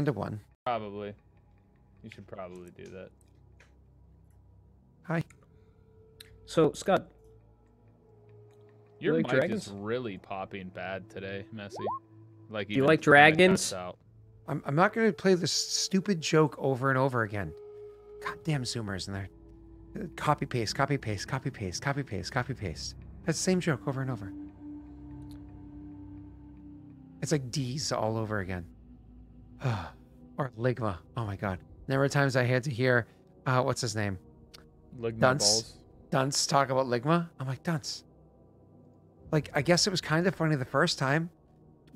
panda one. Probably. You should probably do that. Hi. So Scott, Your like mic dragons? is really popping bad today, Messy. Like you like dragons? out. I'm, I'm not going to play this stupid joke over and over again. Goddamn Zoomers in there. Uh, Copy paste, copy paste, copy paste, copy paste, copy paste. That's the same joke over and over. It's like D's all over again. or Ligma. Oh my god. There were times I had to hear, uh, what's his name? Ligma Dunce. balls. Dunce talk about Ligma. I'm like, Dunce. Like, I guess it was kind of funny the first time.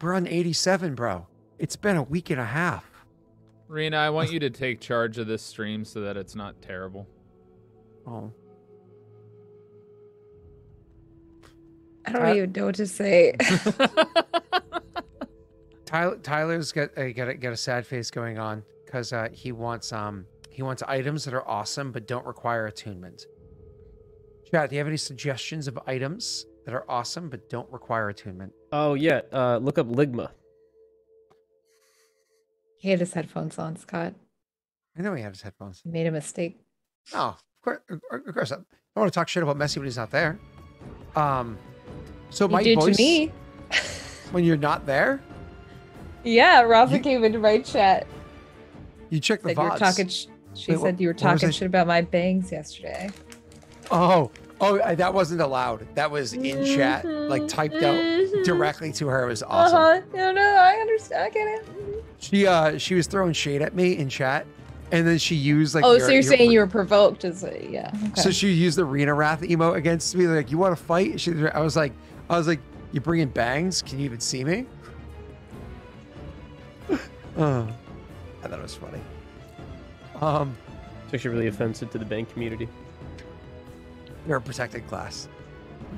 We're on 87, bro. It's been a week and a half. Rena, I want you to take charge of this stream so that it's not terrible. Oh. I don't Uh, even know what to say. Tyler, Tyler's got uh, got a, got a sad face going on because uh, he wants um he wants items that are awesome but don't require attunement. Chad, do you have any suggestions of items that are awesome but don't require attunement? oh yeah, uh, look up Ligma. he had his headphones on, Scott. I know he had his headphones. He made a mistake. Oh, of course, of course. I don't want to talk shit about Messy when he's not there. Um, so You my did voice to me. when you're not there, Yeah, Rafa You- came into my chat. you checked the Said you were VODs. talking. She Wait, what- said you were talking shit about my bangs yesterday. Oh, oh, I- that wasn't allowed. That was in chat, like typed out Mhm. directly to her. It was awesome. Uh huh. No, no, I understand. I get it. She uh she was throwing shade at me in chat, and then she used like oh, your- so you're your- saying you were provoked? Is it? Yeah. Okay. So she used the Rena Wrath emote against me. Like, you want to fight? She, I was like, I was like, you bringing bangs? Can you even see me? Oh, I thought it was funny. Um, It's actually really offensive to the bank community. you're a protected class.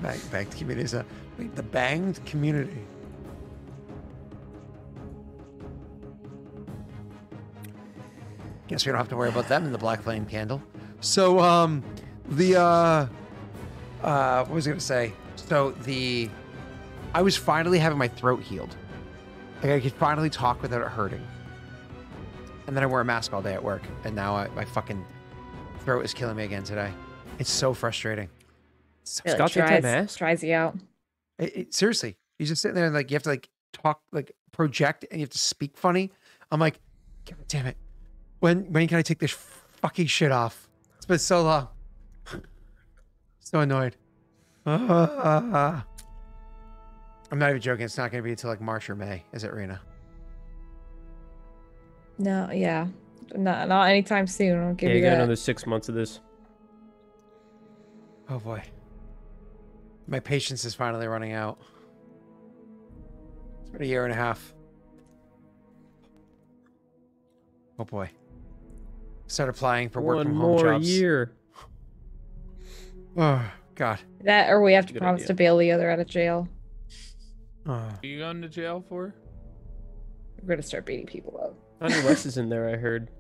Bang, banged community is a wait, the banged community. Guess we don't have to worry about them in the Black Flame Candle. So, um, the uh, uh, what was I gonna say? So the, I was finally having my throat healed. Like I could finally talk without it hurting. And then I wore a mask all day at work, and now I, my fucking throat is killing me again today. It's so frustrating. So, Really Scott, take that dries, mask? dries you out. it, it- seriously, you're just sitting there and like you have to like talk, like project, and you have to speak funny. I'm like, God damn it, when when can I take this fucking shit off? It's been so long. so annoyed. Ah. I'm not even joking. It's not going to be until like March or May, is it, Rena? No, yeah, not not anytime soon. I'll give Yeah, you you got that. another six months of this. Oh boy. My patience is finally running out. It's been a year and a half. Oh boy. Start applying for work One from home jobs. One more jobs. year. Oh god. That, or we have to Good promise idea. to bail the other out of jail. Oh. Are you going to jail for? We're gonna start beating people up. Johnny West is in there, I heard.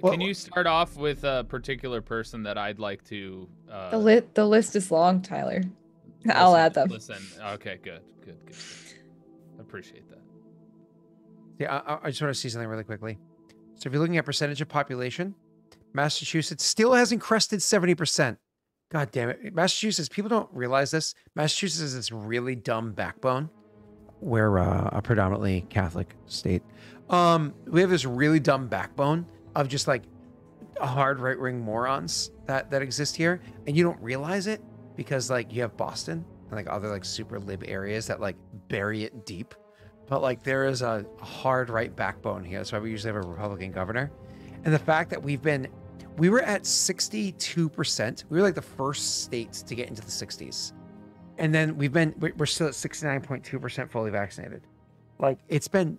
Well- Can you start off with a particular person that I'd like to? Uh, The lit, the list is long, Tyler. I'll add them. Listen. Okay. Good. Good. Good. Appreciate that. Yeah, I, I just want to see something really quickly. So if you're looking at percentage of population, Massachusetts still hasn't crested 70%. God damn it. Massachusetts, people don't realize this. Massachusetts is this really dumb backbone. We're uh, a predominantly Catholic state. Um, we have this really dumb backbone of just like hard right wing morons that, that exist here. And you don't realize it because like you have Boston and like other like super lib areas that like bury it deep. But like there is a hard right backbone here. That's why we usually have a Republican governor. And the fact that we've been, we were at 62%. We were like the first state to get into the 60s. And then we've been, we- we're still at 69.2% fully vaccinated. Like it's been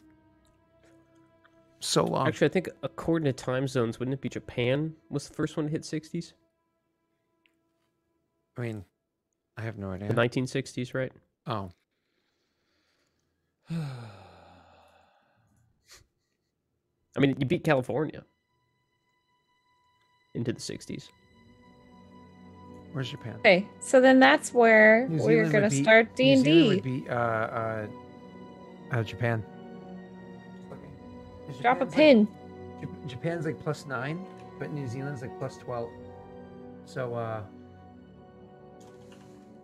so long. Actually, I think according to time zones, wouldn't it be Japan was the first one to hit 60s? I mean, I have no idea. The 1960s, right? Oh, I mean, you beat California into the 60s. where's Japan? Okay, so then that's where New we're Zealand gonna would beat- start D New and Zealand D. would beat uh, uh, uh, Japan. Okay. Drop a Japan's like- pin. Jap- Japan's like plus nine, but New Zealand's like plus twelve. So, uh,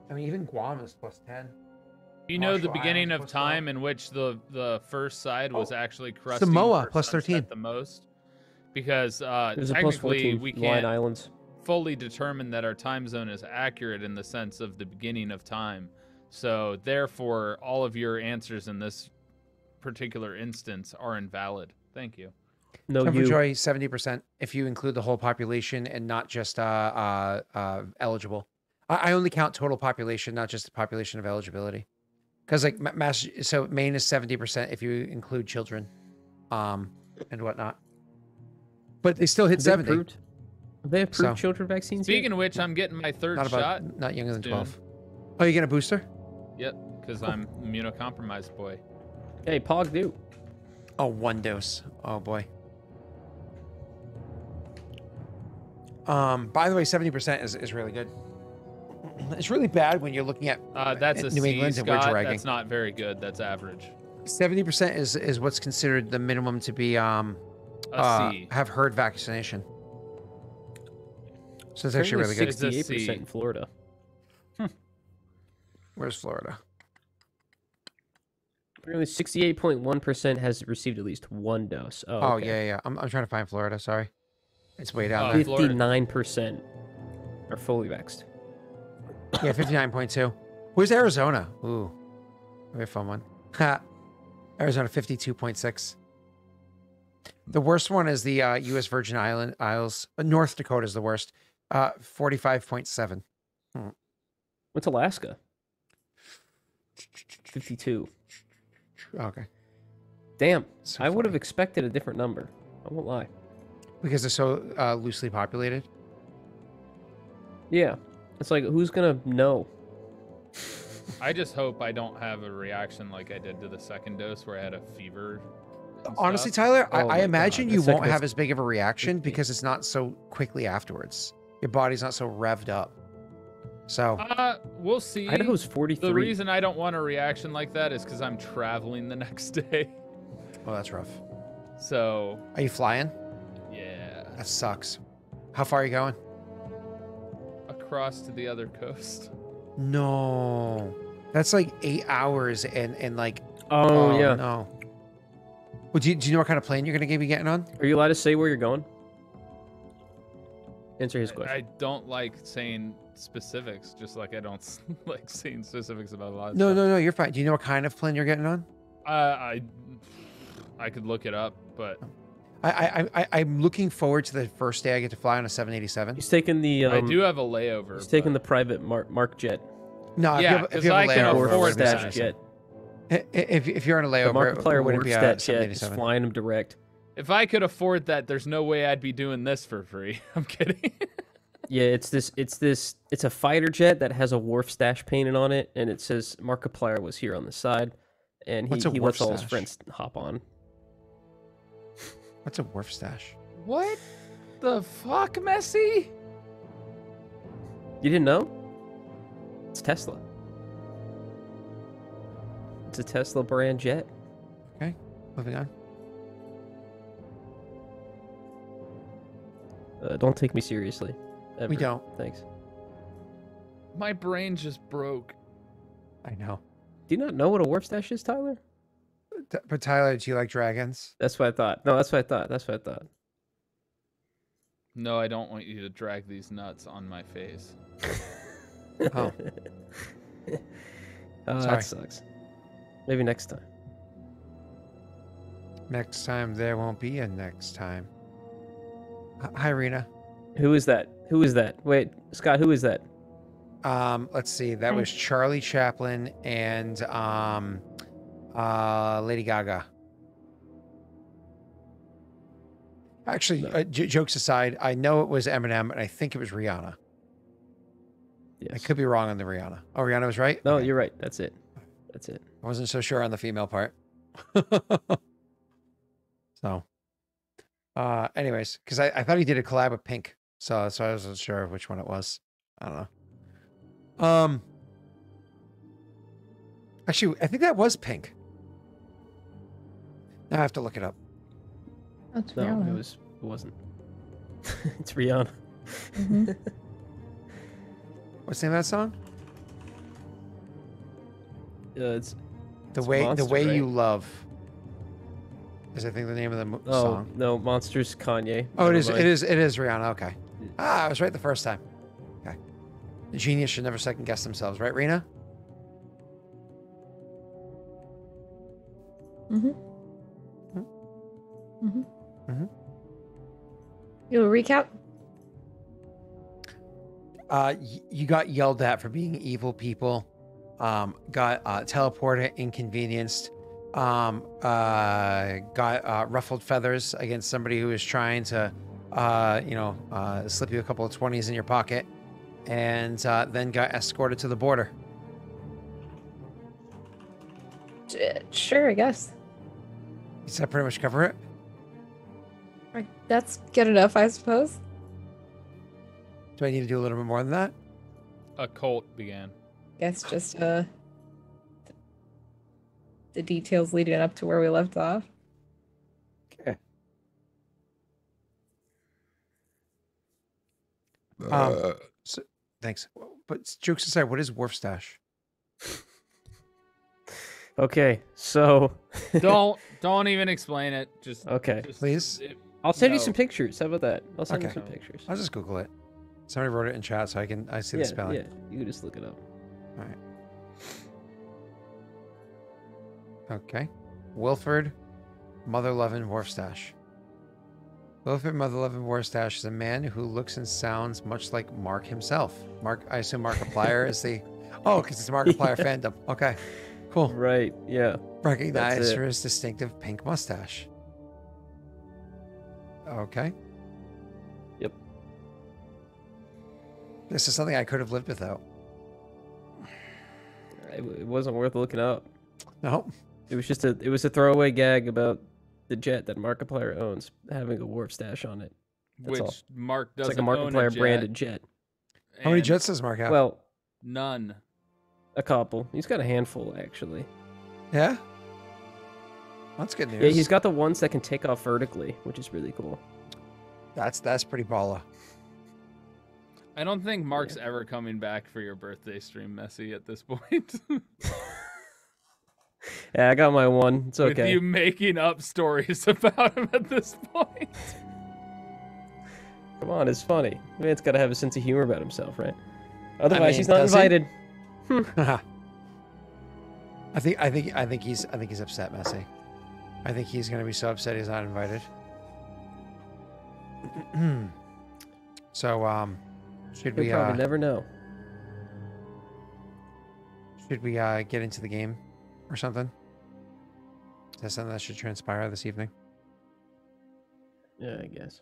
I mean, even Guam is plus ten. You know the Marshall beginning Islands of plus 12. time in which the the first side was Oh, actually crusty Samoa for plus sunset 13. the most because uh, There's a plus technically we can't Islands. fully determine that our time zone is accurate in the sense of the beginning of time. So therefore, all of your answers in this particular instance are invalid. Thank you. No, Time you. joy, seventy percent if you include the whole population and not just uh, uh, uh, eligible. I, I only count total population, not just the population of eligibility. Because like Mass, so Maine is seventy percent if you include children, um, and whatnot. But they still hit Have they seventy. approved, have they approved So- children vaccines yet? Speaking of which, I'm getting my third Not about shot. not younger than soon. twelve. Oh, you get a booster? Yep, because I'm immunocompromised, boy. Hey, Pog do. Oh, one dose. Oh boy. Um. By the way, seventy percent is is really good. It's really bad when you're looking at Uh, that's New C, England and we're dragging. That's not very good. That's average. Seventy percent is is what's considered the minimum to be um A C. uh, have herd vaccination. So it's actually really good. It's a C. Sixty-eight percent in Florida. Where's Florida? Apparently, sixty-eight point one percent has received at least one dose. Oh, Oh okay. yeah, yeah. I'm I'm trying to find Florida. Sorry, it's way down Uh, there. Fifty-nine percent are fully vaxxed. Yeah, fifty nine point two. Where's Arizona? Ooh, very fun one. Ha. Arizona fifty two point six. The worst one is the uh, U.S. Virgin Island Isles. Uh, North Dakota is the worst. Uh, forty five point seven. What's Alaska? Fifty-two. Okay. Damn, So I would have expected a different number. I won't lie. because they're so uh, loosely populated. Yeah, it's like who's gonna know? I just hope I don't have a reaction like I did to the second dose where I had a fever. And Honestly, stuff. Tyler, Oh I, I imagine God, you the won't have as big of a reaction because it's not so quickly afterwards. Your body's not so revved up. So Uh, we'll see. Idaho's forty-three. The reason I don't want a reaction like that is because I'm traveling the next day. oh, that's rough. So, Are you flying? yeah, That sucks. How far are you going? across to the other coast. No, that's like eight hours and and like Oh, yeah. no. Well, do you, do you know what kind of plane you're gonna be getting on? Are you allowed to say where you're going? Answer his I, question. I don't like saying specifics, just like I don't like saying specifics about a lot of No, stuff. no, no. You're fine. Do you know what kind of plane you're getting on? Uh, I, I could look it up, but I I I I'm looking forward to the first day I get to fly on a 787. He's taking the. Um, I do have a layover. He's taking the private Mark, Mark jet. No, if you Yeah, have, if 'cause you have I a can layover, or it afford that. Jet. I- If if you're on a layover, it Markiplier wouldn't be a Warbstat jet is 787. flying them direct. If I could afford that, there's no way I'd be doing this for free. I'm kidding. Yeah, it's this. It's this. It's a fighter jet that has a Warfstache painted on it, and it says Markiplier was here on the side, and he, What's he wharf lets all his stash? friends hop on. What's a wharf stash? what the fuck, Messy? You didn't know? It's Tesla. It's a Tesla brand jet. Okay, moving on. Uh, don't take me seriously. We don't. Thanks. My brain just broke. I know. Do you not know what a Warfstache is, Tyler? T- But Tyler, do you like dragons? That's what I thought. No, that's what I thought. That's what I thought. No, I don't want you to drag these nuts on my face. Oh. oh, Sorry. that sucks. Maybe next time. Next time there won't be a next time. Hi, Rena. Who is that? Who is that? Wait, Scott, who is that? Um, let's see. That Hi. was Charlie Chaplin and um, uh, Lady Gaga. Actually, No. uh, j- jokes aside, I know it was Eminem, and I think it was Rihanna. I could be wrong on the Rihanna. Oh, Rihanna was right. No, Okay. you're right. That's it. That's it. I wasn't so sure on the female part. so, uh, anyways, because I, I thought he did a collab with Pink, so so I wasn't sure which one it was. I don't know. Um, actually, I think that was Pink. Now I have to look it up. That's No, Rihanna. it was. It wasn't. it's Rihanna. Mhm. What's the name of that song? Uh, it's The It's way the way right? you love. Is I think the name of the mo- oh song. no, Monsters Kanye. Oh, it Never is. mind. It is. It is Rihanna. Okay. Ah, I was right the first time. Okay. The genius should never second guess themselves, right, Rena? Mhm. Hmm? Mhm. Mhm. You a recap? Uh, y- you got yelled at for being evil people. Um, got uh, teleported, inconvenienced. Um, uh, got uh, ruffled feathers against somebody who was trying to, uh, you know, uh, slip you a couple of twenties in your pocket, and uh, then got escorted to the border. Sure, I guess. Does that pretty much cover it? That's good enough, I suppose. Do I need to do a little bit more than that? A cult began. Guess just uh the details leading up to where we left off. Okay. Um, so, thanks. But jokes aside, what is Warfstache? Okay, so Don't don't even explain it. Just okay, just- Please? it- I'll send you some pictures. How about that? I'll send Okay. you some pictures. I'll just Google it. Somebody wrote it in chat, so I can I see yeah, the spelling. yeah, you can just look it up. All right. Okay. Wilford Motherlovin Warfstache. Wilford Motherlovin Warfstache is a man who looks and sounds much like Mark himself. Mark, I assume Markiplier is the. Oh, because it's Markiplier Yeah. fandom. Okay. Cool. Right? Yeah. Recognized for his distinctive pink mustache. Okay. Yep. This is something I could have lived without. It, it wasn't worth looking up. No. It was just a it was a throwaway gag about the jet that Markiplier owns having a Warfstache on it. That's which all. Mark It's doesn't like a own Markiplier jet, branded jet. How many jets does Mark have? Well, None. a couple. He's got a handful actually. yeah. That's good news. Yeah, he's got the ones that can take off vertically, which is really cool. That's that's pretty baller. I don't think Mark's ever coming back for your birthday stream, Messy. At this point, Yeah, I got my one. It's okay. with okay. you making up stories about him at this point. Come on, it's funny. Man's got to have a sense of humor about himself, right? Otherwise, mean, he's not does he? invited. I think I think I think he's I think he's upset, Messy. I think he's gonna be so upset he's not invited. so um should He'll we probably uh never know. should we uh get into the game or something? Is that something that should transpire this evening? Yeah, I guess.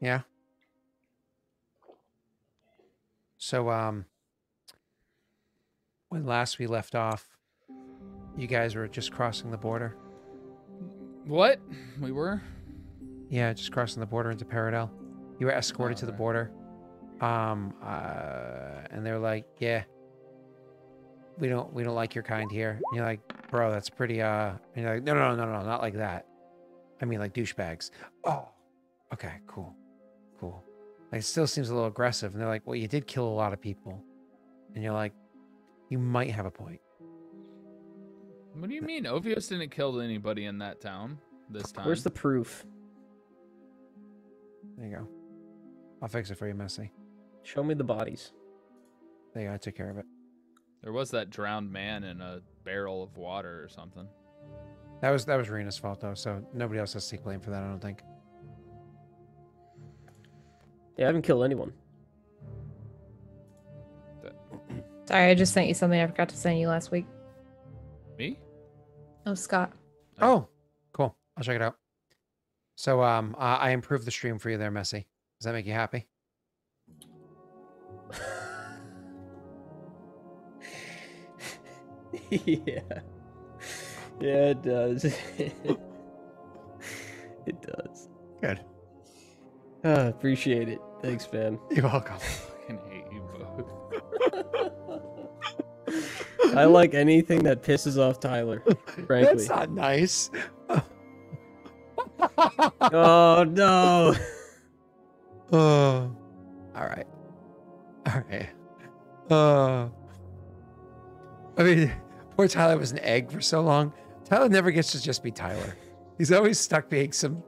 Yeah. So um when last we left off, you guys were just crossing the border. What? We were? Yeah, just crossing the border into Paradel. You were escorted to the Alright. border. Um uh and they're like, "Yeah. We don't we don't like your kind here." And you're like, "Bro, that's pretty uh." And you're like, "No, no, no, no, no, not like that. I mean like douchebags." Oh. Okay, cool. Cool. Like it still seems a little aggressive. And they're like, "Well, you did kill a lot of people." And you're like, "You might have a point." What do you mean? Ophios didn't kill anybody in that town this time. Where's the proof? There you go. I'll fix it for you, Messy. Show me the bodies. There you go. I took care of it. There was that drowned man in a barrel of water or something. That was that was Rena's fault though, so nobody else has to take blame for that. I don't think. Yeah, I haven't killed anyone. Sorry, I just sent you something I forgot to send you last week. Me? Oh, Scott. Oh, cool. I'll check it out. So um, uh, I improved the stream for you there, Messy. Does that make you happy? yeah. Yeah, it does. it does. Good. Ah, appreciate it. Thanks, man. You're welcome. I fucking hate you both. I like anything that pisses off Tyler. Frankly, That's not nice. oh no! Oh. All right. All right. Uh. I mean, poor Tyler was an egg for so long. Tyler never gets to just be Tyler. He's always stuck being some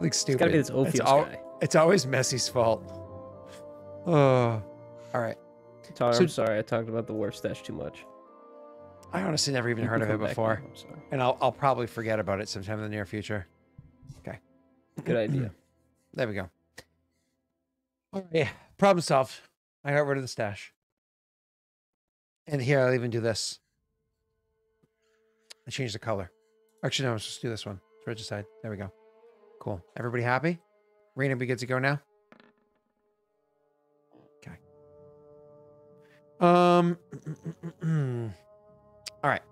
like It's stupid. gotta be this it's, al- guy. it's always Messy's fault. Oh. All right. Tyler, So- I'm sorry. I talked about the Warfstache too much. I honestly never even heard of it before, now, and I'll I'll probably forget about it sometime in the near future. Okay. Good idea. There we go. All right. Yeah. Problem solved. I got rid of the stash. And here I'll even do this. I changed the color. Actually, no, let's just do this one. Aside. There we go. Cool. Everybody happy? Rena, we good to go now? Okay. Um all right.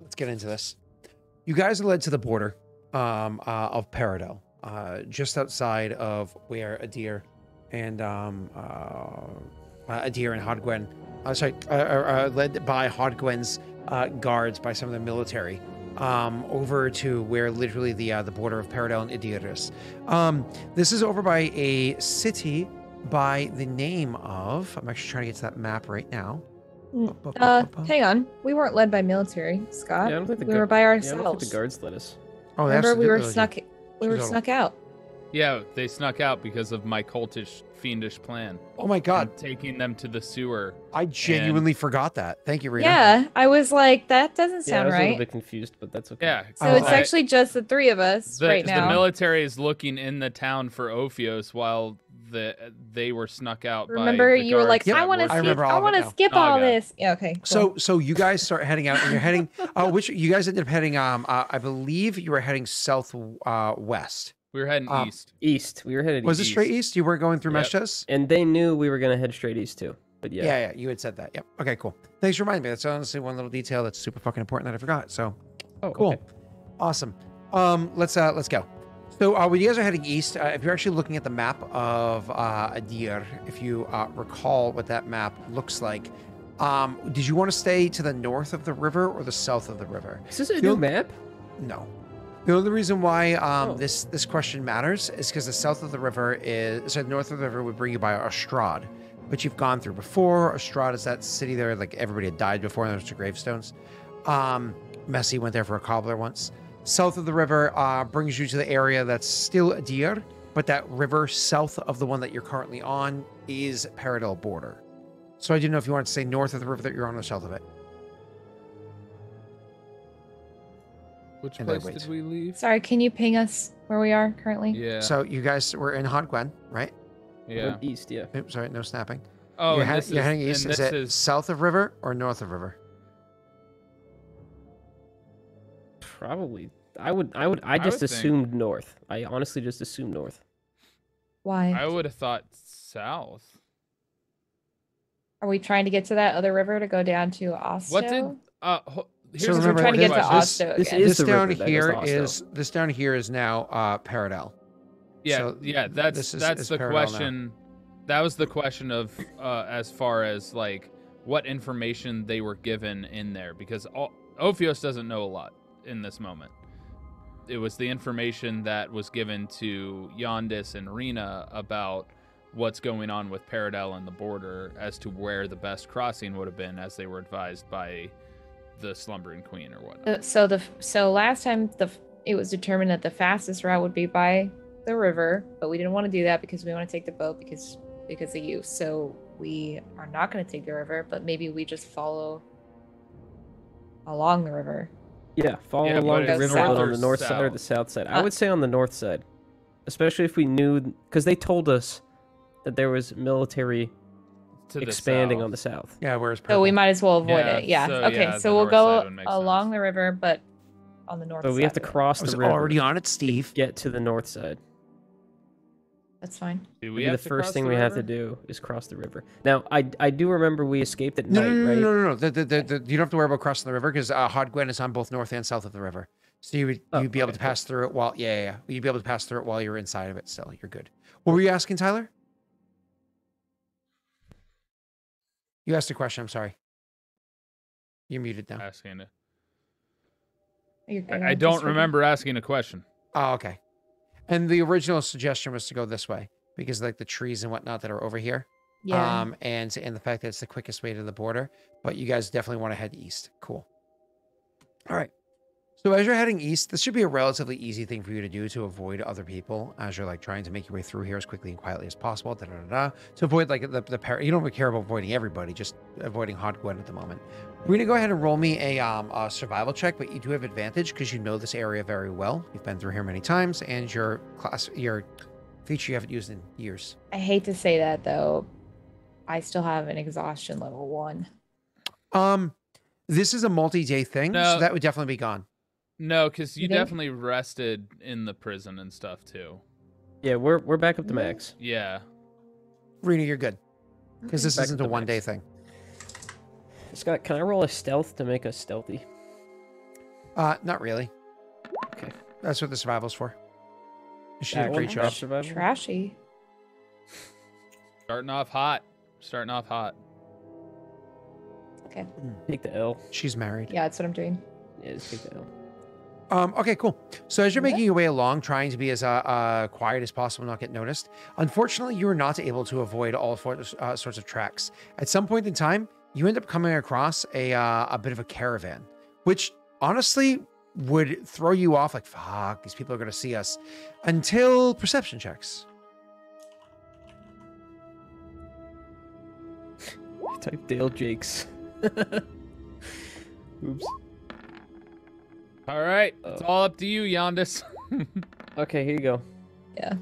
Let's get into this. You guys are led to the border um, uh, of Paradel, uh, just outside of where Adir and um, uh, uh, Adir and Hodgwen, uh, sorry, uh, are, are led by Hodgwen's uh, guards by some of the military, um, over to where literally the uh, the border of Paradel and Adir is. Um, this is over by a city by the name of. I'm actually trying to get to that map right now. Mm, Bu- bu- Uh, bu- bu- hang on. We weren't led by military, Scott. Yeah, I don't think the we gu- were by Yeah, I ourselves. don't think the guards led us. Oh, they Remember, we were absolutely snuck. We were Total. snuck out. Yeah, they snuck out because of my cultish, fiendish plan. Oh my god, taking them to the sewer. I genuinely forgot that. Thank you, Rita. Yeah, I was like, that doesn't sound Yeah, I sound was a little bit confused, but that's okay. Yeah. So Oh, it's actually just the three of us the, right the military is looking in the town for Ophios while the they were snuck out. by Remember, the you were like, guards I want to were- I skip. remember all I want to skip all okay. this. Yeah, okay. cool. So so you guys start heading out, and you're heading. Uh, which you guys ended up heading. Um, uh, I believe you were heading southwest. uh, west. We were heading um, east. East. We were headed east. Was it straight east? You weren't going through Yep. Mesches? And they knew we were gonna head straight east too. But yeah. Yeah. yeah, You had said that. Yep. Okay. Cool. Thanks for reminding me. That's honestly one little detail that's super fucking important that I forgot. So Oh, cool. okay. Awesome. Um, let's uh, let's go. So uh, when you guys are heading east, uh, if you're actually looking at the map of uh, Adir, if you uh, recall what that map looks like, um, did you want to stay to the north of the river or the south of the river? Is this a Feel- new map? No. The only reason why um, Oh. this this question matters is because the south of the river is so north of the river would bring you by Ostrad, which you've gone through before. Ostrad is that city there, like everybody had died before, and there's two gravestones. Um, Messy went there for a cobbler once. South of the river uh, brings you to the area that's still Adir, but that river south of the one that you're currently on is Paradel border. So I didn't know if you wanted to say north of the river that you're on or south of it. Which and place did we leave? Sorry, can you ping us where we are currently? Yeah. So you guys were in Hodgwen, right? We yeah. East, yeah. Oops, sorry, no snapping. Oh, you're, and head- you're is, heading east. Is this it is south of river or north of river? Probably. I would I would I I just would think- assumed north. I honestly just assumed north. Why? I would have thought south. Are we trying to get to that other river to go down to Osto? What did uh? Ho- here's So a remember, trying to get to this- Osto this again. is this down river that goes here to Osto. is this down here is now uh Paradel. Yeah, So yeah. That's this is- that's is the parallel now. question. That was the question of uh, as far as like what information they were given in there because o- Ophios doesn't know a lot in this moment. It was the information that was given to Yondus and Rena about what's going on with Paradel and the border as to where the best crossing would have been as they were advised by the slumbering queen or whatnot. Uh, So the so last time the it was determined that the fastest route would be by the river, but we didn't want to do that because we want to take the boat because because of you. So we are not going to take the river, but maybe we just follow along the river. Yeah, follow Yeah, along the river south but on the north side or the south side. I Uh, would say on the north side. Especially if we knew because they told us that there was military To the expanding south. on the south. Yeah, where's So we might as well avoid Yeah, it. Yeah. so, okay. yeah, so we'll north go would make along sense. the river, but on the north But side. we have to of it. cross I was the river. already on it, to Steve. get to the north side. That's fine. Do we Maybe have the to first cross thing the we have to river? do is cross the river. Now, I I do remember we escaped at No, night, no, no, right? no, no, no. The, the, the, the, you don't have to worry about crossing the river because uh, Hodgwen is on both north and south of the river. So you would Oh, you'd be able okay, to cool. pass through it while yeah, yeah, yeah. You'd be able to pass through it while you're inside of it. Still, you're good. What were you asking, Tyler? You asked a question. I'm sorry. You're muted now. Asking it. I, I don't remember asking a question. Oh, okay. And the original suggestion was to go this way because like the trees and whatnot that are over here. Yeah. Um, and and the fact that it's the quickest way to the border. But you guys definitely want to head east. Cool. All right. So as you're heading east, this should be a relatively easy thing for you to do to avoid other people as you're like trying to make your way through here as quickly and quietly as possible. Da, da, da, da, to avoid like the the par- you don't really care about avoiding everybody, just avoiding Hodgwen at the moment. We're gonna go ahead and roll me a um a survival check, but you do have advantage because you know this area very well. You've been through here many times, and your class your feature you haven't used in years. I hate to say that though. I still have an exhaustion level one. Um, this is a multi-day thing, No. so that would definitely be gone. No, because you, You think? definitely rested in the prison and stuff too. Yeah, we're we're back up to max. Yeah. Rena, you're good because this Back isn't a one-day thing. Scott, can I roll a stealth to make us stealthy? Uh, not really. Okay. That's what the survival's for. She did a great job. survival? Trashy. Starting off hot. Starting off hot. Okay. Take the L. She's married. Yeah, that's what I'm doing. Yeah, just take the L. Um, okay, cool. So as you're making your way along, trying to be as uh, uh, quiet as possible, not get noticed. Unfortunately, you are not able to avoid all uh, sorts of tracks. At some point in time, you end up coming across a uh, a bit of a caravan, which honestly would throw you off. Like, fuck, these people are going to see us. Until perception checks. Type Dale Jakes. Oops. All right. It's Oh. all up to you, Yondus. Okay, here you go. Yeah.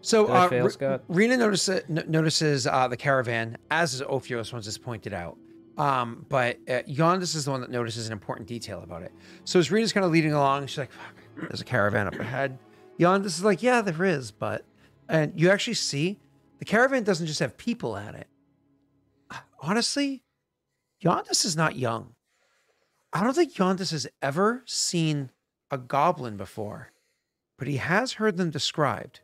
So Did uh, fail, Re- Scott? Rena notices notices uh, the caravan as is Ophios once it's pointed out. Um, but uh, Yondus is the one that notices an important detail about it. So as Rena's kind of leading along, she's like, Fuck, "There's a caravan up ahead." Yondus is like, "Yeah, there is," but and you actually see the caravan doesn't just have people at it. Honestly, Yondus is not young. I don't think Yondus has ever seen a goblin before, but he has heard them described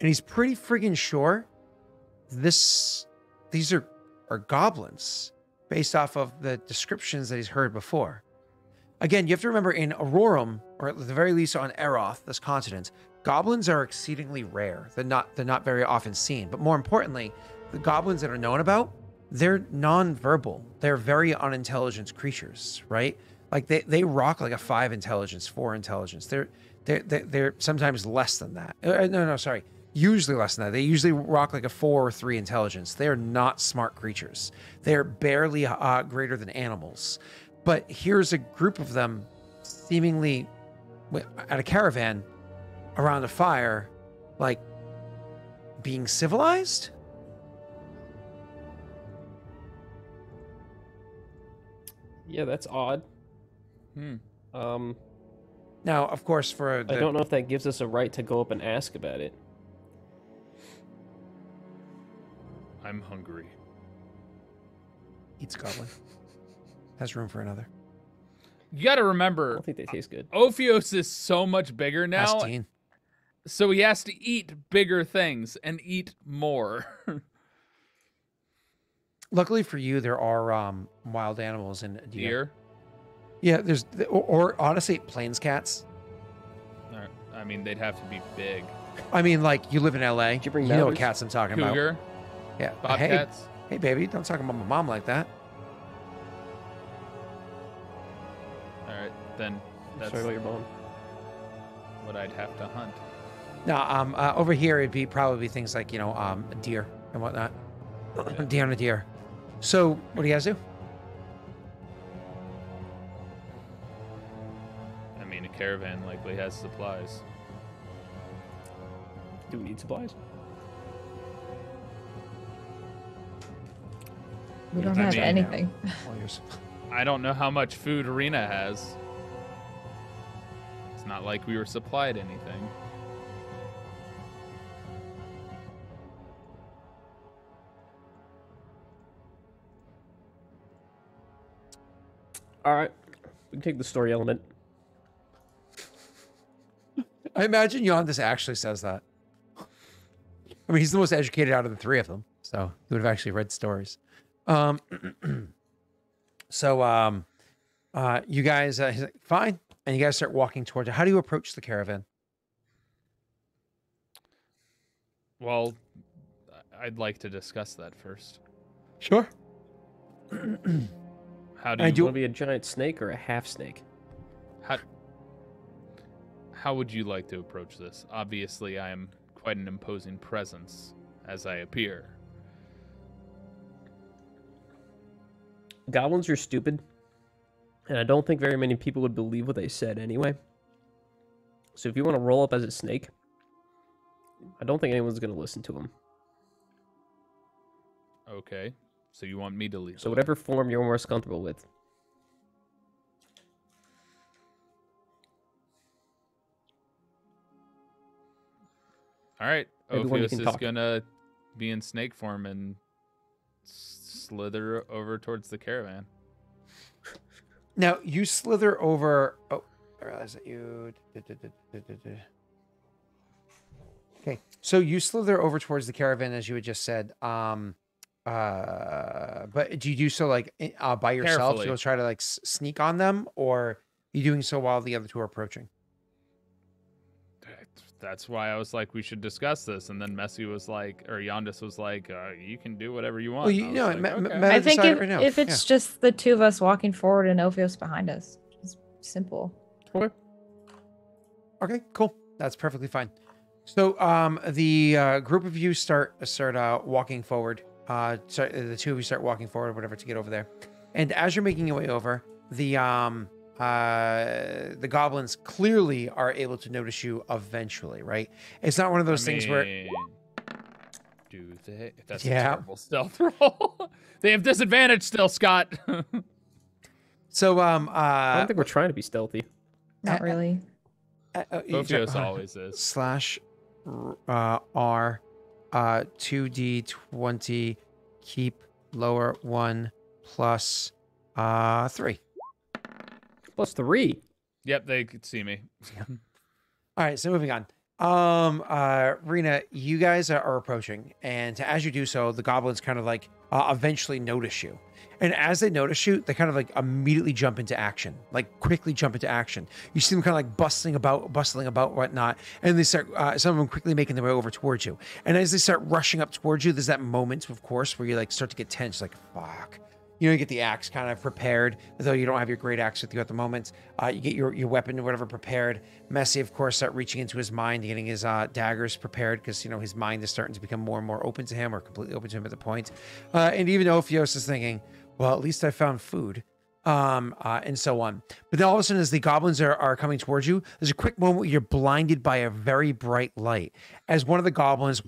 and he's pretty friggin' sure this these are are goblins based off of the descriptions that he's heard before. Again, you have to remember in Aurorum, or at the very least on Eroth, this continent, goblins are exceedingly rare. They're not they're not very often seen. But more importantly, the goblins that are known about, they're non-verbal. They're very unintelligent creatures, right? Like they, they rock like a five intelligence, four intelligence. They're they're they're, they're sometimes less than that. Uh, no, no, sorry. Usually less than that. They usually rock like a four or three intelligence. They're not smart creatures. They're barely uh, greater than animals. But here's a group of them, seemingly at a caravan around a fire, like being civilized. Yeah, that's odd. Hmm. Um, Now, of course, for the, I don't know if that gives us a right to go up and ask about it. I'm hungry. eats goblin has room for another. You got to I remember, don't think they taste good. Ophios is so much bigger now, Ask so he has to eat bigger things and eat more. Luckily for you, there are um, wild animals in deer. Deer. Yeah, there's or, or honestly, plains cats. Or- I mean, they'd have to be big. I mean, like you live in LA. Did you bring you know what mountains? cats I'm talking about. Cougar, Yeah. Hey, bobcats. hey, baby, don't talk about my mom like that. All right, then that's Sorry about your bone. what I'd have to hunt. No, um, uh, over here it'd be probably things like you know, um, deer and whatnot. deer on a deer. So, what do you guys do? I mean, a caravan likely has supplies. Do we need supplies? We don't I have mean, anything. I don't know how much food Arena has. It's not like we were supplied anything. All right, we can take the story element. I imagine Yondus actually says that. I mean, he's the most educated out of the three of them, so he would have actually read stories. Um, so, um, uh, you guys, uh, he's like, fine, and you guys start walking towards it. How do you approach the caravan? Well, I'd like to discuss that first. Sure. How do you Do do- you want to be a giant snake or a half snake? how how would you like to approach this? Obviously, I am quite an imposing presence as I appear. Goblins are stupid, and I don't think very many people would believe what they said anyway. So if you want to roll up as a snake, I don't think anyone's going to listen to him. Okay. So you want me to lead? So whatever form you're most comfortable with. All right. Maybe one Ophios is talk. gonna be in snake form and slither over towards the caravan. Now you slither over. Oh, I realize that you. Okay, so you slither over towards the caravan as you had just said. Um, uh, but do you do so like uh, by yourself? Carefully. You'll try to like s- sneak on them, or you doing so while the other two are approaching? That's why I was like, we should discuss this. And then Messy was like, or Yondus was like, uh, you can do whatever you want. Well, you I was know, like, Ma- Ma- okay. Ma- I think if, right now. if Yeah. it's just the two of us walking forward and Ophios behind us, it's simple. Okay, cool. That's perfectly fine. So, um, the uh, group of you start start uh, walking forward. Uh, start, the two of you start walking forward, whatever, to get over there. And as you're making your way over, the um, uh, the goblins clearly are able to notice you eventually, right? It's not one of those I things where do they? That's Yeah. a terrible stealth roll. they have disadvantage still, Scott. so um I uh, don't think we're trying to be stealthy. Not Uh, really. uh, uh, you Ophios always is. slash uh, R uh, 2d20 keep lower 1 plus uh, 3. Plus three. Yep, they could see me. All right, so moving on. Um, uh, Rena, you guys are, are approaching, and as you do so, the goblins kind of like uh, eventually notice you. And as they notice you, they kind of like immediately jump into action, like quickly jump into action. You see them kind of like bustling about, bustling about, whatnot, and they start. Uh, some of them quickly making their way over towards you. And as they start rushing up towards you, there's that moment, of course, where you like start to get tense, like fuck. You know, you get the axe kind of prepared, though you don't have your great axe with you at the moment. Uh, you get your, your weapon or whatever prepared. Messy, of course, start reaching into his mind, getting his uh, daggers prepared because you know his mind is starting to become more and more open to him, or completely open to him at the point. Uh, and even Ophios is thinking, "Well, at least I found food." Um, uh, and so on. But then all of a sudden, as the goblins are, are coming towards you, there's a quick moment where you're blinded by a very bright light. As one of the goblins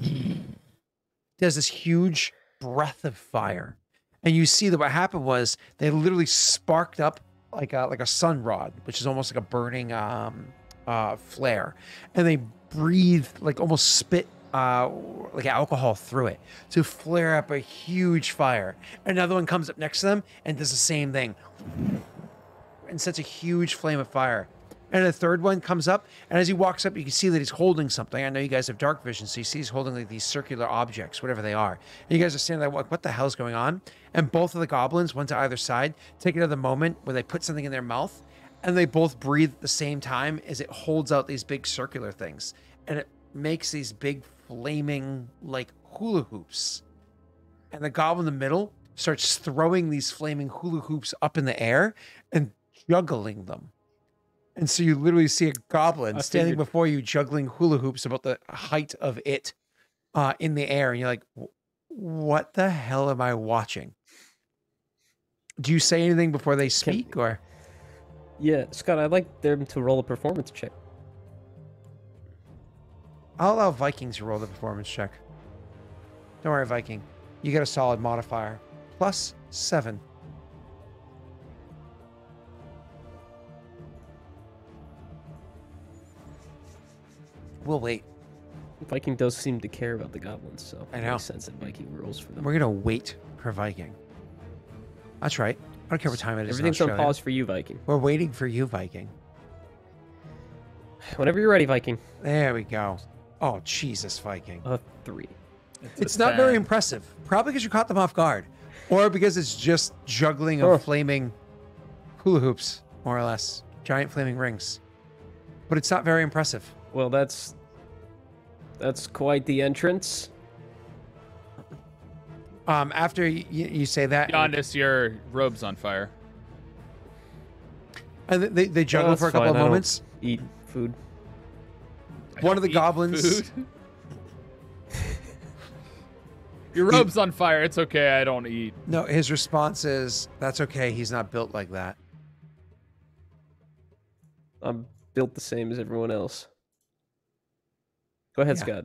does this huge breath of fire and you see that what happened was they literally sparked up like a like a sun rod, which is almost like a burning um uh flare, and they breathed like almost spit uh like alcohol through it to flare up a huge fire. Another one comes up next to them and does the same thing and sets a huge flame of fire. And a third one comes up, and as he walks up, you can see that he's holding something. I know you guys have dark vision, so you see he's holding like these circular objects, whatever they are. And you guys are standing there, like, what the hell's going on? And both of the goblins, one to either side, take another moment where they put something in their mouth, and they both breathe at the same time as it holds out these big circular things, and it makes these big flaming like hula hoops. And the goblin in the middle starts throwing these flaming hula hoops up in the air and juggling them. And so you literally see a goblin standing before you juggling hula hoops about the height of it uh, in the air. And you're like, what the hell am I watching? Do you say anything before they speak or? Yeah, Scott, I'd like them to roll a performance check. I'll allow Vikings to roll the performance check. Don't worry, Viking. You get a solid modifier. Plus seven. We'll wait. Viking does seem to care about the goblins, so I it know. makes sense that Viking rules for them. We're gonna wait for Viking. That's right. I don't care what time it is. in Everything's on pause for you, Viking. We're waiting for you, Viking. Whenever you're ready, Viking. There we go. Oh, Jesus, Viking. A three. It's a not very impressive. Probably because you caught them off guard, or because it's just juggling of Huh. flaming hula hoops, more or less, giant flaming rings. But it's not very impressive. Well, that's That's quite the entrance. Um, after you, you say that, Yondus, your robe's on fire. and they, they juggle that's for a couple fine, of I don't- moments. Eat food. One of the goblins. food. Your robe's on fire. It's okay. I don't eat. No, his response is, "That's okay. He's not built like that." I'm built the same as everyone else. Go ahead, Yeah. Scott.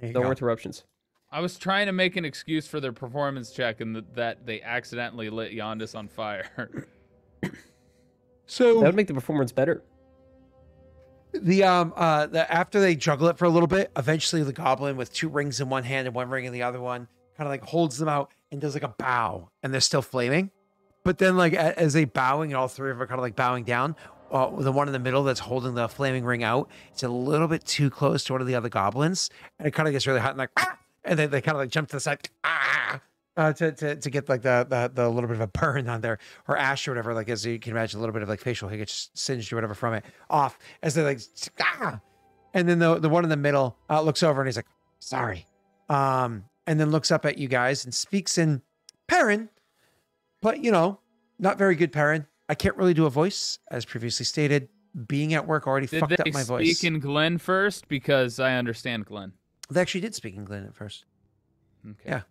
No go. more interruptions. I was trying to make an excuse for their performance check and th- that they accidentally lit Yondus on fire. So That would make the performance better. the um uh the after they juggle it for a little bit, eventually the goblin with two rings in one hand and one ring in the other one kind of like holds them out and does like a bow, and they're still flaming. But then like a- as they bowing and all three of them are kind of like bowing down, uh, the one in the middle that's holding the flaming ring out, it's a little bit too close to one of the other goblins, and it kind of gets really hot and like, ah! and then they kind of like jump to the side, ah, uh, to, to to get like the, the the little bit of a burn on there or ash or whatever, like as you can imagine, a little bit of like facial hair gets singed or whatever from it off as they like, ah! and then the the one in the middle uh, looks over and he's like, sorry, um, and then looks up at you guys and speaks in Perrin, but you know, not very good Perrin. I can't really do a voice, as previously stated. Being at work already Did fucked up my speak voice. in Glen first? Because I understand Glen. They actually did speak in Glen at first. Okay. Yeah.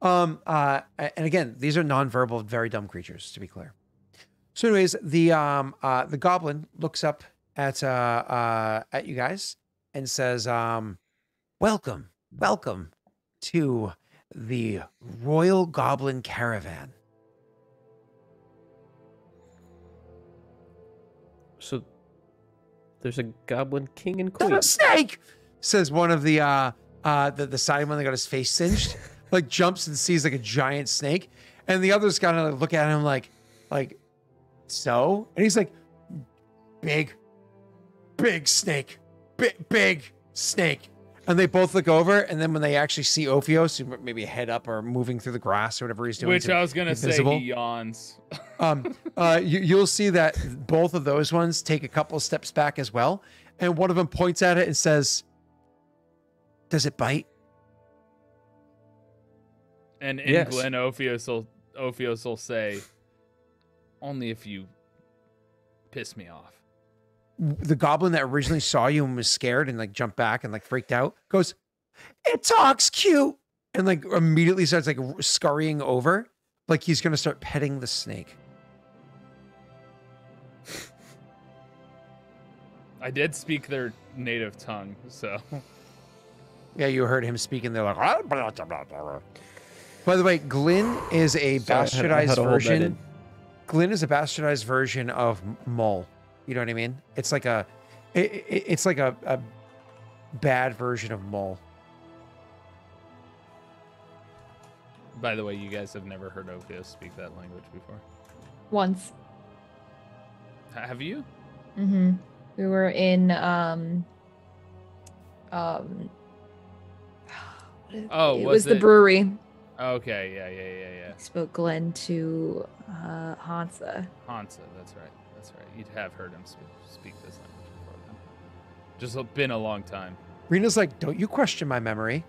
Um. Uh. And again, these are nonverbal, very dumb creatures. To be clear. So, anyways, the um uh the goblin looks up at uh uh at you guys and says um, "Welcome, welcome to the Royal Goblin Caravan." So there's a goblin king and Not queen. a snake, says one of the uh uh the, the side one that got his face singed, like jumps and sees like a giant snake, and the others kind of like look at him like like so, and he's like big, big snake, big big snake. And they both look over, and then when they actually see Ophios, who maybe head up or moving through the grass or whatever he's doing, Which to I was gonna be say visible. he yawns. um, uh, you, you'll see that both of those ones take a couple of steps back as well, and one of them points at it and says, "Does it bite?" And in Yes. Glen Ophios will Ophios will say, "Only if you piss me off." The goblin that originally saw you and was scared and like jumped back and like freaked out goes, "It talks cute," and like immediately starts like scurrying over, like he's gonna start petting the snake. I did speak their native tongue, so Yeah, you heard him speaking. They're like, by the way, Glyn is a So I had- bastardized to hold that version. in. Glyn is a bastardized version of M- Mole. You know what I mean? It's like a, it, it- it's like a, a bad version of Mole. by the way, you guys have never heard Ophios speak that language before. Once. Have you? Mm-hmm. We were in um um what is- Oh, it was was the it- brewery. Okay, yeah, yeah, yeah, yeah. Spoke Glenn to uh Hansa. Hansa, that's right. That's right. You'd have heard him speak, speak this language before then. Just been a long time. Rena's like, don't you question my memory.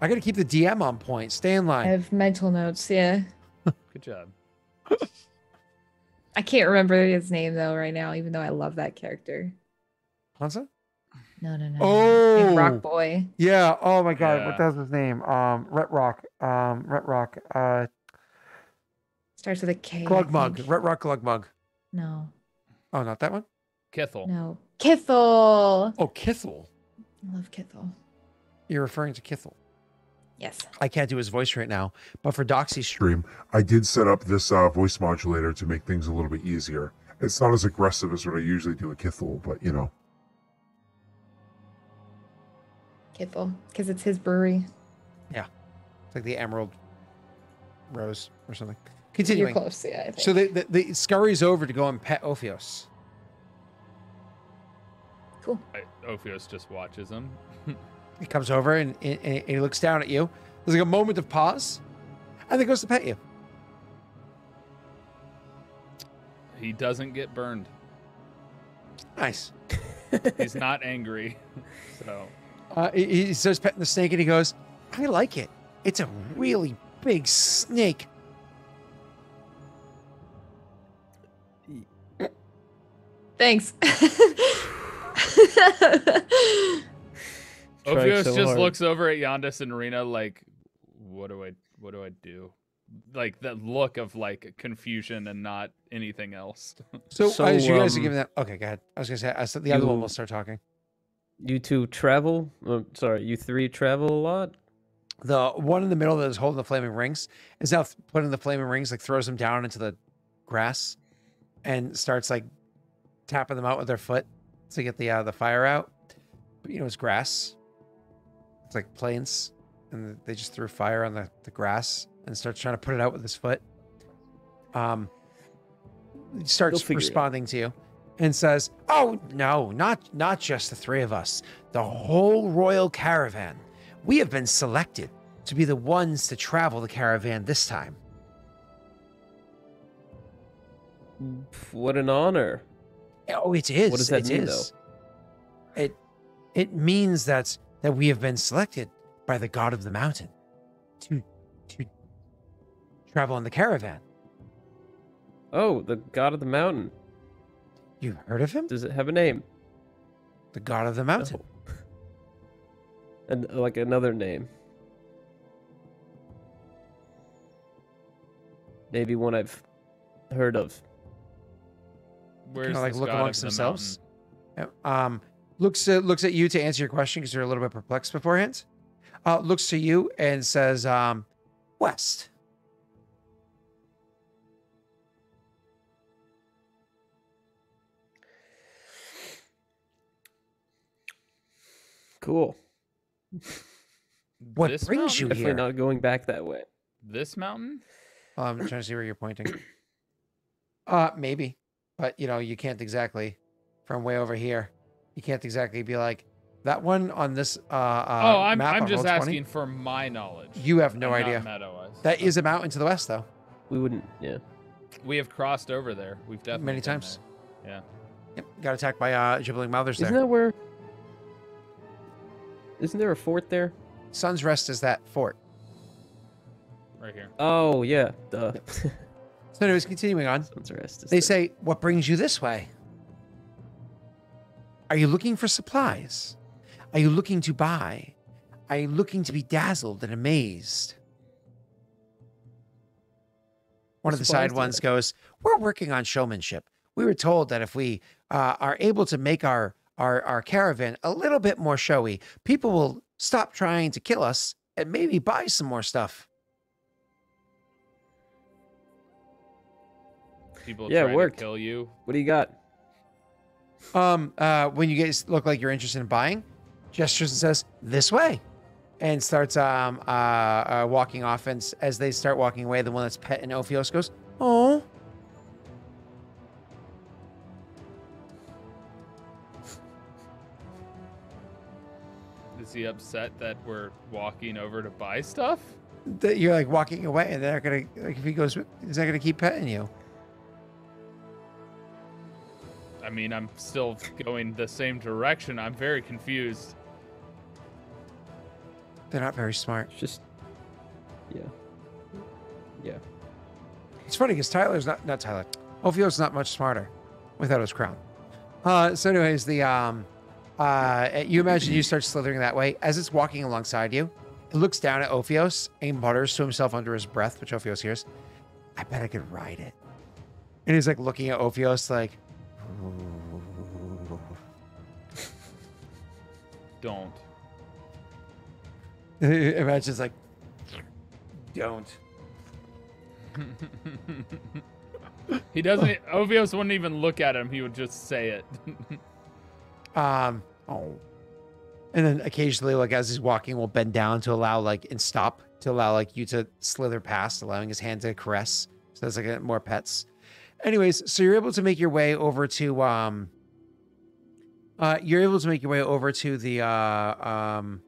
I got to keep the DM on point. Stay in line. I have mental notes, yeah. Good job. I can't remember his name though right now, even though I love that character. Hansa? No, no, no. no. Oh. Big Rock Boy. Yeah. Oh my God. Yeah. What does his name? Um, Ret Rock. Um, Ret Rock. Uh, Starts with a K. Glug Mug. Ret Rock Glug Mug. No, Oh, not that one. Kithel. no. Kithel. Oh, Kithel. I love Kithel. You're referring to Kithel. Yes. I can't do his voice right now, but for Doxy's stream, I did set up this uh, voice modulator to make things a little bit easier. It's not as aggressive as what I usually do with Kithel, but you know. Kithel. Because it's his brewery. Yeah, it's like the Emerald Rose or something. Continuing. You're close, yeah, I think. So the, the, the scurries over to go and pet Ophios. cool. I, Ophios just watches him. He comes over and, and, and he looks down at you. There's like a moment of pause, and then goes to pet you. he doesn't get burned. Nice. He's not angry. So Uh, he, he starts petting the snake and he goes, I like it. It's a really big snake. Thanks. Trying Ophios so just hard. looks over at Yondus and Rena like, what do I, what do I do? Like that look of like confusion and not anything else. So, So, as you guys are um, giving that, okay, go ahead. I was gonna say, I said the other one will start talking. You two travel? Uh, sorry, you three travel a lot? The one in the middle that is holding the flaming rings is now putting the flaming rings, like throws them down into the grass, and starts like tapping them out with their foot to get the uh, the fire out. But you know, it's grass. It's like plains, and they just threw fire on the, the grass and starts trying to put it out with his foot. Um, starts figure it out. responding to you and says, "Oh no, not not just the three of us. The whole royal caravan. We have been selected to be the ones to travel the caravan this time. What an honor. Oh, it is. What does that it mean, is. It it means that that we have been selected by the god of the mountain to to travel in the caravan. Oh, the god of the mountain. You've heard of him? Does it have a name? The god of the mountain. No. And uh, like another name. Maybe one I've heard of. Where's Kinda like this look god of amongst the themselves. mountain? Um, looks uh, looks at you to answer your question because you're a little bit perplexed beforehand. Uh, looks to you and says, um, "West." Cool. What This brings mountain? you Definitely here? not going back that way. This mountain? I'm trying to see where you're pointing. Uh, maybe, but you know, you can't exactly from way over here. You can't exactly be like that one on this. Uh, uh oh, I'm map I'm on just Roll20. asking for my knowledge. You have no I'm idea. That is a mountain to the west, though. We wouldn't. Yeah. We have crossed over there. We've definitely Many times. there. Yeah. Yep, got attacked by uh gibbling mothers Isn't there. that where? Isn't there a fort there? Sun's Rest is that fort. Right here. Oh yeah. Duh. So, anyways, continuing on. Sun's Rest is They there. say, What brings you this way? Are you looking for supplies? Are you looking to buy? Are you looking to be dazzled and amazed? One of the side ones goes, We're working on showmanship. We were told that if we uh, are able to make our, our, our caravan a little bit more showy, people will stop trying to kill us and maybe buy some more stuff. People Yeah, it try to kill you. What do you got? Um, uh, when you guys look like you're interested in buying, gestures and says, "This way," and starts um uh, uh walking off. And as they start walking away, the one that's pet and Ophios goes, "Oh." He upset that we're walking over to buy stuff? That you're like walking away, and they're gonna like if he goes, is that gonna keep petting you. I mean, I'm still going the same direction. I'm very confused. They're not very smart. It's just. Yeah. Yeah. It's funny because Tyler's not not Tyler. Ophios not much smarter without his crown. Uh, so anyways, the um, uh, you imagine you start slithering that way as it's walking alongside you. It looks down at Ophios and mutters to himself under his breath, which Ophios hears. I bet I could ride it. And he's like looking at Ophios like, "Ooh." Don't. imagines like, don't. he doesn't. Ophios wouldn't even look at him. He would just say it. Um, oh. And then occasionally, like as he's walking, we'll bend down to allow like and stop to allow like you to slither past, allowing his hand to caress. So that's like more pets. Anyways, so you're able to make your way over to um. Uh, you're able to make your way over to the uh um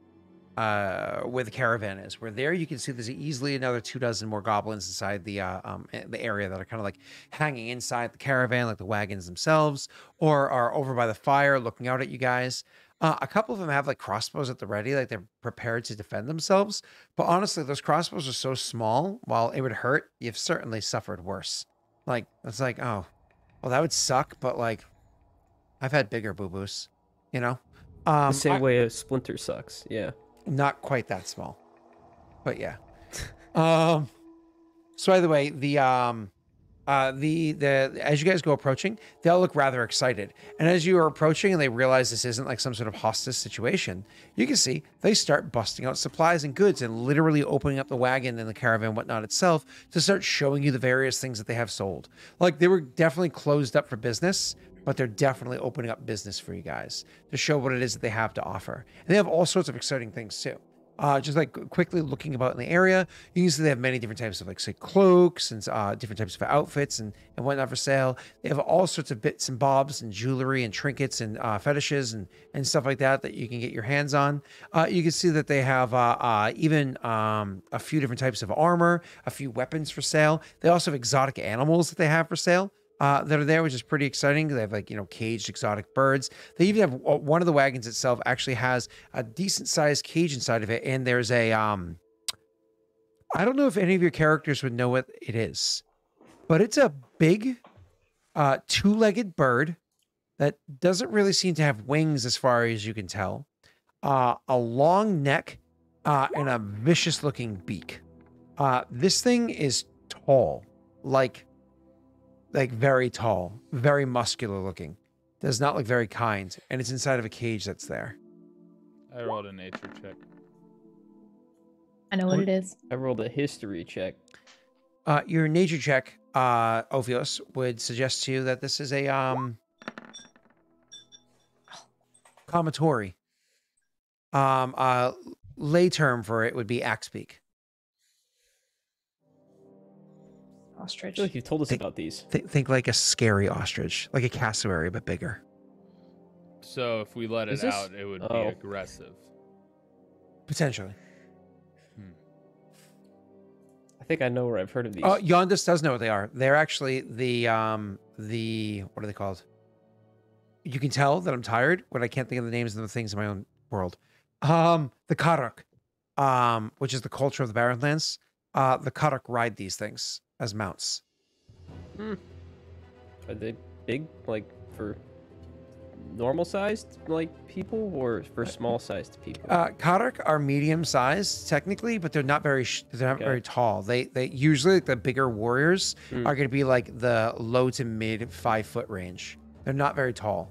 uh where the caravan is. Where there you can see there's easily another two dozen more goblins inside the uh um eh, the area that are kind of like hanging inside the caravan, like the wagons themselves or are over by the fire looking out at you guys. Uh, a couple of them have like crossbows at the ready, like they're prepared to defend themselves. But honestly, those crossbows are so small. While it would hurt, you've certainly suffered worse. Like it's like, oh, well, that would suck. But like, I've had bigger boo boos, you know. Um, the same I- way a splinter sucks. Yeah. Not quite that small, but yeah. um, so either way, the um, uh, the the as you guys go approaching, they all look rather excited, and as you are approaching and they realize this isn't like some sort of hostage situation, you can see they start busting out supplies and goods and literally opening up the wagon and the caravan whatnot itself to start showing you the various things that they have sold. Like they were definitely closed up for business, but they're definitely opening up business for you guys to show what it is that they have to offer. And they have all sorts of exciting things too. Uh, just like quickly looking about in the area, you can see they have many different types of like say cloaks and uh, different types of outfits and, and whatnot for sale. They have all sorts of bits and bobs and jewelry and trinkets and uh, fetishes and and stuff like that that you can get your hands on. Uh, you can see that they have uh, uh, even um, a few different types of armor, a few weapons for sale. They also have exotic animals that they have for sale uh, that are there, which is pretty exciting. They have like you know caged exotic birds. They even have uh, one of the wagons itself actually has a decent sized cage inside of it, and there's a um. I don't know if any of your characters would know what it is, but it's a big, uh, two legged bird that doesn't really seem to have wings as far as you can tell. Uh, a long neck, uh, and a vicious looking beak. Uh, this thing is tall, like like very tall, very muscular looking. Does not look very kind, and it's inside of a cage that's there. I rolled a nature check. I know what it is. I rolled a history check. Uh, your nature check, uh, Ophios, would suggest to you that this is a um comatori. Um, uh, lay term for it would be axebeak. I Ostrich. feel like you've told us Think- about these. Th- think like a scary ostrich, like a cassowary but bigger. So if we let Is it this- out, it would oh. be aggressive. Potentially. I think I know where I've heard of these. Oh, Yondus does know what they are. They're actually the um the what are they called? You can tell that I'm tired when I can't think of the names of the things in my own world. Um, the Karak, um, which is the culture of the Barrenlands. Uh, the Karak ride these things as mounts. Hmm. Are they big, like for normal sized like people, or for small sized people? Uh, Karak are medium sized technically, but they're not very sh- they're not Okay. very tall. They they usually like, the bigger warriors Mm. are going to be like the low to mid five foot range. They're not very tall.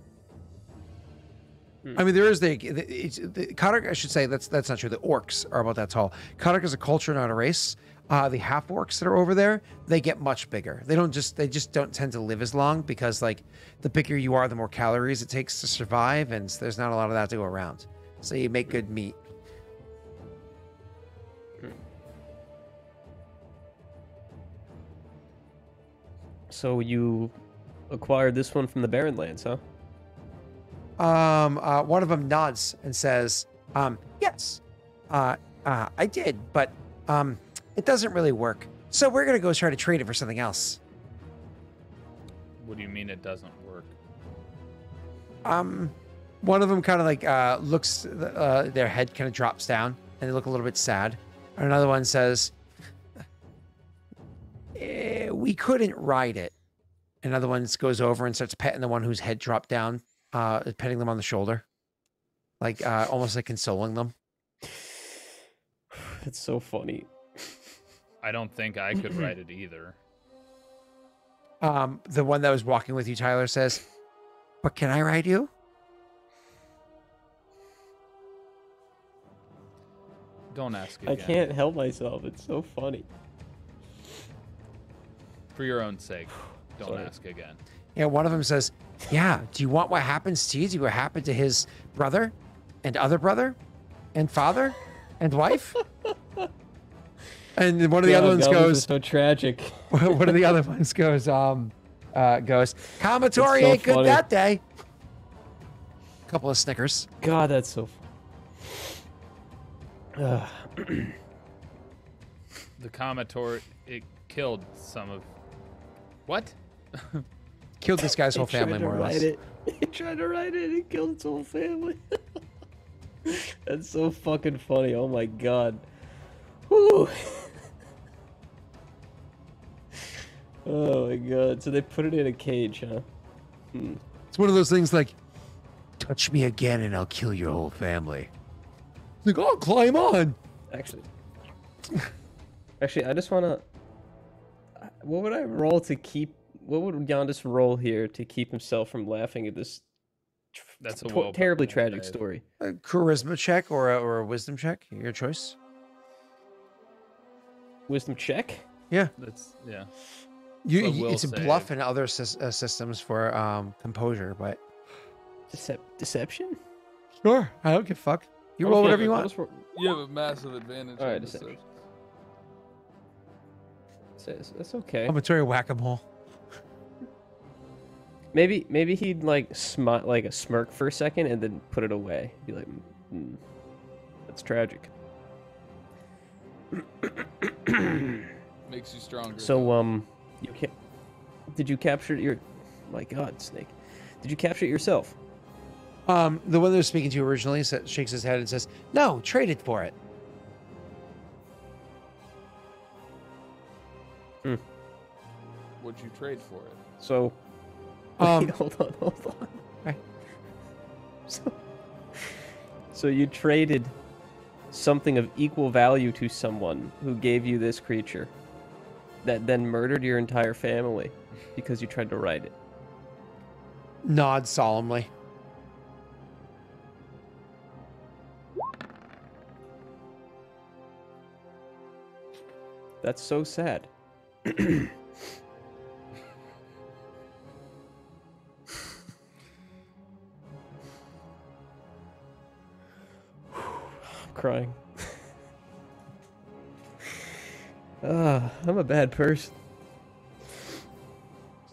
Hmm. I mean, there is the, the, it's, the Karak. I should say that's that's not true. The orcs are about that tall. Karak is a culture, not a race. Uh, the half orcs that are over there, they get much bigger. They don't just they just don't tend to live as long because like the bigger you are, the more calories it takes to survive, and there's not a lot of that to go around. So you make good meat. so you acquired this one from the Barrenlands, huh? Um, uh, one of them nods and says, um, yes, uh, uh, I did, but, um, it doesn't really work. So we're going to go try to trade it for something else. What do you mean it doesn't work? Um, one of them kind of like, uh, looks, uh, their head kind of drops down and they look a little bit sad. And another one says, eh, we couldn't ride it. Another one goes over and starts petting the one whose head dropped down, uh, petting them on the shoulder. Like, uh, almost like consoling them. That's so funny. I don't think I could write it either. Um, the one that was walking with you, Tyler, says, But can I ride you? Don't ask I can't help myself. It's so funny. For your own sake, don't Sorry. ask again. Yeah, one of them says, Yeah, do you want what happens to you? Do you what happened to his brother and other brother and father and wife? and then one of the other ones God, God, this is goes, so tragic. one of the other ones goes, um, uh, goes, Commodore so ain't good funny. that day. A couple of Snickers. God, that's so. Fu- The Commodore, it killed some of. What? Killed this guy's whole family more or less. write It. He tried to write it and he killed his whole family. That's so fucking funny. Oh my god. Whew. Oh my god. So they put it in a cage, huh? Hmm. It's one of those things like, touch me again and I'll kill your whole family. It's like, oh, climb on. Actually, actually, I just wanna. What would I roll to keep? What would Yondus roll here to keep himself from laughing at this? tr- That's a well terribly tragic save. story. A charisma check or a, or a wisdom check, your choice. Wisdom check. Yeah, That's yeah. You, you- will it's a bluff save. in other sys- uh, systems for um, composure, but Decep- deception. sure, I don't give a fuck. You roll just- whatever you want. just ro- You have a massive advantage. Alright, on deception. deception. That's, that's okay. I'm a Tory whack a mole. Maybe maybe he'd like smile like a smirk for a second and then put it away. Be like, mm, that's tragic. Makes you stronger. So um, you ca- did you capture it your? My God, Snake, did you capture it yourself? Um, the one that was speaking to you originally shakes his head and says, "No, traded for it." Hmm. What'd you trade for it? So, Um, wait, hold on, hold on. Okay. So, so you traded something of equal value to someone who gave you this creature, that then murdered your entire family because you tried to write it. Nod solemnly. That's so sad. I'm crying. Ah, I'm a bad person.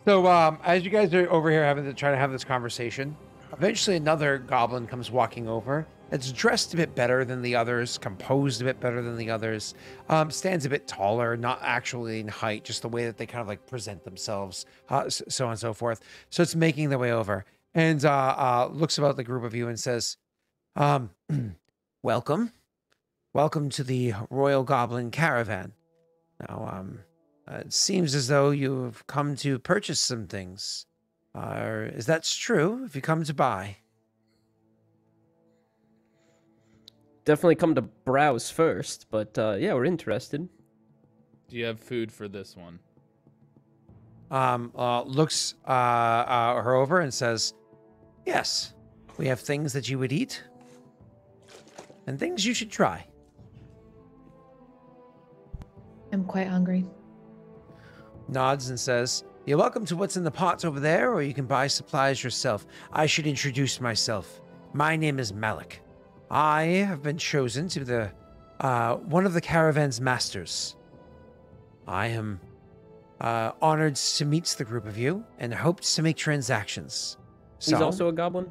So, um, as you guys are over here having to try to have this conversation, eventually another goblin comes walking over. It's dressed a bit better than the others, composed a bit better than the others, um, stands a bit taller, not actually in height, just the way that they kind of like present themselves, uh, so on and so forth. So it's making their way over and uh, uh, looks about the group of you and says, um, "Welcome, welcome to the Royal Goblin Caravan." Now, um, uh, it seems as though you've come to purchase some things. Uh, is that true? If you come to buy, Definitely come to browse first, but uh, yeah, we're interested. Do you have food for this one? um, uh, looks uh, uh, her over and says, "Yes, we have things that you would eat, and things you should try." I'm quite hungry. Nods and says, "You're welcome to what's in the pots over there, or you can buy supplies yourself. I should introduce myself. My name is Malik. I have been chosen to be the uh, one of the caravan's masters. I am uh, honored to meet the group of you and hopes to make transactions. He's also a goblin.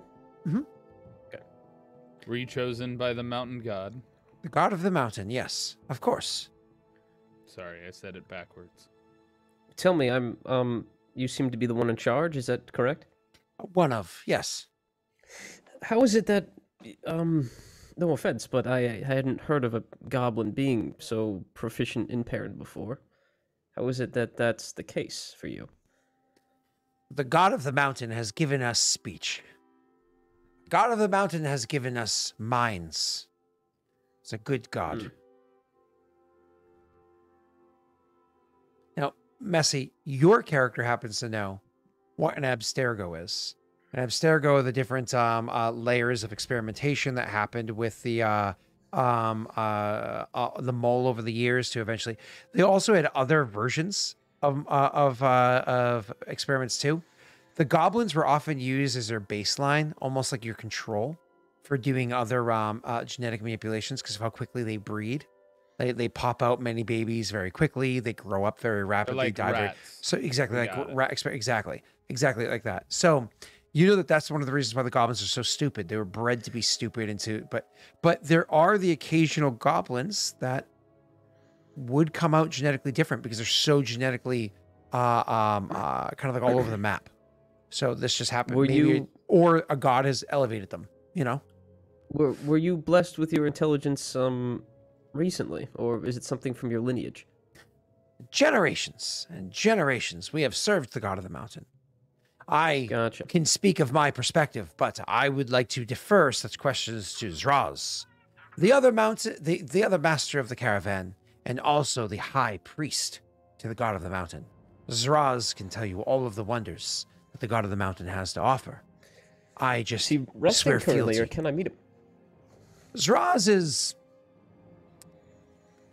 Were you chosen by the mountain god? the god of the mountain. Yes, of course. Sorry, I said it backwards. Tell me, I'm um. You seem to be the one in charge. Is that correct? One of yes. How is it that um? No offense, but I, I hadn't heard of a goblin being so proficient in Perrin before. How is it that that's the case for you? The god of the mountain has given us speech. God of the mountain has given us minds. It's a good god. Hmm. Messy, your character happens to know what an abstergo is. An abstergo are the different um, uh, layers of experimentation that happened with the uh, um, uh, uh, the mole over the years to eventually. They also had other versions of uh, of uh, of experiments too. The goblins were often used as their baseline, almost like your control for doing other um, genetic manipulations because of how quickly they breed. They, they pop out many babies very quickly. They grow up very rapidly. like die very- so exactly We like got it. exactly exactly like that. So you know that that's one of the reasons why the goblins are so stupid. They were bred to be stupid into but but there are the occasional goblins that would come out genetically different because they're so genetically uh um uh kind of like all over the map. So this just happened. Were Maybe you- or a god has elevated them. You know. Were were you blessed with your intelligence um recently, or is it something from your lineage? generations and generations we have served the god of the mountain. I Gotcha. can speak of my perspective, but I would like to defer such questions to Zraz, the other mountain, the, the other master of the caravan, and also the high priest to the god of the mountain. Zraz can tell you all of the wonders that the god of the mountain has to offer. I just See, swear or fealty. can I meet him? Zraz is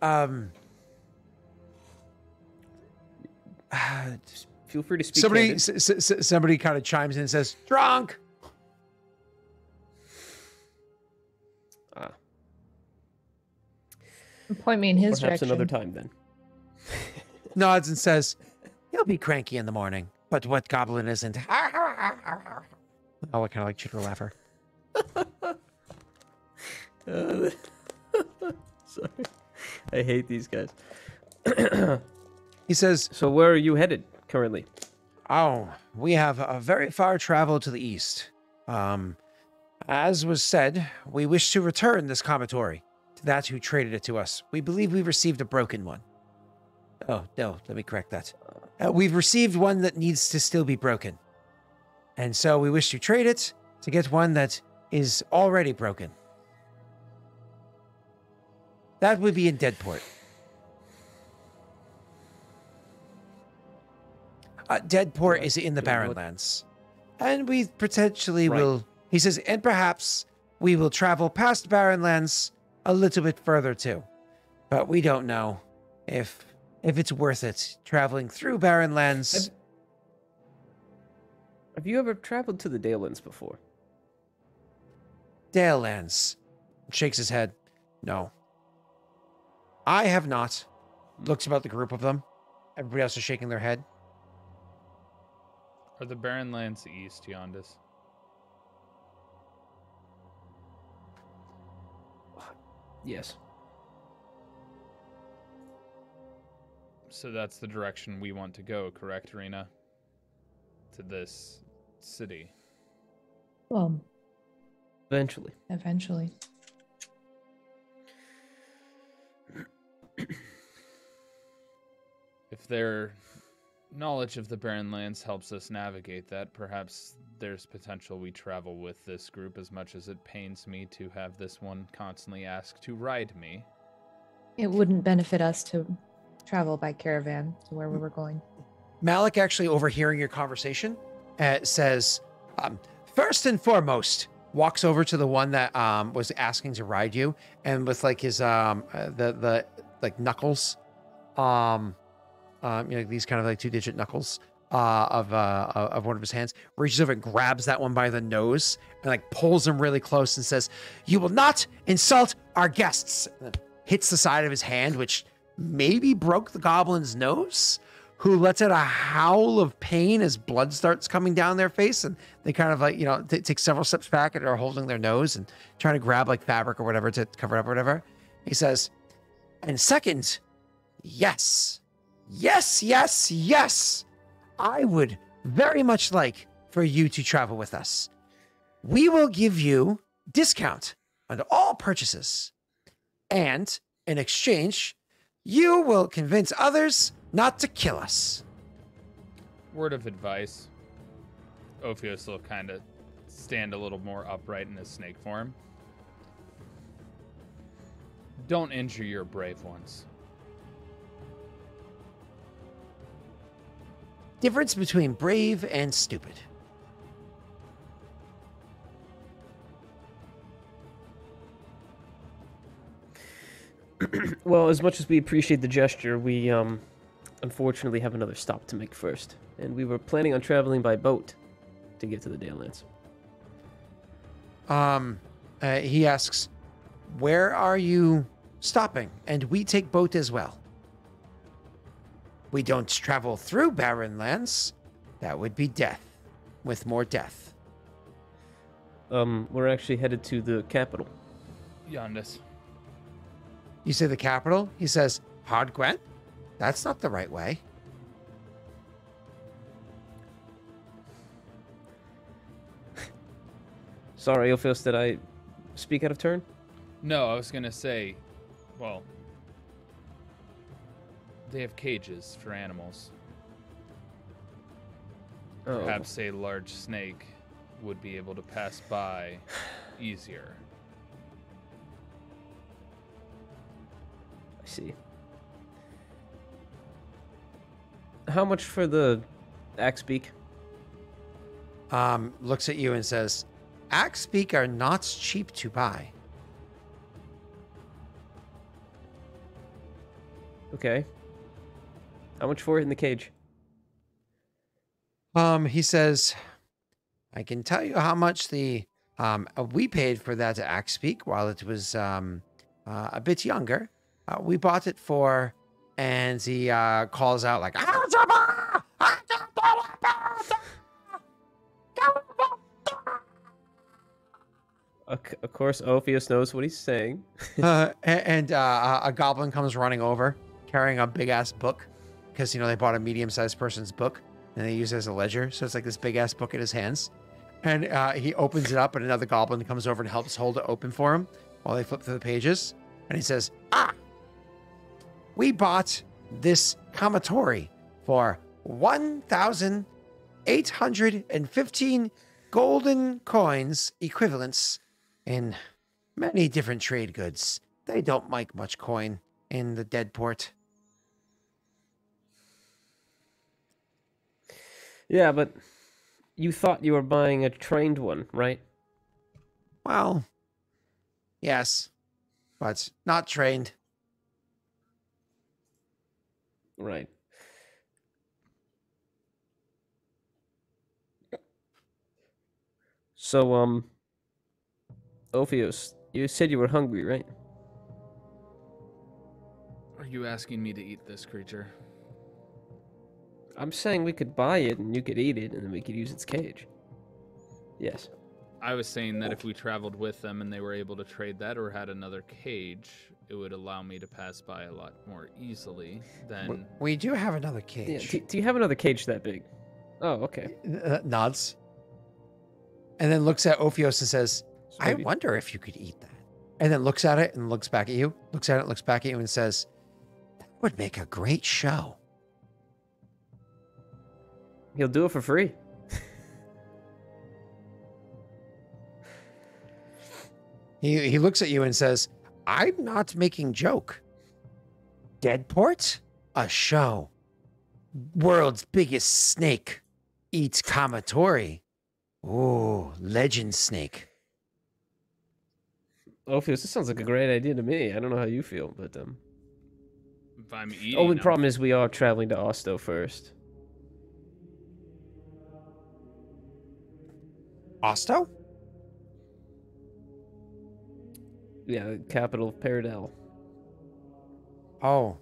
um uh, Feel free to speak. somebody s- s- s- somebody kind of chimes in and says drunk Ah, Point me in his perhaps direction. another time then. nods and says he'll be cranky in the morning but what goblin isn't oh i kind of like chitter laugher Uh, sorry, I hate these guys. he says So where are you headed currently? oh we have a very far travel to the east um as was said we wish to return this commatory to that who traded it to us we believe we received a broken one. Oh no let me correct that Uh, we've received one that needs to still be broken and so we wish to trade it to get one that is already broken that would be in deadport Uh, Deadport Yeah, is in the doing Barren what? Lands. And we potentially Right. will, he says, and perhaps we will travel past Barrenlands a little bit further too. But we don't know if if it's worth it traveling through Barrenlands. Have- Have you ever traveled to the Dalelands before? Dalelands. Shakes his head. No. I have not. Looks about the group of them. Everybody else is shaking their head. Are the Barren Lands east, Yondus? Yes. So that's the direction we want to go, correct, Rena? To this city. Well, Eventually. eventually. If their knowledge of the Barren Lands helps us navigate that, perhaps there's potential we travel with this group as much as it pains me to have this one constantly ask to ride me. It wouldn't benefit us to travel by caravan to where we were going. Malik, actually overhearing your conversation, uh, says, um, first and foremost, walks over to the one that um, was asking to ride you, and with like his um, uh, the the like knuckles, um, um, you know these kind of like two digit knuckles uh, of uh, of one of his hands, reaches over and grabs that one by the nose and like pulls him really close and says, "You will not insult our guests." Hits the side of his hand, which maybe broke the goblin's nose who lets out a howl of pain as blood starts coming down their face. And they kind of like you know t- take several steps back and are holding their nose and trying to grab like fabric or whatever to cover it up or whatever. He says and second yes yes yes yes i would very much like for you to travel with us we will give you discount on all purchases and in exchange you will convince others not to kill us. Word of advice. Ophios will kind of stand a little more upright in his snake form. Don't injure your brave ones. Difference between brave and stupid. Well, as much as we appreciate the gesture, we um unfortunately have another stop to make first. And we were planning on traveling by boat to get to the Dalelands. Um, uh, he asks, "Where are you stopping?" And we take boat as well. We don't travel through barren lands. That would be death, with more death. Um, we're actually headed to the capital. Yondus. You say the capital? He says, "Hodgwen? That's not the right way." Sorry, Ophios, did I speak out of turn? No, I was gonna say, well, they have cages for animals. Oh, Perhaps a large snake would be able to pass by easier. I see. How much for the axe beak? Um, looks at you and says, Axe beak are not cheap to buy. Okay. How much for it in the cage? Um, he says, I can tell you how much the um uh, we paid for that axe beak while it was um uh, a bit younger. Uh, we bought it for, and he uh, calls out like, Of course, Ophios knows what he's saying. uh, and uh, a goblin comes running over carrying a big ass book because you know they bought a medium sized person's book and they use it as a ledger. So it's like this big ass book in his hands. And uh, he opens it up, and another goblin comes over and helps hold it open for him while they flip through the pages. And he says, Ah, we bought this Kamatori for 1,815 golden coins equivalents in many different trade goods. They don't make much coin in the dead Yeah, but you thought you were buying a trained one, right? Well, yes, but not trained. Right. So, um, Ophios, you said you were hungry, right? Are you asking me to eat this creature? I'm saying we could buy it and you could eat it and then we could use its cage. Yes. I was saying that if we traveled with them and they were able to trade that or had another cage, it would allow me to pass by a lot more easily than We do have another Yeah, cage. do, do you have another cage that big? Oh, okay. Uh, nods. And then looks at Ophios and says, So I wonder if you could eat that. And then looks at it and looks back at you, looks at it, looks back at you, and says, That would make a great show. He'll do it for free. He, he looks at you and says, I'm not making joke. Deadport? A show. World's biggest snake eats Kamatori. Ooh, legend snake. Ophios, this sounds like a great idea to me. I don't know how you feel, but um. if I'm eating. Only problem is we are traveling to Osto first. Osto? Yeah, the capital of Paradel. Oh,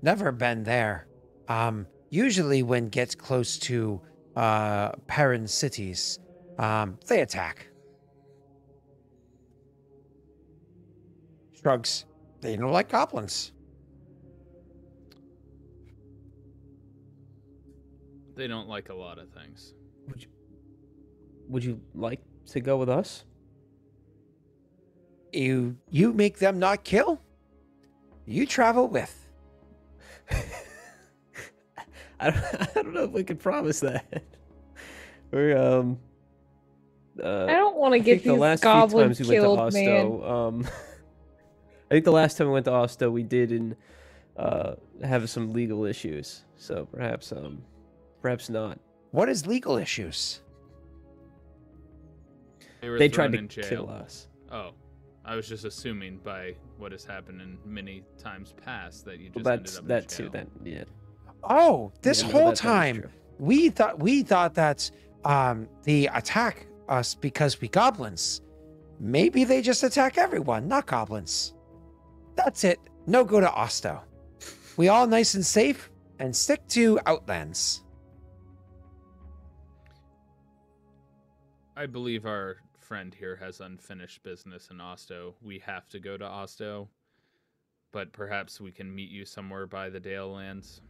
never been there. Um, usually when gets close to uh Perrin cities, um, they attack. Shrugs. They don't like goblins. They don't like a lot of things. Would you, would you like to go with us? You you make them not kill. You travel with. I don't, I don't know if we can promise that. We're um. Uh, I don't want to I get think the these last few goblins times we killed, went to man. Osto, um, I think the last time we went to Osto, we did in uh have some legal issues. So perhaps um, perhaps not. What is legal issues? They, were They tried to in jail. kill us. Oh, I was just assuming by what has happened in many times past that you just Well, ended that's up in that jail. too. That yeah. Oh, this Yeah, whole that- that is time we thought we thought that um the attack us because we goblins. Maybe they just attack everyone, not goblins. That's it. No go to Osto. We all nice and safe and stick to Outlands. I believe our friend here has unfinished business in Osto. We have to go to Osto, but perhaps we can meet you somewhere by the Dale lands.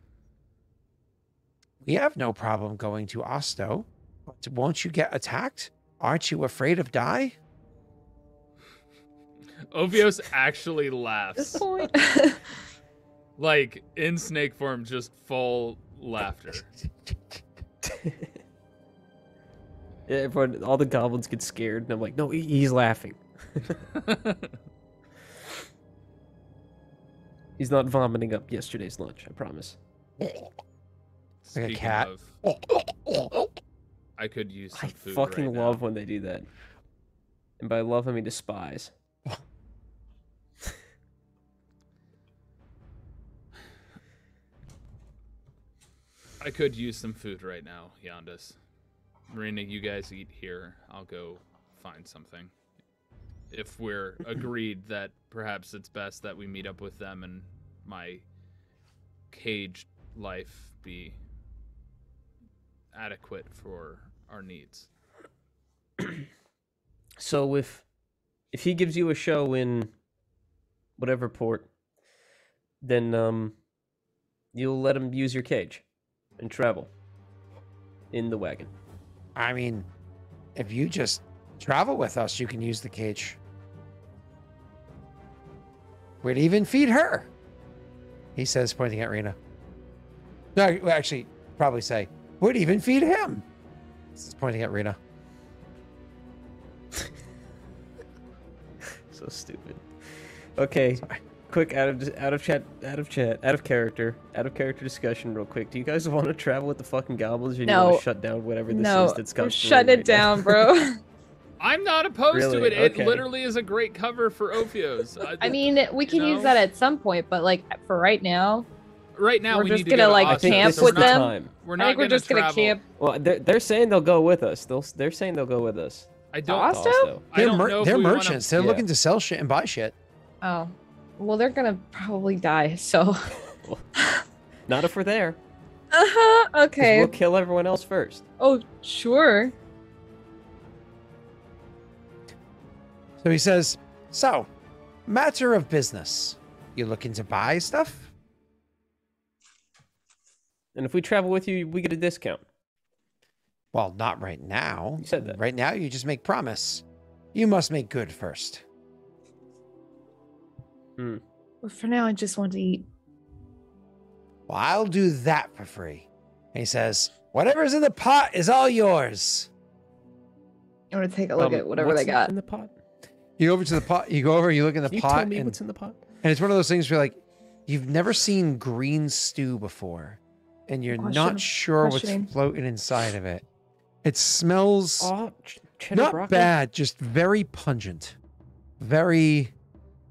We have no problem going to Osto. But won't you get attacked? Aren't you afraid of die? Ophios actually At this laughs. Like in snake form, just full laughter. Yeah, Everyone, all the goblins get scared, and I'm like, no, he's laughing. He's not vomiting up yesterday's lunch. I promise. Speaking like a cat. of, I could use some I food fucking right love now. when they do that. And by love, I mean despise. I could use some food right now, Yondus. Marina, you guys eat here. I'll go find something. If we're agreed that perhaps it's best that we meet up with them and my caged life be adequate for our needs. So if if he gives you a show in whatever port, then um, you'll let him use your cage and travel in the wagon. I mean, if you just travel with us, you can use the cage. We'd even feed her. He says, pointing at Rena. No, actually, probably say, we'd even feed him. This is pointing at Rena. So stupid. Okay, Sorry. Quick out of out of chat, out of chat, out of character, out of character discussion, real quick. Do you guys want to travel with the fucking goblins, or do you want No. to shut down whatever this no, is that's we're got shutting it down, bro. I'm not opposed to Really? it. It Okay. literally is a great cover for Ophios. I mean, we can You use that at some point, but like for right now, right now we're we just need gonna, go to like, I Austin, camp this so is we're with them. time. We're I not think we're gonna just gonna travel. camp. Well, they're they're saying they'll go with us. They'll they're saying they'll go with us. I don't. Austin? Also, I They're, don't mer- know they're we wanna- merchants. They're Yeah. looking to sell shit and buy shit. Oh, well, they're gonna probably die. So, not if we're there. uh huh. Okay. We'll kill everyone else first. Oh, sure. So he says, So, matter of business. You looking to buy stuff? And if we travel with you, we get a discount. Well, not right now. You said that. Right now, you just make promise. You must make good first. But for now, I just want to eat. Well, I'll do that for free. And he says, Whatever's in the pot is all yours. I want to take a look Um, at whatever what's they got. in the pot. You go over to the pot, you go over, you look in the Can you pot, tell me and, what's in the pot? and it's one of those things where like you've never seen green stew before, and you're Question- not sure questioning. what's floating inside of it. It smells Oh, ch- not broccoli? bad, just very pungent. Very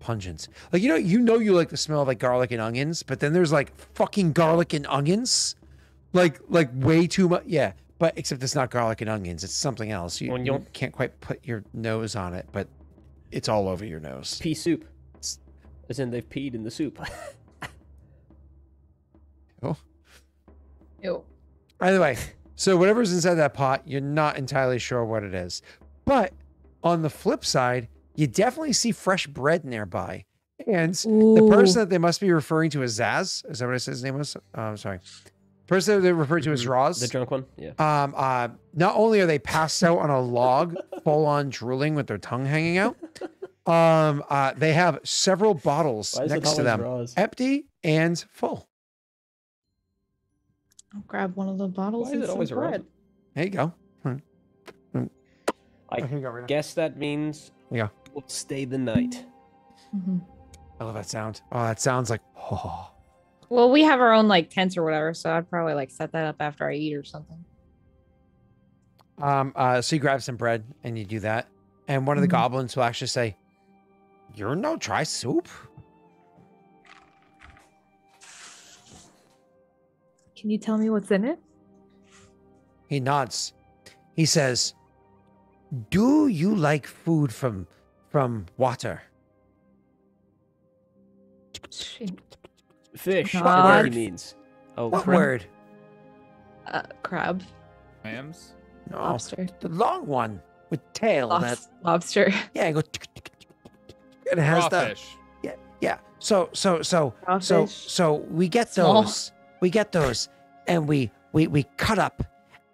pungent. Like you know, you know you like the smell of like garlic and onions, but then there's like fucking garlic and onions. Like like way too much. Yeah. But except it's not garlic and onions, it's something else. You, you can't quite put your nose on it, but it's all over your nose. Pea soup. As in they've peed in the soup. oh. Ew. Either way, so whatever's inside that pot, you're not entirely sure what it is. But on the flip side, you definitely see fresh bread nearby. And the person that they must be referring to as Zaz, is that what I said his name was? Oh, I'm sorry. person that they referred to as Mhm. Roz. The drunk one? Yeah. um, uh, not only are they passed out on a log, full on drooling with their tongue hanging out, um, uh, they have several bottles Why is it next to them, Roz? empty and full. I'll grab one of the bottles Why is and it some always a Roz? bread. There you go. I Here you go, Rena. guess that means Yeah. We'll stay the night. Mhm. I love that sound. Oh, that sounds like oh. Well, we have our own like tents or whatever, so I'd probably like set that up after I eat or something. Um, uh, so you grab some bread and you do that, and one of the Mhm. goblins will actually say, "You're no try soup." Can you tell me what's in it? He nods. He says, "Do you like food from from water?" Shit. Fish. What What he word? means. Oh, What crap. word? Uh, crab, Clams? No, lobster, the long one with tail. That lobster, yeah, go. tick, And it has the Crawfish. yeah, yeah. So so so so crawfish. so we get Small. those we get those and we we we cut up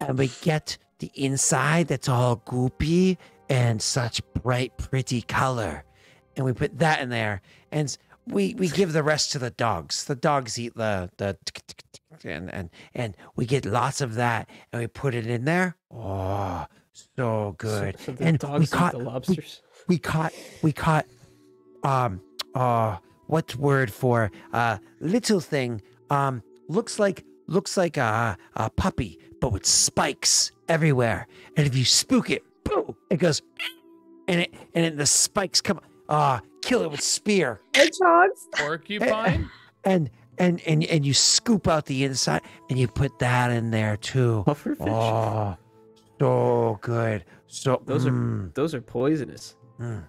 and we get the inside that's all goopy and such bright pretty color and we put that in there, and we we give the rest to the dogs. The dogs eat the the and and and we get lots of that, and we put it in there. Oh, so good. So, so the and dogs we eat caught the we- lobsters. we caught we caught um uh what word for uh little thing um looks like looks like a a puppy but with spikes everywhere and if you spook it boom it goes and it and it, the spikes come ah kill it with spear Hedgehogs. Porcupine? and and and and you scoop out the inside and you put that in there too Pufferfish. oh so good so Those are- mm, Those are poisonous. mm.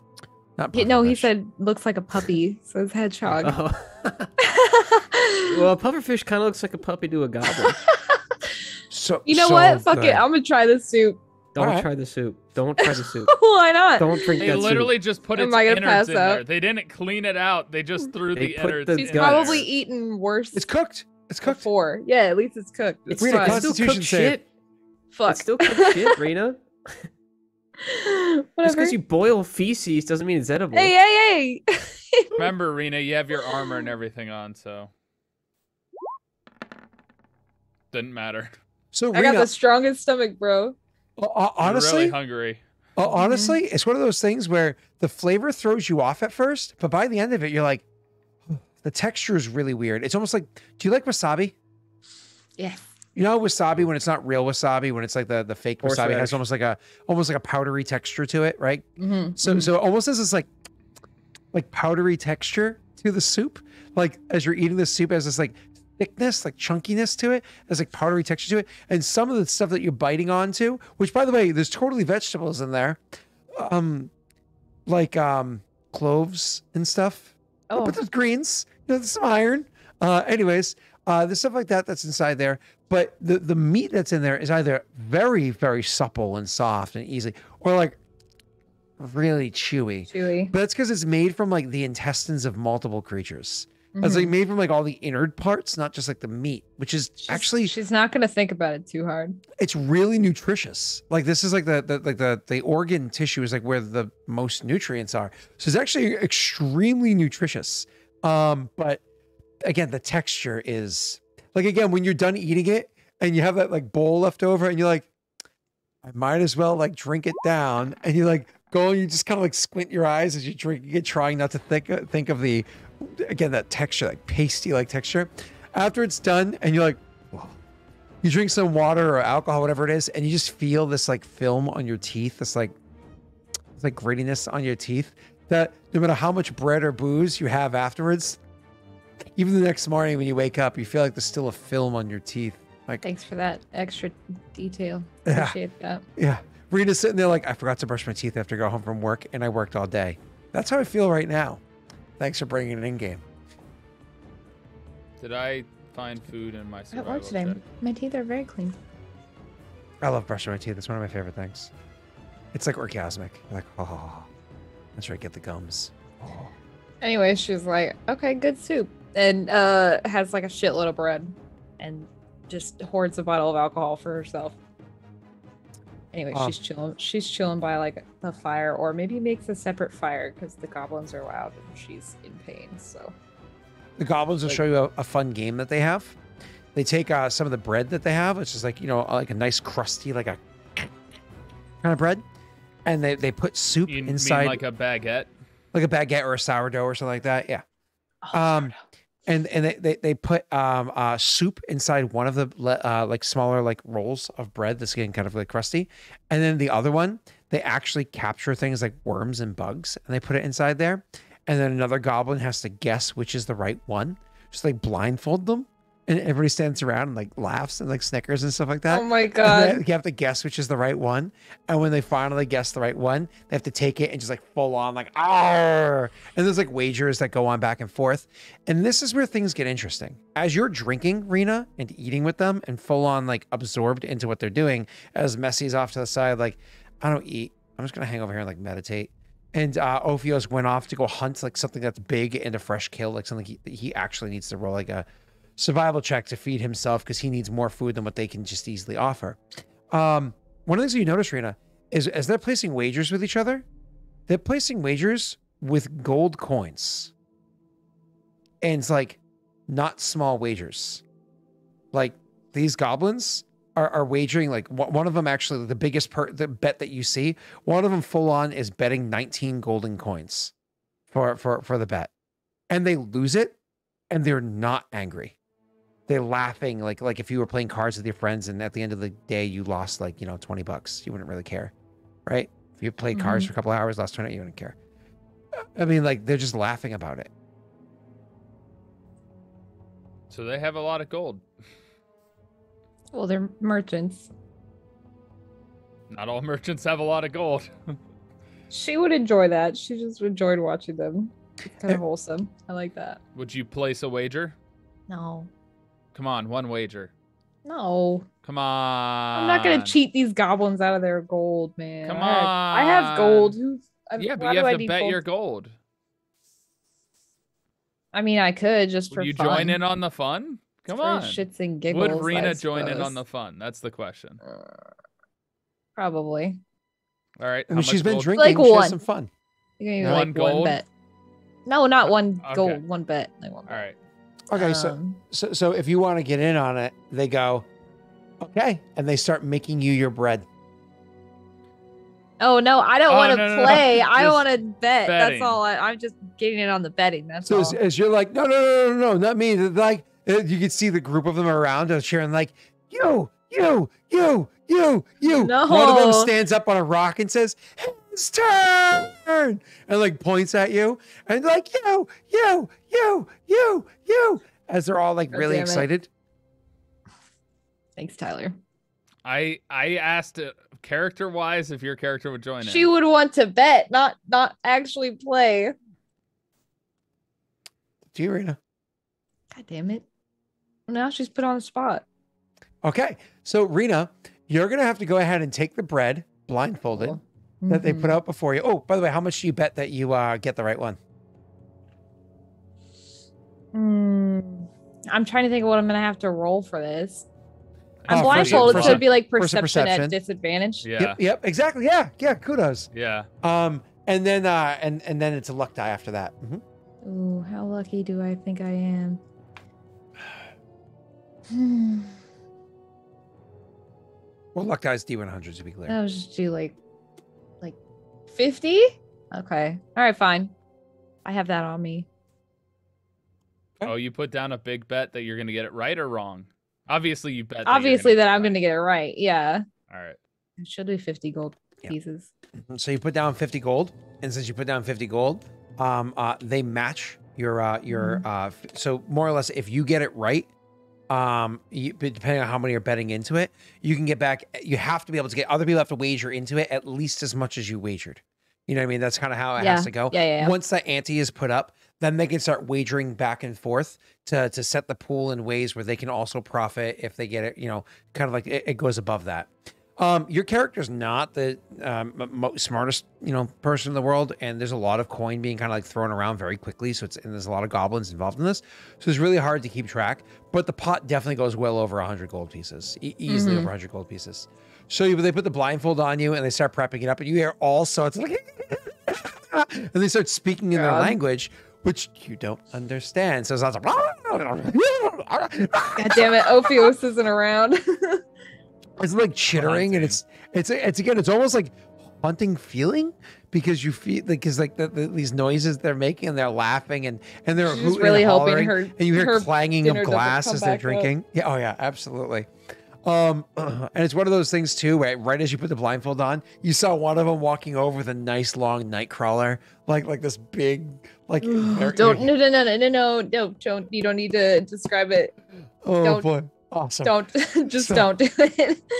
Not He- no, he said looks like a puppy, so it's hedgehog. Oh. well, a pufferfish kind of looks like a puppy to a goblin. So you know so what? Fuck good. it. I'm gonna try the soup. Don't Alright. try the soup. Don't try the soup. Why not? Don't drink They that literally just put Am its innards pass in there. out? They didn't clean it out. They just threw They the put innards the in She's guts. probably there. eaten worse It's cooked. It's cooked. before. Yeah, at least it's cooked. soup. It's It's, Rita, fine. it's still Constitution cooked save. shit. Fuck. It's still cooked shit, Rena. Just because you boil feces doesn't mean it's edible. Hey, hey, hey! Remember, Rena, you have your armor and everything on, so didn't matter. So I got the strongest stomach, bro. Uh, uh, You're honestly, really hungry. uh, honestly, it's one of those things where the flavor throws you off at first, but by the end of it, you're like, the texture is really weird. It's almost like, do you like wasabi? Yeah. You know wasabi when it's not real wasabi, when it's like the the fake wasabi Horseradish. has almost like a almost like a powdery texture to it, right? Mm-hmm. So so it almost has this like like powdery texture to the soup. Like as you're eating the soup, as has this like thickness, like chunkiness to it. There's like powdery texture to it. And some of the stuff that you're biting onto, which by the way, there's totally vegetables in there. Um like um cloves and stuff. Oh, But there's greens, you know, there's some iron. Uh anyways, uh there's stuff like that that's inside there. But the the meat that's in there is either very, very supple and soft and easy, or like really chewy. chewy. But that's because it's made from like the intestines of multiple creatures. It's Mhm. like made from like all the innard parts, not just like the meat, which is She's- actually she's not gonna think about it too hard. it's really nutritious. Like this is like the, the like the the organ tissue is like where the most nutrients are. So it's actually extremely nutritious. Um, but again, the texture is like again when you're done eating it and you have that like bowl left over and you're like, I might as well like drink it down, and you're like go and you just kind of like squint your eyes as you drink it, trying not to think think of the again that texture, like pasty like texture. After it's done, and you're like, "Whoa." you drink some water or alcohol, whatever it is, and you just feel this like film on your teeth, this like this like grittiness on your teeth. That no matter how much bread or booze you have afterwards, even the next morning when you wake up, you feel like there's still a film on your teeth. Like, Thanks for that extra detail. Yeah. Appreciate that. yeah. Rena's sitting there like, I forgot to brush my teeth after I got home from work, and I worked all day. That's how I feel right now. Thanks for bringing it in game. Did I find food in my At survival work today, check? my teeth are very clean. I love brushing my teeth. It's one of my favorite things. It's like orgasmic. Like, oh, that's right. Get the gums. Oh. Anyway, she's like, okay, good soup. And uh has like a shitload of bread and just hoards a bottle of alcohol for herself. Anyway, Um, she's chilling she's chilling by like the fire, or maybe makes a separate fire because the goblins are loud and she's in pain. So The goblins will Like- show you a, a fun game that they have. They take uh, some of the bread that they have, which is like you know like a nice crusty like a kind of bread, and they they put soup You inside mean like a baguette? like a baguette or a sourdough or something like that. Yeah. Um, and and they, they, they put um uh soup inside one of the uh like smaller like rolls of bread that's getting kind of like crusty, and then the other one they actually capture things like worms and bugs and they put it inside there, and then another goblin has to guess which is the right one, just like blindfold them, and everybody stands around and like laughs and like snickers and stuff like that. oh my god. you have to guess which is the right one. And when they finally guess the right one, they have to take it and just like full on like ah. And there's like wagers that go on back and forth. And this is where things get interesting. As you're drinking Rena and eating with them and full on like absorbed into what they're doing, as Messy's off to the side, like, I don't eat. I'm just gonna hang over here and like meditate. And uh Ophios went off to go hunt like something that's big and a fresh kill, like something he, he actually needs to roll like a survival check to feed himself because he needs more food than what they can just easily offer. Um, one of the things you notice, Rena, is as they're placing wagers with each other, they're placing wagers with gold coins. And it's like not small wagers. Like these goblins are, are wagering like one one of them actually the biggest per the bet that you see. One of them full on is betting 19 golden coins for for for the bet, and they lose it, and they're not angry. They're laughing like like if you were playing cards with your friends, and at the end of the day you lost like you know 20 bucks, you wouldn't really care, right? If you played cards for a couple hours, lost 20, you wouldn't care. I mean, like they're just laughing about it. So they have a lot of gold. Well, they're merchants. Not all merchants have a lot of gold. She would enjoy that. She just enjoyed watching them. It's kind Eh. of wholesome. I like that. Would you place a wager? No. Come on, one wager. No. Come on. I'm not gonna cheat these goblins out of their gold, man. Come I have, I have gold. on. Who's Yeah, but you have to bet gold? your gold. I mean, I could just for Would you fun. join in on the fun? Come for on. shits and giggles. Would Rena I join in on the fun? That's the question. Uh, Probably. All right. I mean, she's much been gold- drinking. Like she one. has some fun. You're gonna be One like gold? one bet. No, not one Okay. gold. One bet. Like one bet. right. Okay, so Um, So, so if you want to get in on it, they go, okay, and they start making you your bread. Oh no, I don't Oh, want to no, no, no. play. I want to bet. betting. That's all. I, I'm just getting in on the betting. That's So all. as, as you're like, no, no, no, no, no, not me. Like uh, you can see the group of them around us cheering, like you, you, you, you, you. One of them stands up on a rock and says, "His turn," and like points at you, and like you, you, you, you, you, as they're all like God really excited. Thanks, Tyler. I I asked uh, character wise if your character would join She in. would want to bet, not not actually play. Do you, Rena? God damn it! Now she's put on the spot. Okay, so Rena, you're gonna have to go ahead and take the bread blindfolded. Cool. That they put out before you. Oh, by the way, how much do you bet that you uh, get the right one? Mm, I'm trying to think of what I'm gonna have to roll for this. I'm Oh, blindfolded, so it'd be like perception, perception. at disadvantage. Yeah. Yep, yep, exactly. Yeah, yeah. Kudos. Yeah. Um, and then uh, and and then it's a luck die after that. Mhm. Ooh, how lucky do I think I am? Well, luck die is D100 to be clear. I'll just do like, like, fifty. Okay. All right. Fine. I have that on me. Oh, you put down a big bet that you're gonna get it right or wrong. Obviously, you bet. that Obviously, that I'm gonna get it right. Yeah. All right. It should be fifty gold Yeah. pieces. So you put down 50 gold, and since you put down 50 gold, um, uh, they match your uh your uh. f- So more or less, if you get it right, um, you, depending on how many are betting into it, you can get back. You have to be able to get other people have to wager into it at least as much as you wagered. You know what I mean? That's kind of how it Yeah. has to go. Yeah, yeah, yeah. Once that ante is put up, then they can start wagering back and forth to to set the pool in ways where they can also profit if they get it. You know, kind of like it, it goes above that. Um, your character's not the um, smartest, you know, person in the world, and there's a lot of coin being kind of like thrown around very quickly. So it's and there's a lot of goblins involved in this, so it's really hard to keep track. But the pot definitely goes well over hundred gold pieces, e- easily Mhm. over hundred gold pieces. So you, they put the blindfold on you and they start prepping it up, and you hear all sorts of like, and they start speaking in their God. language, which you don't understand. So it's like. God damn it, Ophios isn't around. It's like chittering, and it's it's it's again, it's almost like haunting feeling because you feel like because like the, the, these noises they're making and they're laughing and and they're She's hooting really and hoping hollering, her and you hear her clanging of glass as they're back up. drinking. Yeah, oh yeah, absolutely. Um, and it's one of those things too, where right as you put the blindfold on, you saw one of them walking over with a nice long night crawler, like like this big, like don't no no no no no no no don't you don't need to describe it. Oh don't- boy, awesome. Don't just So- don't do it.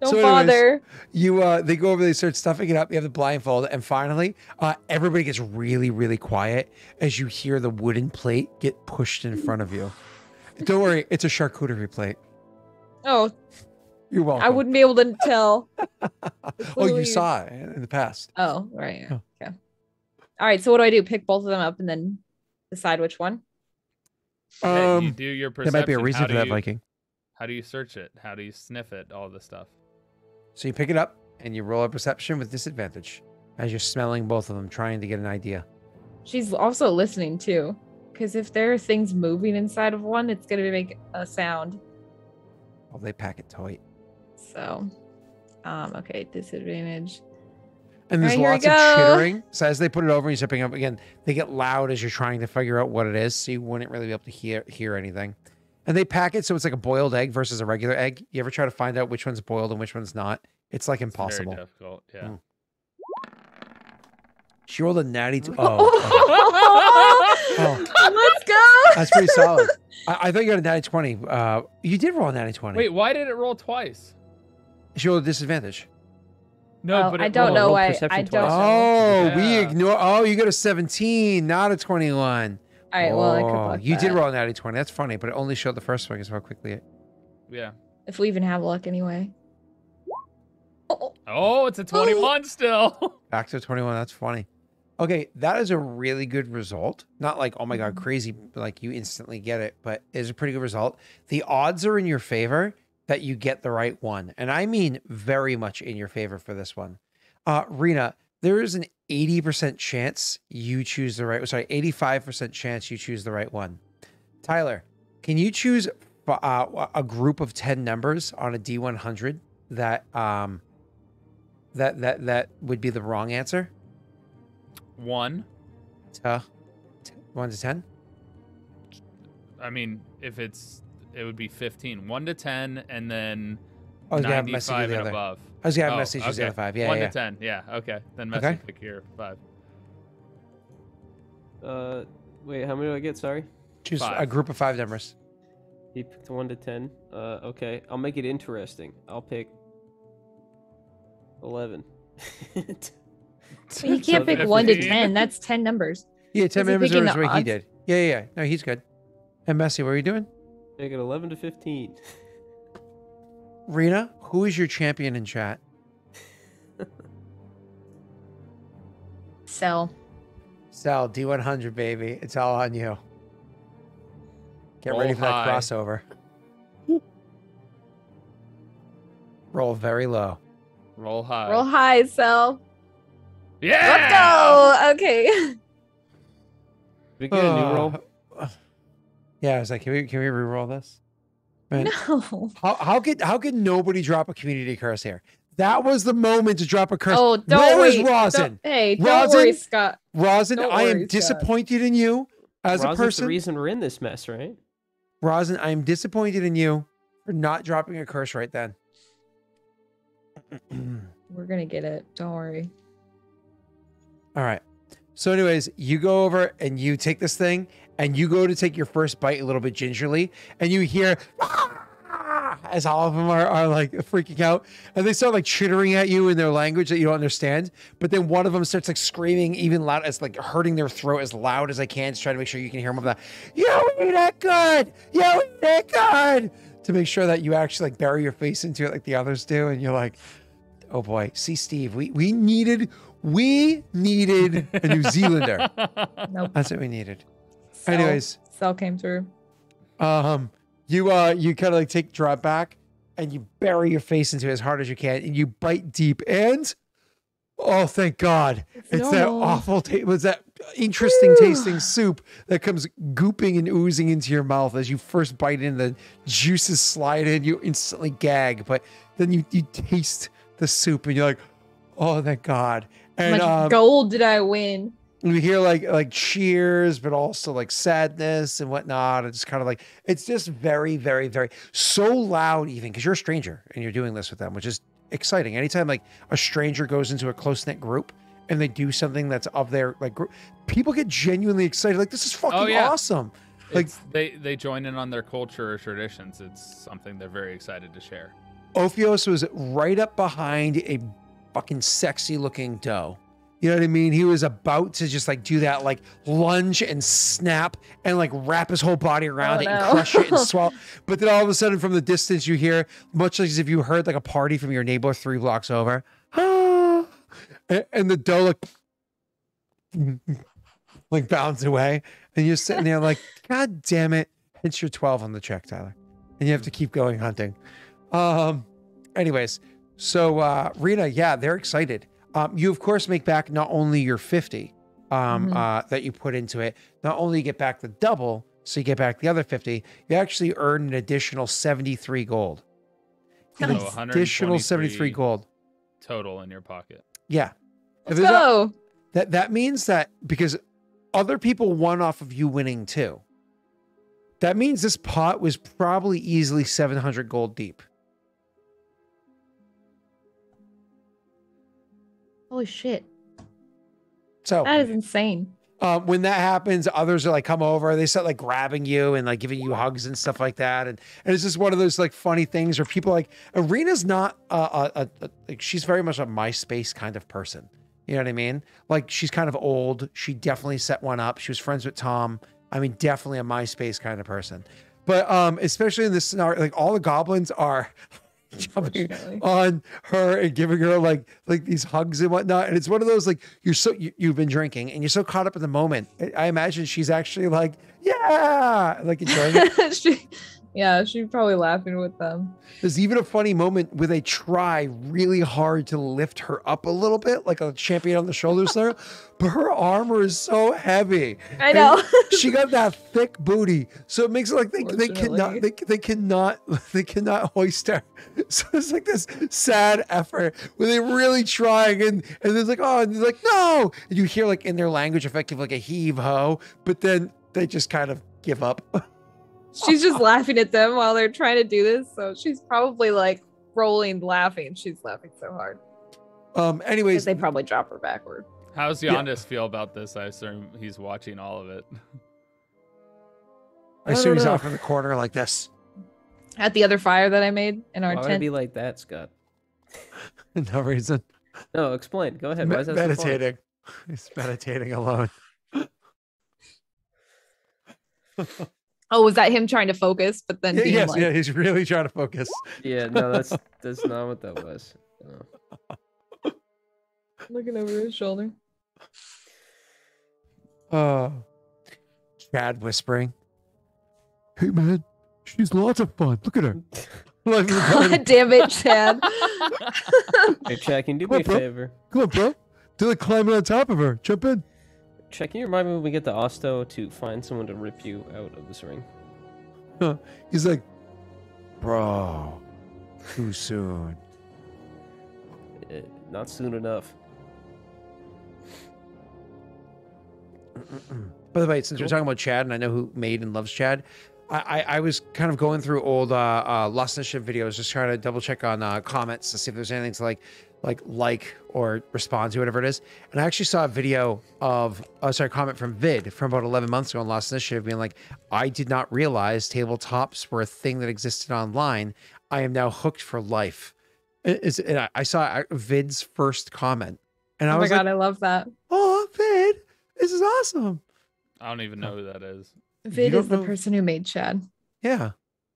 don't So anyways, bother. you uh they go over they start stuffing it up you have the blindfold and finally uh everybody gets really really quiet as you hear the wooden plate get pushed in front of you don't worry it's a charcuterie plate Oh, you're welcome I wouldn't be able to tell. Oh you saw it in the past Oh, right. Yeah. Oh. Okay. All right. So what do I do? Pick both of them up and then decide which one. Yeah, you um do your perception. there might be a reason How for that you- viking How do you search it? How do you sniff it? All this stuff. so you pick it up and you roll a perception with disadvantage as you're smelling both of them trying to get an idea She's also listening too. Because if there are things moving inside of one, it's gonna make a sound. Oh, they pack it tight. So um okay, disadvantage. And there's Alright, here we lots of chittering. So as they put it over and you're zipping up again, they get loud as you're trying to figure out what it is. So you wouldn't really be able to hear hear anything. And they pack it so it's like a boiled egg versus a regular egg. You ever try to find out which one's boiled and which one's not? It's like It's very impossible. difficult. Yeah. Mm. She rolled a natty. T- oh, okay. Let's go. that's pretty solid. I, I thought you got a natty twenty. Uh, you did roll a natty twenty. Wait, why did it roll twice? she rolled a disadvantage. No, Oh, but I don't rolled- know why. I don't twice. know. Oh, we ignore. Oh, you got a seventeen, not a twenty-one. All right, well, I could Oh, luck you did that. roll a natty twenty. That's funny, but it only showed the first one. Is how quickly it. Yeah. If we even have luck anyway. Oh, Oh, it's a 21 still. Back to 21. That's funny. Okay, that is a really good result. Not like, oh my Mm-hmm. God, crazy, like you instantly get it, but it's a pretty good result. The odds are in your favor that you get the right one. And I mean very much in your favor for this one. Uh, Rena, there is an 80% chance you choose the right, sorry, 85% chance you choose the right one. Tyler, can you choose uh, a group of 10 numbers on a D100 that, um, that, that, that would be the wrong answer? One. to one to ten. I mean, if it's, it would be 15. One to 10, and then I was gonna have Messy do 95 the and above. I was gonna have Oh, Messy choose the okay. other five. Yeah, One yeah. to 10. Yeah. Okay. Then Messy Okay. pick your five. Uh, wait, how many do I get? Sorry. Choose a group of five numbers. He picked one to ten. Uh, okay, I'll make it interesting. I'll pick eleven. you can't pick one to ten. That's ten numbers. Yeah, ten Was numbers picking is what he did. Yeah, yeah, yeah. No, he's good. And Messy, what are you doing? Make it eleven to fifteen. Rena, who is your champion in chat? Sell. Sal, D100, baby. It's all on you. Get ready Roll for that crossover. Roll very low. Roll high. Roll high, sell. Yeah. Let's go. Okay. we get a new roll? Uh, Yeah, I was like, can we can we re-roll this? Man, No. How how could how could nobody drop a community curse here? That was the moment to drop a curse. Oh, don't Where is worry. Rosin? Don't- hey, don't worry, Rosin? Scott. Rosin, Don't I am worry, Scott. disappointed in you as a Rosin's the person. reason we're in this mess, right? Rosin, I am disappointed in you for not dropping a curse right then. We're gonna get it. Don't worry. All right. So, anyways, you go over and you take this thing and you go to take your first bite a little bit gingerly, and you hear "Ah!" as all of them are, are like freaking out, and they start like chittering at you in their language that you don't understand. But then one of them starts like screaming even loud, as like hurting their throat as loud as I can to try to make sure you can hear them. That you eat it good, you eat it good, to make sure that you actually like bury your face into it like the others do, and you're like, oh boy, see, Steve, we we needed we needed a New Zealander. Nope. That's what we needed. Sell. Anyways, Cell came through. um, you uh, you kind of like take drop back, and you bury your face into it as hard as you can, and you bite deep, and oh, thank God, it's, that awful. Ta- was that interesting tasting soup that comes gooping and oozing into your mouth as you first bite in. The juices slide in, you instantly gag, but then you you taste the soup, and you're like, oh, thank God. How much um, gold did I win? You hear like like cheers but also like sadness and whatnot it's kind of like it's just very very very so loud even because you're a stranger and you're doing this with them which is exciting anytime like a stranger goes into a close-knit group and they do something that's of their like group people get genuinely excited like this is oh, fucking yeah. awesome like It's- they they join in on their culture or traditions. It's something they're very excited to share. Ophios was right up behind a fucking sexy looking doe. You know what I mean? He was about to just like do that like lunge and snap and like wrap his whole body around Oh, it no. and crush it and swallow. But then all of a sudden from the distance you hear, much like as if you heard like a party from your neighbor three blocks over. And, and the doe like like bounds away. And you're sitting there like, God damn it. It's your 12 on the check, Tyler. And you have to keep going hunting. Um, anyways, so uh Rena, yeah, they're excited. Um, you of course make back not only your 50, um, Mhm. uh, that you put into it. Not only you get back the double, so you get back the other 50, you actually earn an additional 73 gold. An Nice. Additional 73 gold. Total in your pocket. Yeah. Let's there's a- go. that that means that because other people won off of you winning too. That means this pot was probably easily 700 gold deep. Holy shit. So That is insane. um, when that happens, others are like come over, they start like grabbing you and like giving you hugs and stuff like that, and and it's just one of those like funny things where people like Arena's not uh, a, a, a like she's very much a MySpace kind of person. You know what I mean? Like she's kind of old. She definitely set one up. She was friends with Tom. I mean, definitely a MySpace kind of person. But um, especially in this scenario, like all the goblins are jumping on her and giving her like like these hugs and whatnot. And it's one of those like you're so you, you've been drinking and you're so caught up in the moment. I- I imagine she's actually like, yeah, like enjoying it. she, yeah, she's probably laughing with them. There's even a funny moment where they try really hard to lift her up a little bit, like a champion on the shoulders there, but her armor is so heavy. I know. she got that thick booty, so it makes it like they, they cannot they, they cannot they cannot hoist her. So it's like this sad effort where they're really trying, and and there's like oh, and they're like no, and you hear like in their language effective like a heave ho, but then they just kind of give up. she's just laughing at them while they're trying to do this. So she's probably like rolling, laughing. She's laughing so hard. Um. Anyways, they probably drop her backward. How's Yeah. Yondus feel about this? I assume he's watching all of it. I I assume don't he's off in the corner like this. At the other fire that I made in our Why would it tent. be like that, Scott? no reason. No, explain. Go ahead. Me- Why is that so funny? meditating. He's meditating alone. oh, was that him trying to focus, but then Yeah, yes, like, yeah, he's really trying to focus. Yeah, no, that's that's not what that was. No. looking over his shoulder? Oh. Chad whispering. Hey man, she's lots of fun. Look at her. Life of the party. God damn it, Chad. Hey, Chad, can you do Come me on, a bro. favor? Come on, bro. They're like climbing on top of her. Jump in. Chad, can you remind me when we get to Osto to find someone to rip you out of this ring? He's like, bro, too soon. Eh, not soon enough. By the way, since we're talking about Chad, and I know who made and loves Chad, I, I, I was kind of going through old uh, uh, Lost videos, just trying to double check on uh, comments to see if there's anything to like, like, like or respond to, whatever it is. And I actually saw a video of, oh sorry, a comment from Vid from about 11 months ago on Lost Initiative, being like, I did not realize tabletops were a thing that existed online. I am now hooked for life. It- It's, and I, I saw uh, Vid's first comment, and I oh my was god, like, I love that. "Oh, Vid, this is awesome." I don't even know who that is. Vid don't is the person who made Chad. Yeah.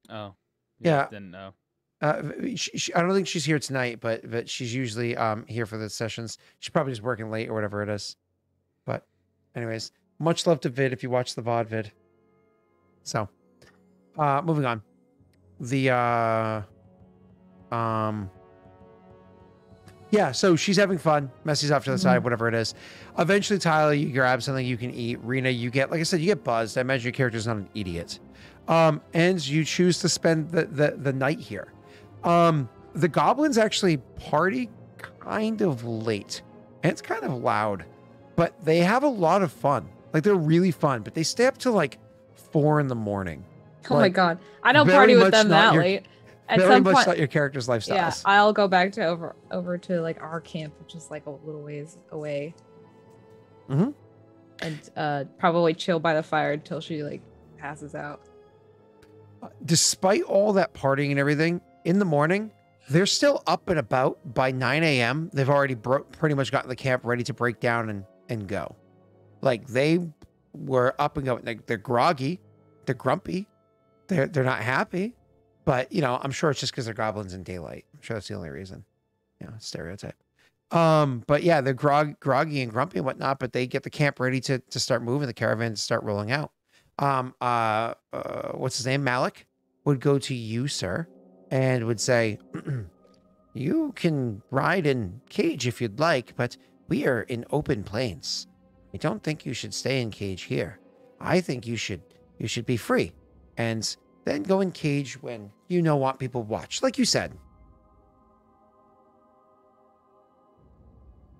Oh, Yeah. Didn't know. Uh, she, she, I don't think she's here tonight, but but she's usually um here for the sessions. She's probably just working late or whatever it is. But, anyways, much love to Vid if you watch the VOD vid. So, uh, moving on. The uh, um, yeah. So she's having fun. Messy's off to the side, whatever it is. Eventually, Tyler, you grab something you can eat. Rena, you get like I said, you get buzzed. I imagine your character's not an idiot. Um, and you choose to spend the the, the night here. Um, the goblins actually party kind of late, and it's kind of loud, but they have a lot of fun. Like they're really fun, but they stay up till like four in the morning. Oh my god. I don't party with them that your- late. At Very some much point, not your character's lifestyles. yeah, I'll go back to over over to like our camp, which is like a little ways away. Mm-hmm. And uh probably chill by the fire until she like passes out. Despite all that partying and everything, in the morning, they're still up and about by 9 a.m. They've already pretty much gotten the camp ready to break down and, and go. Like they were up and going. Like they're groggy, they're grumpy, they're they're not happy. But you know, I'm sure it's just because they're goblins in daylight. I'm sure that's the only reason. You know, stereotype. Um, but yeah, they're grog, groggy and grumpy and whatnot. But they get the camp ready to to start moving the caravan to start rolling out. Um, uh, uh, what's his name? Malik would go to you, sir, and would say, "You can ride in cage if you'd like, but we are in open plains." I don't think you should stay in cage here. I think you should you should be free, and then go in cage when you know what people watch, like you said.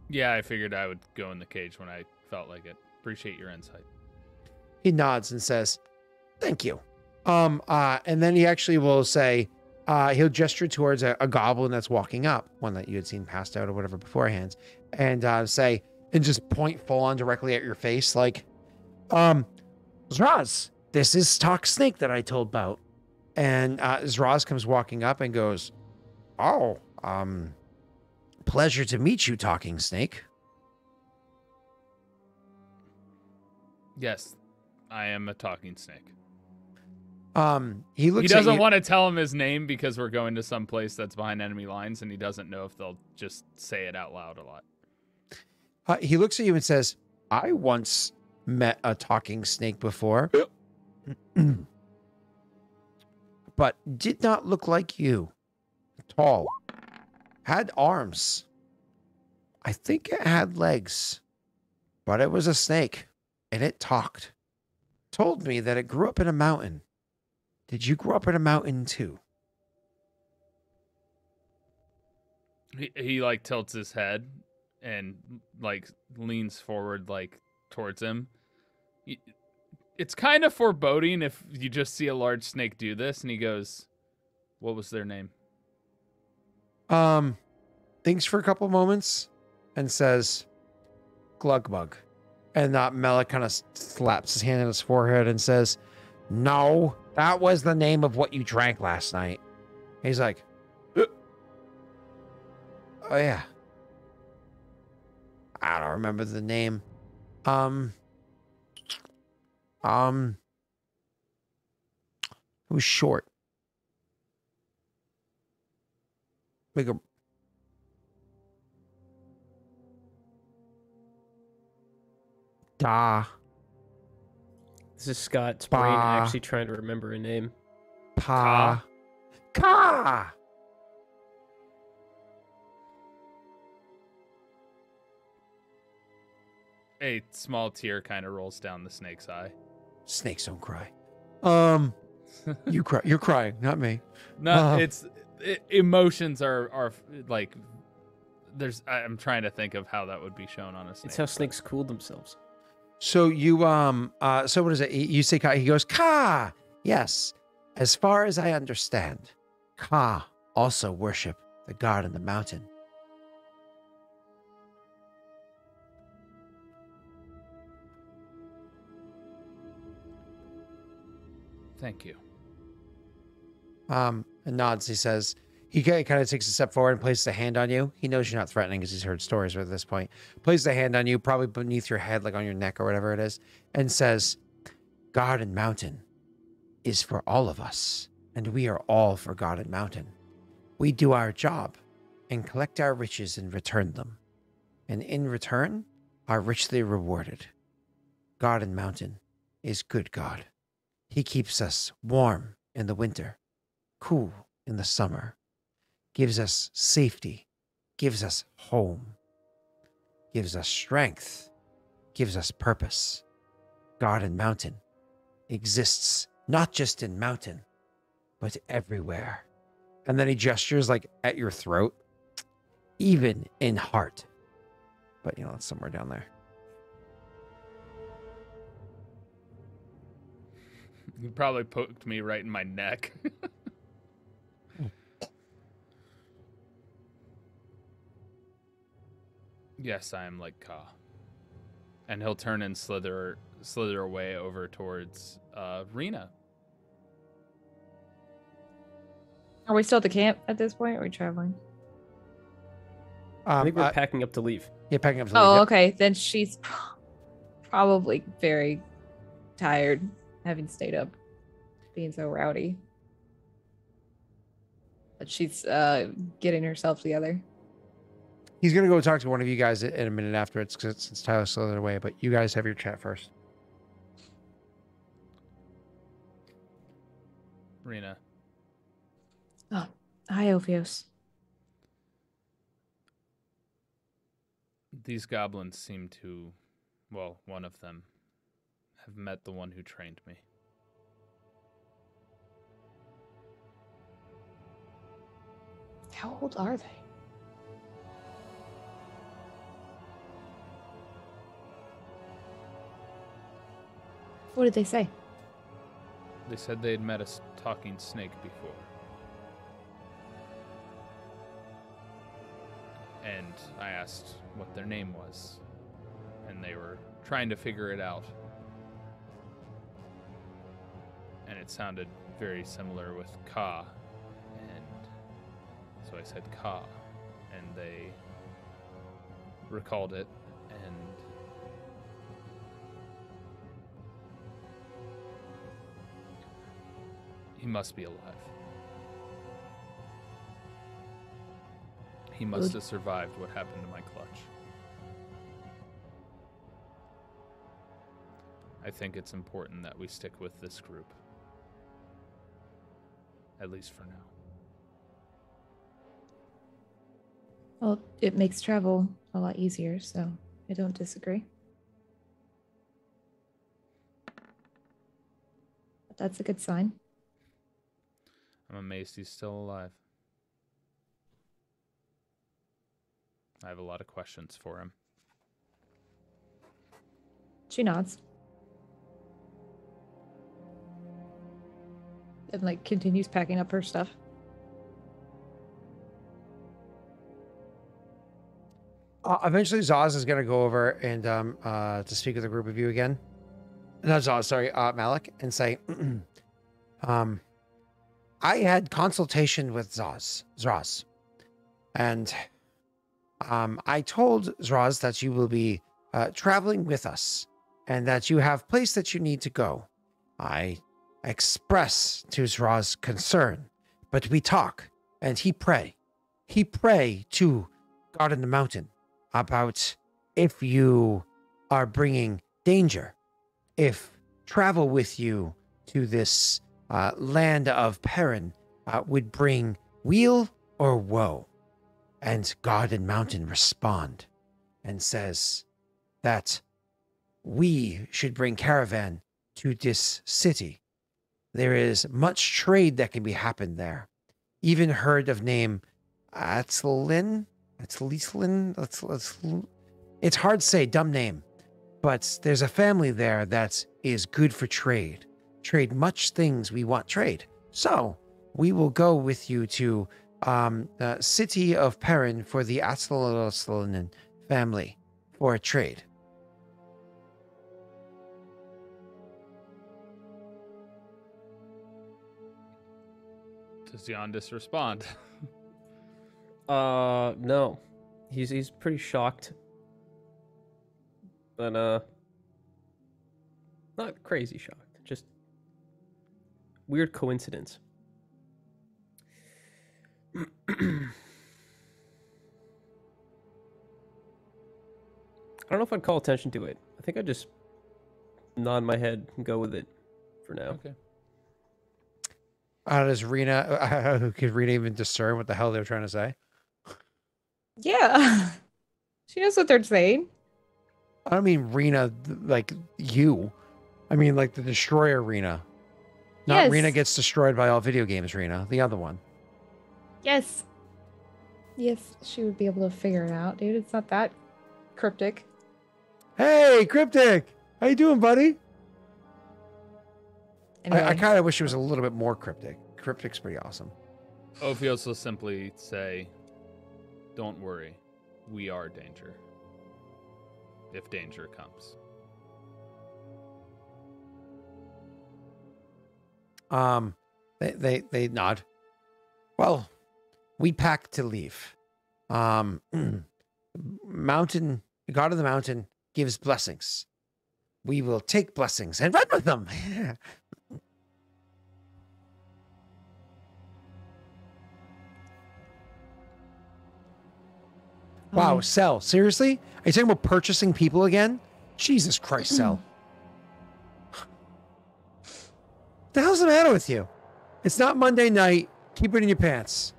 Yeah, I figured I would go in the cage when I felt like it. Appreciate your insight. He nods and says, "Thank you." Um, uh, and then he actually will say, uh, he'll gesture towards a, a goblin that's walking up, one that you had seen passed out or whatever beforehand, and uh, say, and just point full on directly at your face, like, um, Zraz, this is Talk Snake that I told about. And uh, Zraz comes walking up and goes, Oh, um, pleasure to meet you, Talking Snake. Yes, I am a talking snake. Um, he looks. he doesn't want to tell him his name because we're going to some place that's behind enemy lines, and he doesn't know if they'll just say it out loud a lot. Uh, he looks at you and says, I once met a talking snake before, but did not look like you. Tall, had arms. I think it had legs, but it was a snake and it talked. Told me that it grew up in a mountain. Did you grow up in a mountain too? He, he like tilts his head and like leans forward like towards him. It's kind of foreboding if you just see a large snake do this, and he goes, "What was their name?" Um, thinks for a couple moments and says, Glugbug. And uh, Mela kind of slaps his hand on his forehead and says, No, that was the name of what you drank last night. He's like, "Uh, Oh, yeah. I don't remember the name. Um, um, it was short. Like a da This is Scott's brain actually trying to remember a name. pa ka. A small tear kind of rolls down the snake's eye. Snakes don't cry. Um, you cry. You're crying, not me. No, Uh. it's i emotions are are like. There's. I- I'm trying to think of how that would be shown on a snake. It's how but- snakes cool themselves. So you um uh so what is it? You say ka. He goes ka. Yes. As far as I understand, ka also worship the god in the mountain. Thank you. Um, and nods. He says he kind of takes a step forward and places a hand on you. He knows you're not threatening because he's heard stories at this point. Places a hand on you, probably beneath your head, like on your neck or whatever it is, and says, "Garden Mountain is for all of us, and we are all for Garden Mountain. We do our job and collect our riches and return them, and in return are richly rewarded. Garden Mountain is good God. He keeps us warm in the winter." cool in the summer, gives us safety, gives us home, gives us strength, gives us purpose. Garden Mountain exists not just in mountain, but everywhere. And then he gestures like at your throat, even in heart. But you know, it's somewhere down there. You probably poked me right in my neck. yes, I am like Ka. And he'll turn and slither slither away over towards uh Rena. Are we still at the camp at this point? Or are we traveling? I Um, think we're uh, packing up to leave. yeah, packing up. to leave, Oh, yep. okay. Then she's probably very tired, having stayed up, being so rowdy. But she's uh getting herself together. He's gonna go talk to one of you guys in a minute afterwards because since Tyler slithered away. But you guys have your chat first. Rena. Oh, hi, Ophios. These goblins seem to well, one of them, have met the one who trained me. How old are they? What did they say? They said they had met a talking snake before. And I asked what their name was. And they were trying to figure it out. And it sounded very similar with Ka. And so I said Ka. And they recalled it. And He must be alive. He must Good. have survived what happened to my clutch. I think it's important that we stick with this group. At least for now. Well, it makes travel a lot easier, so I don't disagree. But that's a good sign. I'm amazed he's still alive. I have a lot of questions for him. She nods. And like continues packing up her stuff. Uh, eventually, Zaz is going to go over and um, uh, to speak with a group of you again. Not Zaz, sorry, uh, Malik, and say, um, I had consultation with Zaz, Zraz, and um, I told Zraz that you will be uh, traveling with us and that you have place that you need to go. I express to Zraz concern, but we talk and he pray. He pray to God in the mountain about if you are bringing danger, if travel with you to this uh, land of Perrin uh, would bring weal or woe. And God and Mountain respond and says that we should bring caravan to this city. There is much trade that can be happened there. Even heard of name Atzlin? Atzlislin? Atzl- It's hard to say, dumb name. But there's a family there that is good for trade. Trade much things we want trade. So we will go with you to um, the city of Perrin for the Atzlin family for a trade. Does Yondus respond? Uh, no. He's he's pretty shocked. But uh not crazy shocked, just weird coincidence. I don't know if I'd call attention to it. I think I'd just nod my head and go with it for now. okay. How does Rena, uh, could Rena even discern what the hell they were trying to say? Yeah. she knows what they're saying. I don't mean Rena like you. I mean like the destroyer Rena. Not Rena gets destroyed by all video games, Rena. The other one. Yes. Yes, she would be able to figure it out, dude. It's not that cryptic. Hey, Cryptic! How you doing, buddy? Anyway, I, I kind of wish it was a little bit more cryptic. Cryptic's pretty awesome. Ophios will simply say, Don't worry, we are danger. If danger comes. Um, they they they nod. Well, we pack to leave. Um, mountain God of the mountain gives blessings. We will take blessings and run with them. wow, Okay. Cell, seriously? Are you talking about purchasing people again? Jesus Christ, Cell. the hell's the matter with you? It's not Monday night. Keep it in your pants.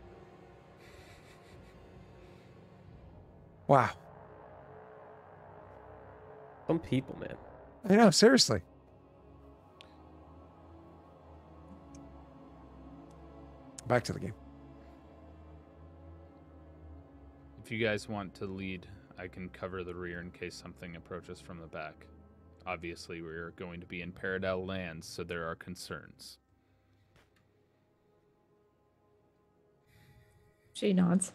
Wow. Some people, man. I know, seriously. Back to the game. If you guys want to lead, I can cover the rear in case something approaches from the back. Obviously, we're going to be in Paradel lands, so there are concerns. She nods.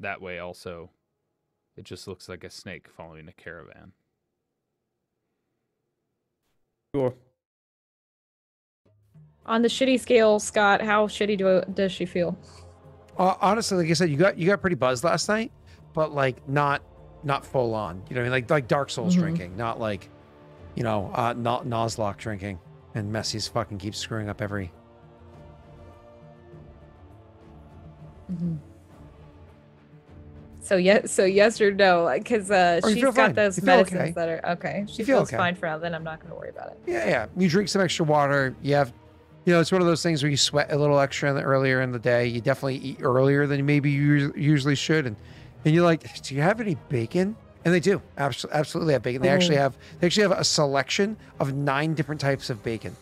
That way, also, it just looks like a snake following a caravan. Sure. On the shitty scale, Scott, how shitty do does she feel? Uh, honestly, like I said, you got you got pretty buzzed last night, but like not not full on. You know, what I mean, like like Dark Souls Mhm. drinking, not like you know, uh, not Nuzlocke drinking. And Messy's fucking keeps screwing up every. Mm-hmm. So yes, so yes or no, because uh, you she's got fine. those medicines okay. that are okay. She feel feels okay. fine for now. Then I'm not going to worry about it. Yeah, yeah. You drink some extra water. You have, you know, it's one of those things where you sweat a little extra in the, earlier in the day. You definitely eat earlier than maybe you usually should, and and you're like, do you have any bacon? And they do. Absolutely, absolutely have bacon. They actually Oh. have they actually have a selection of nine different types of bacon.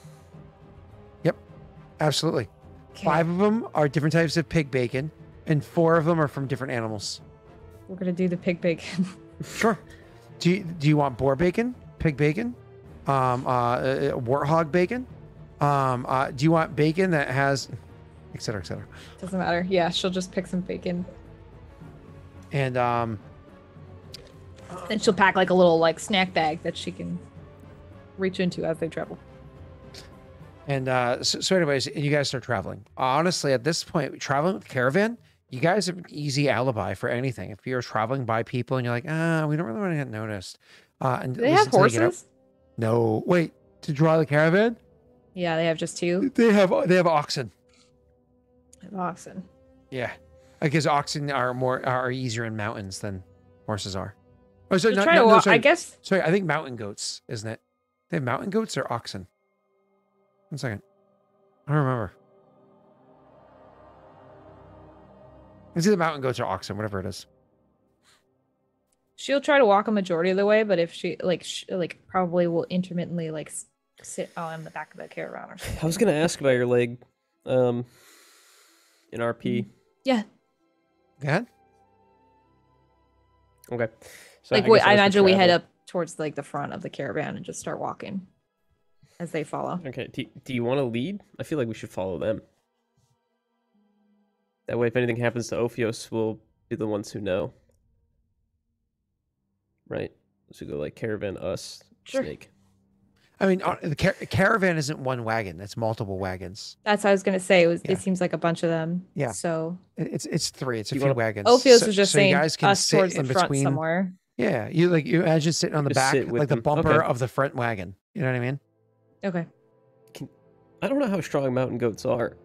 Yep, absolutely. Okay, Five of them are different types of pig bacon, and four of them are from different animals. we're gonna do the pig bacon. Sure. Do you, do you want boar bacon, pig bacon, um, uh, uh, warthog bacon? Um, uh, do you want bacon that has, et cetera, et cetera? Doesn't matter. Yeah, she'll just pick some bacon, And um, and she'll pack like a little like snack bag that she can reach into as they travel. and uh, so, so anyways, you guys start traveling. Honestly, at this point, traveling with caravan, you guys have an easy alibi for anything. If you're traveling by people and you're like, ah, we don't really want to get noticed. Uh, and they have horses? No, wait. To draw the caravan, Yeah, they have just two. they have they have oxen. They have Oxen. Yeah, because oxen are more are easier in mountains than horses are. Oh, sorry, not, no, no, sorry. I guess Sorry, I think mountain goats, isn't it? They have mountain goats or oxen? One second. I don't remember. It's either mountain goats or oxen, whatever it is. she'll try to walk a majority of the way, but if she like sh- like probably will intermittently like s- sit on the back of the caravan or something. I was gonna ask about your leg, um, in RP. Yeah, Go ahead. Okay. So like guess wait, I imagine we head up towards like the front of the caravan and just start walking as they follow. Okay. Do, do you want to lead? I feel like we should follow them. That way, if anything happens to Ophios, we'll be the ones who know. Right? So go like caravan, us, Sure. snake. I mean, uh, the car- caravan isn't one wagon; it's multiple wagons. That's what I was gonna say. It was. Yeah. It seems like a bunch of them. Yeah. So It's it's three. It's a You few wagons. Ophios So- was just so you saying guys can us sit towards the in front between. somewhere. Yeah, you like you imagine sitting on the Just back, sit with like the bumper Okay. of the front wagon. You know what I mean? Okay. I don't know how strong mountain goats are.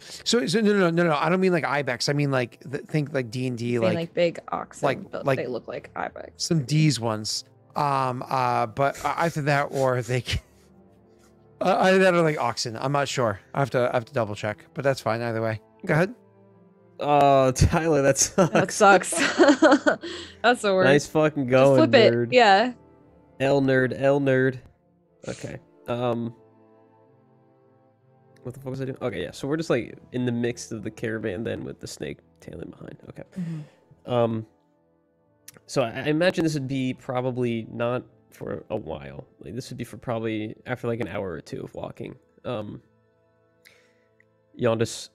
So, so no, no, no, no, no. I don't mean like ibex. I mean like the, think like D and D, like, like, big oxen, like- but like- they look like ibex. some D's ones. Um, uh, but either that or they. c- Uh, either that or like oxen. I'm not sure. I have to I have to double check, but that's fine either way. Go ahead. Oh, Tyler, that sucks. That sucks. That's the worst. nice fucking Just going, flip nerd. it. Yeah. L nerd, L nerd. Okay. Um. What the fuck was I doing? Okay, yeah. So we're just like in the mix of the caravan then with the snake tailing behind. Okay. Um. So I, imagine this would be probably not for a while. Like this would be for probably after like an hour or two of walking. Um. Yondus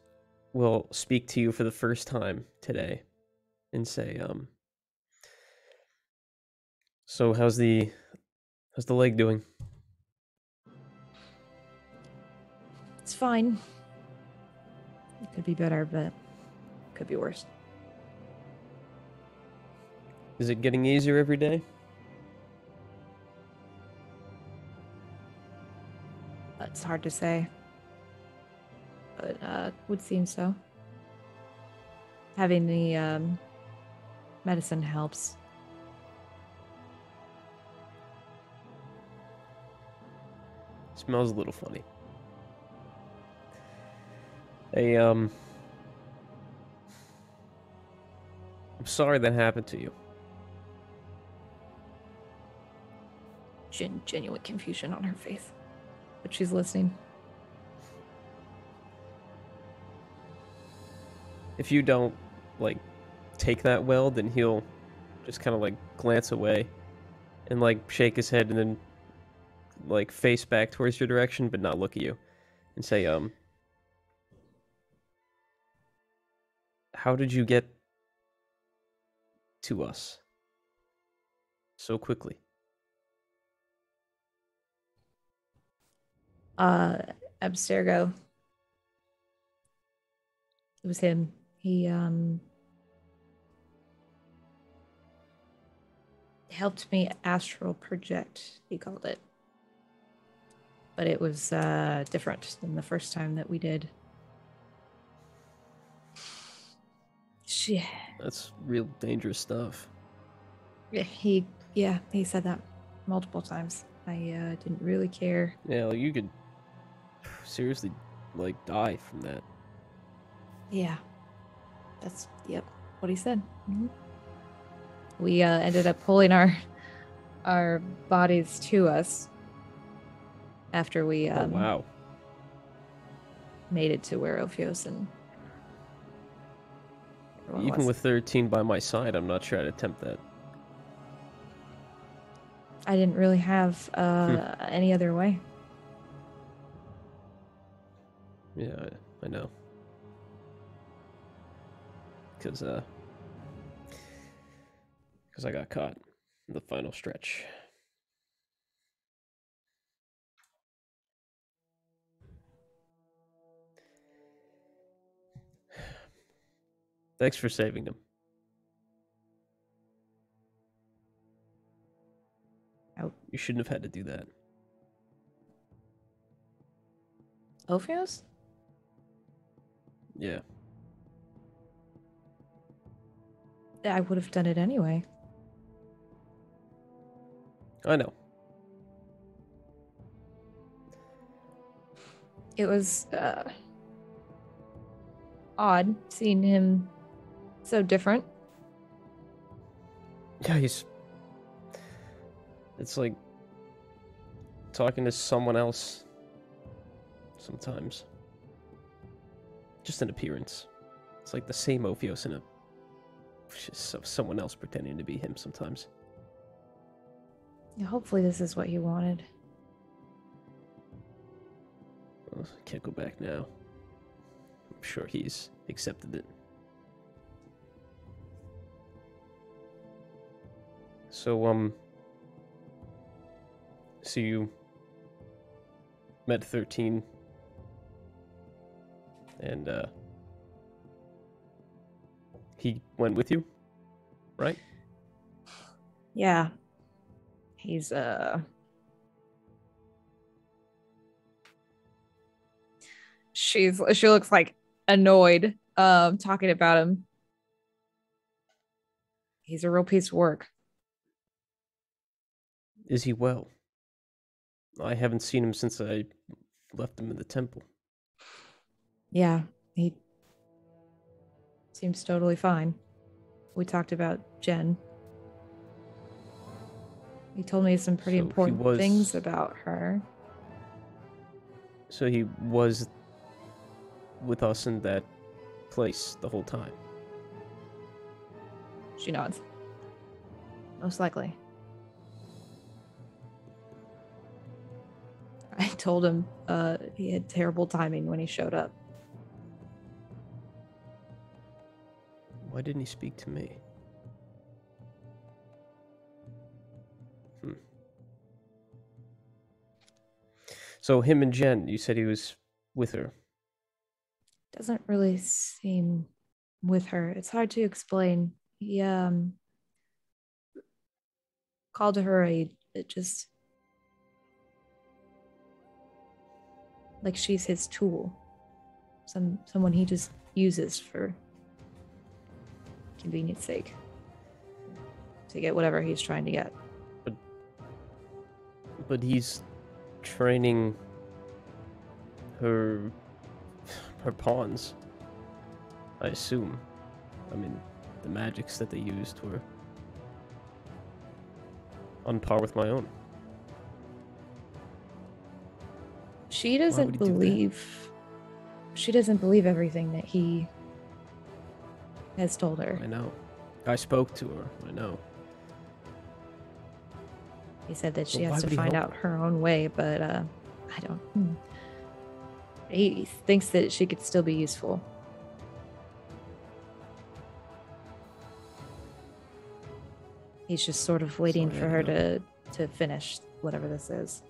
will speak to you for the first time today, and say, um. So how's the how's the leg doing? It's fine. It could be better, but it could be worse. Is it getting easier every day? It's hard to say. But uh would seem so. Having the um medicine helps. Smells a little funny. Hey, um. I'm sorry that happened to you. Gen- genuine confusion on her face, but she's listening. If you don't like take that well, then he'll just kind of like glance away and like shake his head and then like face back towards your direction but not look at you and say um how did you get to us so quickly Uh, Abstergo. It was him. He um helped me astral project. He called it, but it was uh different than the first time that we did. She, that's real dangerous stuff yeah, he, yeah, he said that multiple times. I uh, didn't really care. yeah like you could seriously like die from that Yeah. That's yep, what he said. Mhm. We uh, ended up pulling our our bodies to us after we oh um, wow made it to where Ophios and even was. with 13 by my side i'm not sure i'd attempt that I didn't really have Hmm. uh, any other way. Yeah, I, I know. Cause uh, cause I got caught in the final stretch. Thanks for saving him. Oh. You shouldn't have had to do that. Ophios? Yeah. I would have done it anyway. I know. It was uh, odd seeing him so different. Yeah, he's. It's like talking to someone else sometimes. Just an appearance. It's like the same Ophios in a. Just someone else pretending to be him sometimes. Yeah, hopefully, this is what you wanted. Well, I can't go back now. I'm sure he's accepted it. So, um. So you met 13. And, uh. He went with you? Right? Yeah. He's uh She's she looks like annoyed um talking about him. He's a real piece of work. Is he well? I haven't seen him since I left him in the temple. Yeah, he seems totally fine. We talked about Jen. He told me some pretty So important was- things about her. So he was with us in that place the whole time. She nods. Most likely. I told him uh, he had terrible timing when he showed up. Why didn't he speak to me? Hmm. So him and Jen, you said he was with her. Doesn't really seem with her. It's hard to explain. He um called her a it just like she's his tool. Some someone he just uses for convenience sake. To get whatever he's trying to get. But but he's training her her pawns. I assume. I mean, the magics that they used were on par with my own. She doesn't he do believe. She doesn't believe everything that he has told her. I know. I spoke to her. I know. He said that she Well, has to find out her own way, but uh, I don't. hmm. He thinks that she could still be useful. He's just sort of waiting Sorry, for her to to finish whatever this is.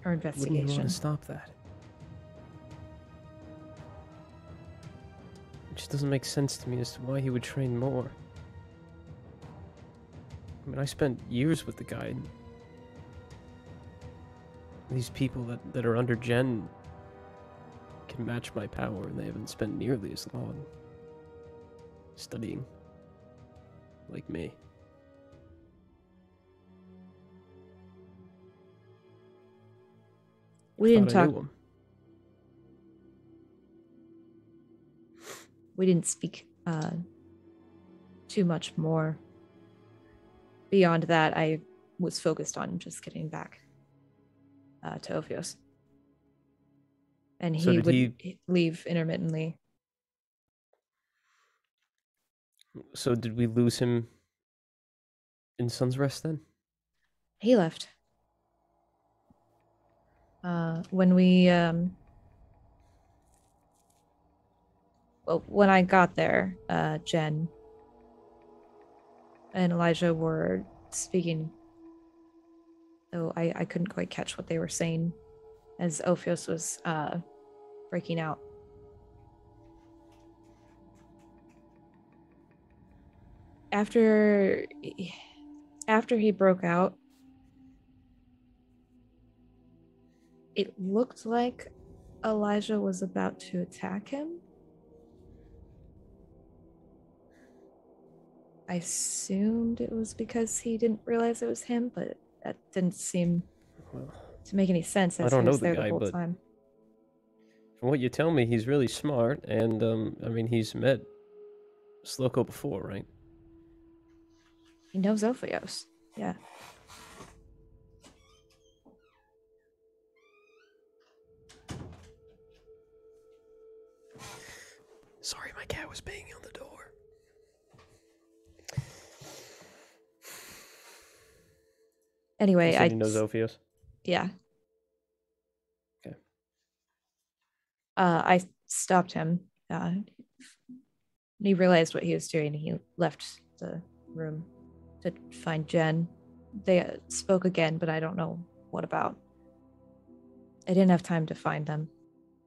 Her Wouldn't you investigation. want to stop that? Doesn't make sense to me as to why he would train more. I mean, I spent years with the guy. These people that, that are under Jen can match my power, and they haven't spent nearly as long studying like me. we didn't talk. We didn't speak uh, too much more. Beyond that, I was focused on just getting back uh, to Ophios. And he did would he- leave intermittently. So did we lose him in Sun's Rest then? He left. Uh, when we, um, well, when I got there, uh, Jen and Elijah were speaking. Though I, I couldn't quite catch what they were saying as Ophios was uh, breaking out. After after he broke out, it looked like Elijah was about to attack him. I assumed it was because he didn't realize it was him, but that didn't seem to make any sense I don't he know was the there guy, the whole but- time. from what you tell me, he's really smart, and um, I mean, he's met Sloko before, right? He knows Ophios. Yeah. Sorry, my cat was banging Anyway, I he knows s- Ophios. Yeah. Okay. Uh, I stopped him. Uh, he realized what he was doing. He left the room to find Jen. They uh, spoke again, but I don't know what about. I didn't have time to find them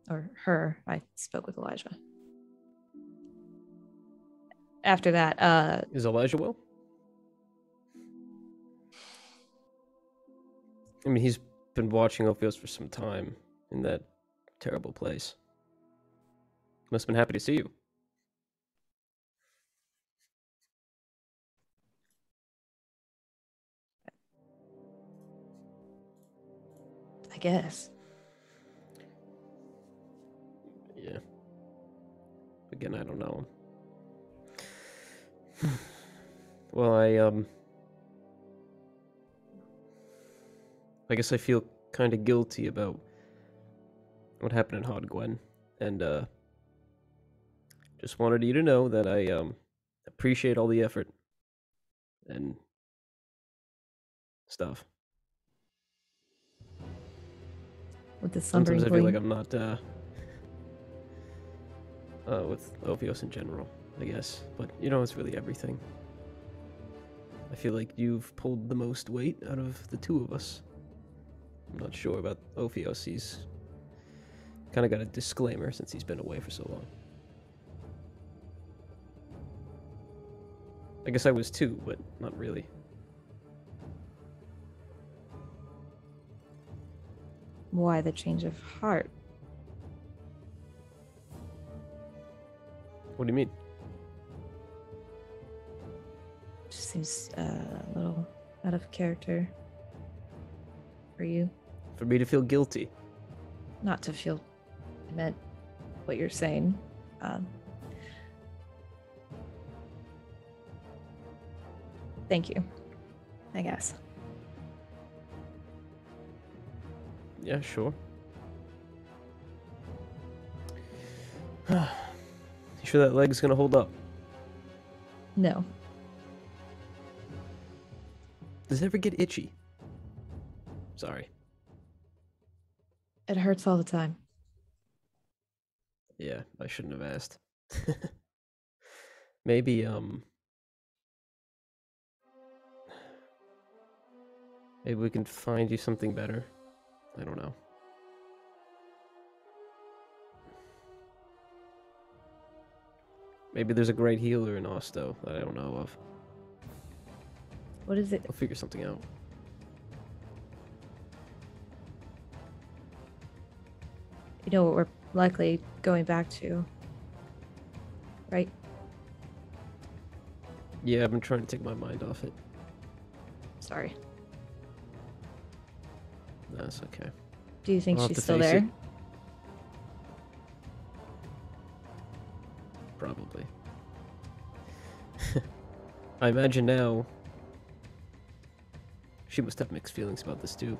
or her. I spoke with Elijah. After that, uh, Is Elijah well? I mean, he's been watching Ophios for some time in that terrible place. Must have been happy to see you. I guess. Yeah. Again, I don't know well, I um I guess I feel kind of guilty about what happened in Hodgwen and uh just wanted you to know that I um appreciate all the effort and stuff. With the Sometimes I feel like. I'm not uh uh with Ophios in general, I guess. But you know, it's really everything. I feel like you've pulled the most weight out of the two of us. I'm not sure about Ophios. He's kind of got a disclaimer since he's been away for so long. I guess I was too, but not really. Why the change of heart? What do you mean? Just seems uh, a little out of character for you. For me to feel guilty? Not to feel I meant what you're saying. Um, thank you. I guess. Yeah, sure. you sure that leg's gonna hold up? No. Does it ever get itchy? Sorry. It hurts all the time. Yeah, I shouldn't have asked. Maybe um Maybe we can find you something better. I don't know. Maybe there's a great healer in Osto that I don't know of. What is it? I'll figure something out. You know what we're likely going back to. Right? Yeah, I've been trying to take my mind off it. Sorry. That's okay. Do you think I'll she's still there? it. Probably. I imagine now she must have mixed feelings about this too.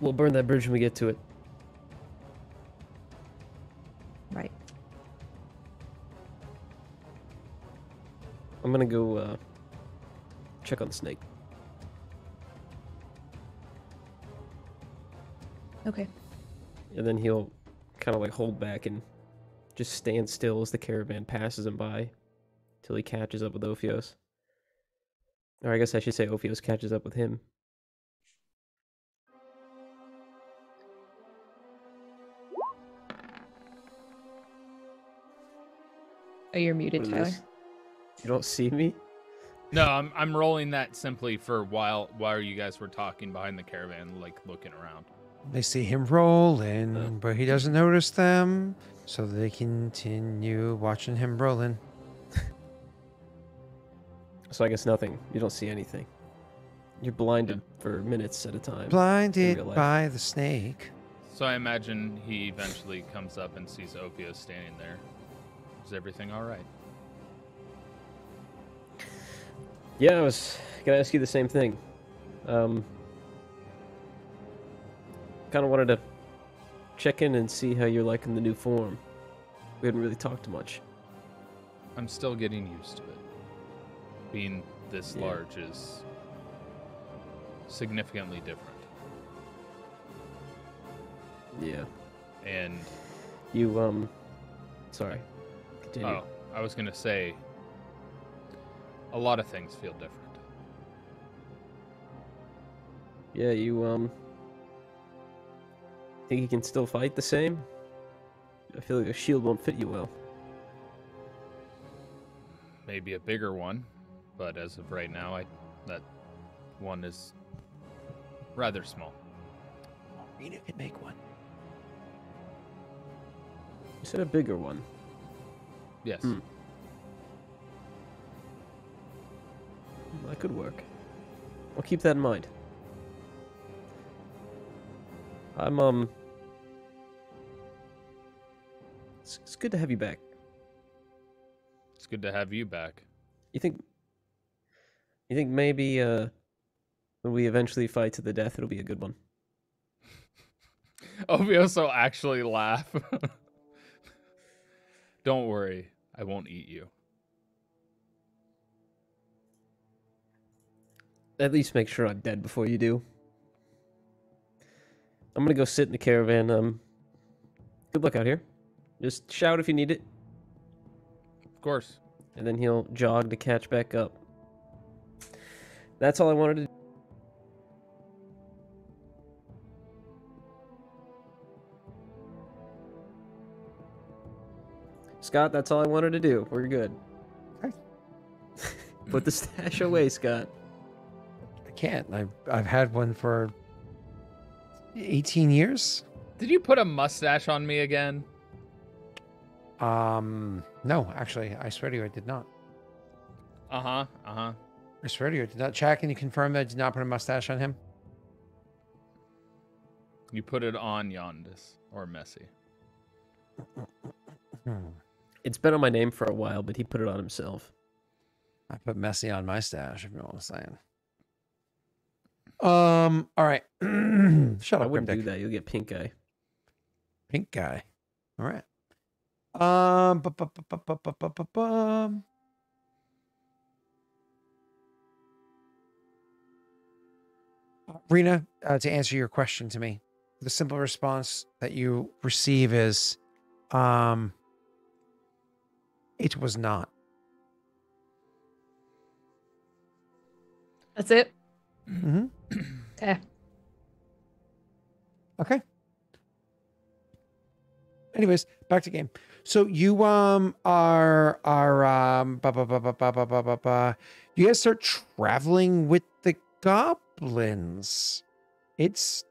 We'll burn that bridge when we get to it. Right. I'm gonna go uh, check on the snake. Okay. And then he'll kind of like hold back and just stand still as the caravan passes him by till he catches up with Ophios. Or I guess I should say Ophios catches up with him. Oh, you're muted, Tyler. this? You don't see me? No, I'm I'm rolling that simply for while while you guys were talking behind the caravan, like looking around. They see him rolling, but he doesn't notice them, so they continue watching him rolling. So I guess nothing. You don't see anything. You're blinded for minutes at a time. Blinded by the snake. So I imagine he eventually comes up and sees Opio standing there. Is everything all right? Yeah, I was gonna ask you the same thing. Um, kind of wanted to check in and see how you're liking the new form. We hadn't really talked much. I'm still getting used to it. Being this Yeah. large is significantly different. Yeah. And You um, sorry. Continue. oh, I was gonna say a lot of things feel different. Yeah, you um. Think you can still fight the same? I feel like a shield won't fit you well. Maybe a bigger one, but as of right now, I that one is rather small. Rena can make one. You said a bigger one. Yes. Hmm. That could work. I'll keep that in mind. I'm um. It's, it's good to have you back. It's good to have you back. You think? You think maybe uh, when we eventually fight to the death, it'll be a good one. Ophios will actually laugh. Don't worry, I won't eat you. At least make sure I'm dead before you do. I'm gonna go sit in the caravan. Um, good luck out here. Just shout if you need it, Of course. and then he'll jog to catch back up. That's all I wanted to. Scott, that's all I wanted to do. We're good. Put the stash away, Scott. I can't. I've, I've had one for 18 years. Did you put a mustache on me again? Um, no, actually, I swear to you, I did not. Uh huh. Uh huh. I swear to you, I did not. Chad, can you confirm that I did not put a mustache on him? You put it on Yondus or Messy. It's been on my name for a while, but he put it on himself. I put messy on my stash, if you know what I'm saying. Um, all right. Shut up. I wouldn't do that. You'll get pink eye. Pink guy. All right. Um, bu- bu- bu- bu- bu- bu- bu- bu-. Uh, Rena, uh, to answer your question to me, the simple response that you receive is, um, it was not. That's it. Mm-hmm. Okay. Okay. Anyways, back to game. So you um are are um ba ba ba ba ba ba ba ba ba. You guys start traveling with the goblins. It's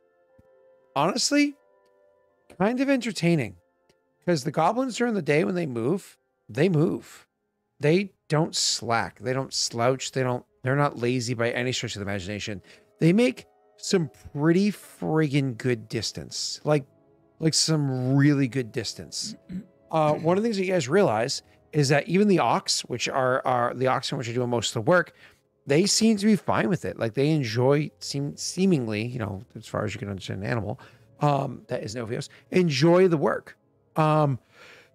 honestly kind of entertaining because the goblins during the day when they move, they move. They don't slack. They don't slouch. They don't. They're not lazy by any stretch of the imagination. They make some pretty friggin' good distance. Like like some really good distance. Uh, one of the things that you guys realize is that even the ox, which are are the oxen which are doing most of the work, they seem to be fine with it. Like they enjoy seem seemingly, you know, as far as you can understand an animal, um, that is Novios, enjoy the work. Um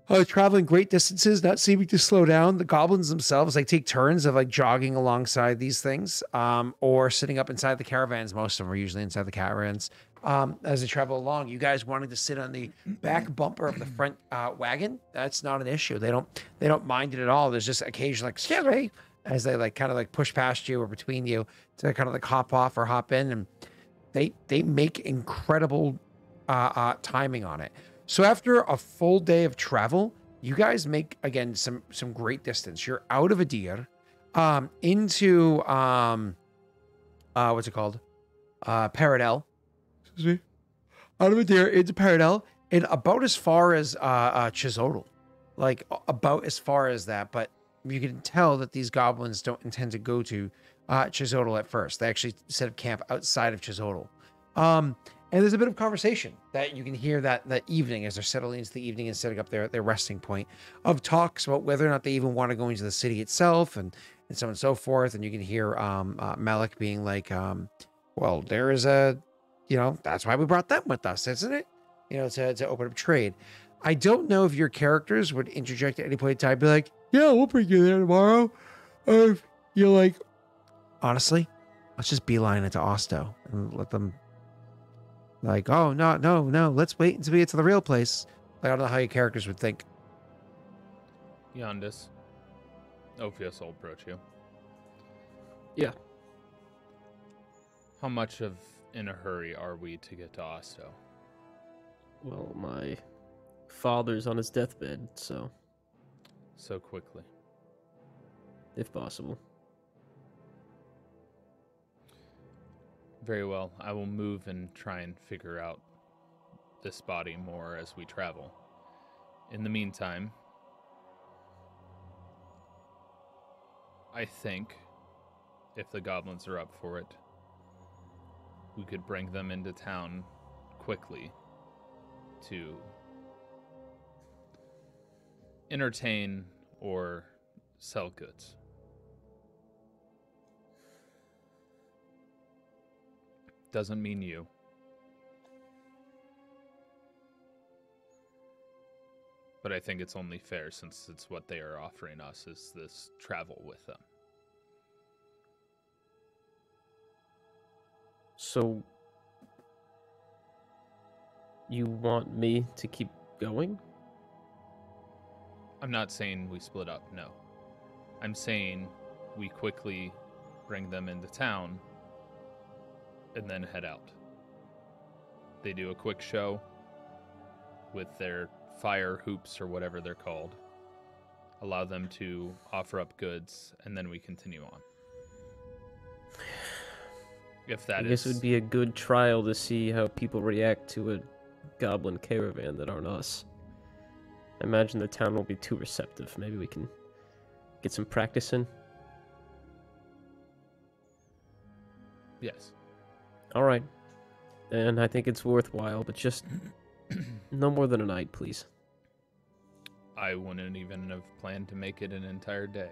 uh, traveling great distances, not seeming to slow down. The goblins themselves, like take turns of like jogging alongside these things, um, or sitting up inside the caravans. Most of them are usually inside the caravans um, as they travel along. You guys wanting to sit on the back bumper of the front uh, wagon? That's not an issue. They don't they don't mind it at all. There's just occasional like me as they like kind of like push past you or between you to kind of like hop off or hop in, and they they make incredible uh, uh, timing on it. So after a full day of travel, you guys make again some some great distance. You're out of Adir, um, into um, uh, what's it called? Uh, Paradel. Excuse me. Out of Adir into Paradel, and about as far as uh, uh Chisodal, like about as far as that. But you can tell that these goblins don't intend to go to uh, Chisodal at first. They actually set up camp outside of Chisodal. Um, and there's a bit of conversation that you can hear that that evening as they're settling into the evening and setting up their, their resting point of talks about whether or not they even want to go into the city itself and, and so on and so forth. And you can hear um, uh, Malik being like, um, well, there is a, you know, that's why we brought them with us, isn't it? You know, to, to open up trade. I don't know if your characters would interject at any point in time, be like, yeah, we'll bring you there tomorrow. Or if you're like, honestly, let's just beeline it to Osto and let them like, oh no, no, no, let's wait until we get to the real place. Like, I don't know how your characters would think. Yondus. Ophios will approach you. Yeah. How much of in a hurry are we to get to Osto? Well, my father's on his deathbed, so So quickly. if possible. Very well. I will move and try and figure out this body more as we travel. In the meantime, I think if the goblins are up for it, we could bring them into town quickly to entertain or sell goods. Doesn't mean you. But I think it's only fair since it's what they are offering us is this travel with them. So you want me to keep going? I'm not saying we split up, no. I'm saying we quickly bring them into town and then head out. They do a quick show with their fire hoops or whatever they're called. Allow them to offer up goods and then we continue on. If that I is guess it would be a good trial to see how people react to a goblin caravan that aren't us. I imagine the town won't be too receptive. Maybe we can get some practice in. yes. All right. And I think it's worthwhile, but just no more than a night, please. I wouldn't even have planned to make it an entire day.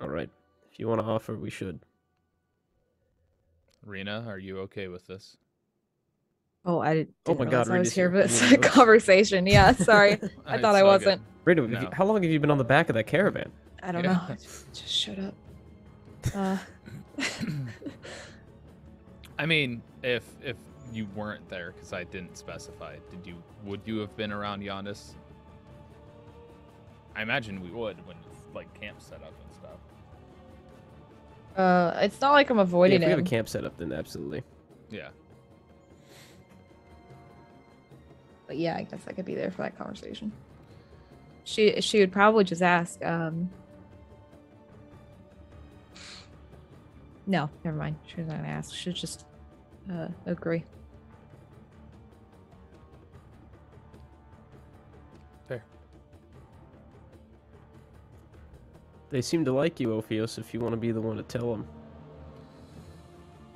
All right. If you want to offer, we should. Rena, are you okay with this? Oh, I didn't. Oh my God, I was Rita's here here. for this You know. conversation. Yeah, sorry. I thought I wasn't. Rita, have you- how long have you been on the back of that caravan? I don't Yeah. know. Just, just shut up. Uh, I mean, if if you weren't there because I didn't specify, did you would you have been around Yondus? I imagine we would when it's like camp set up and stuff. uh, it's not like I'm Yeah, avoiding if we have a camp set up, then absolutely. Yeah. But yeah, I guess I could be there for that conversation. She she would probably just ask. Um, no, never mind. She was not gonna ask. She'd just uh, agree. Fair. They seem to like you, Ophios, if you want to be the one to tell them.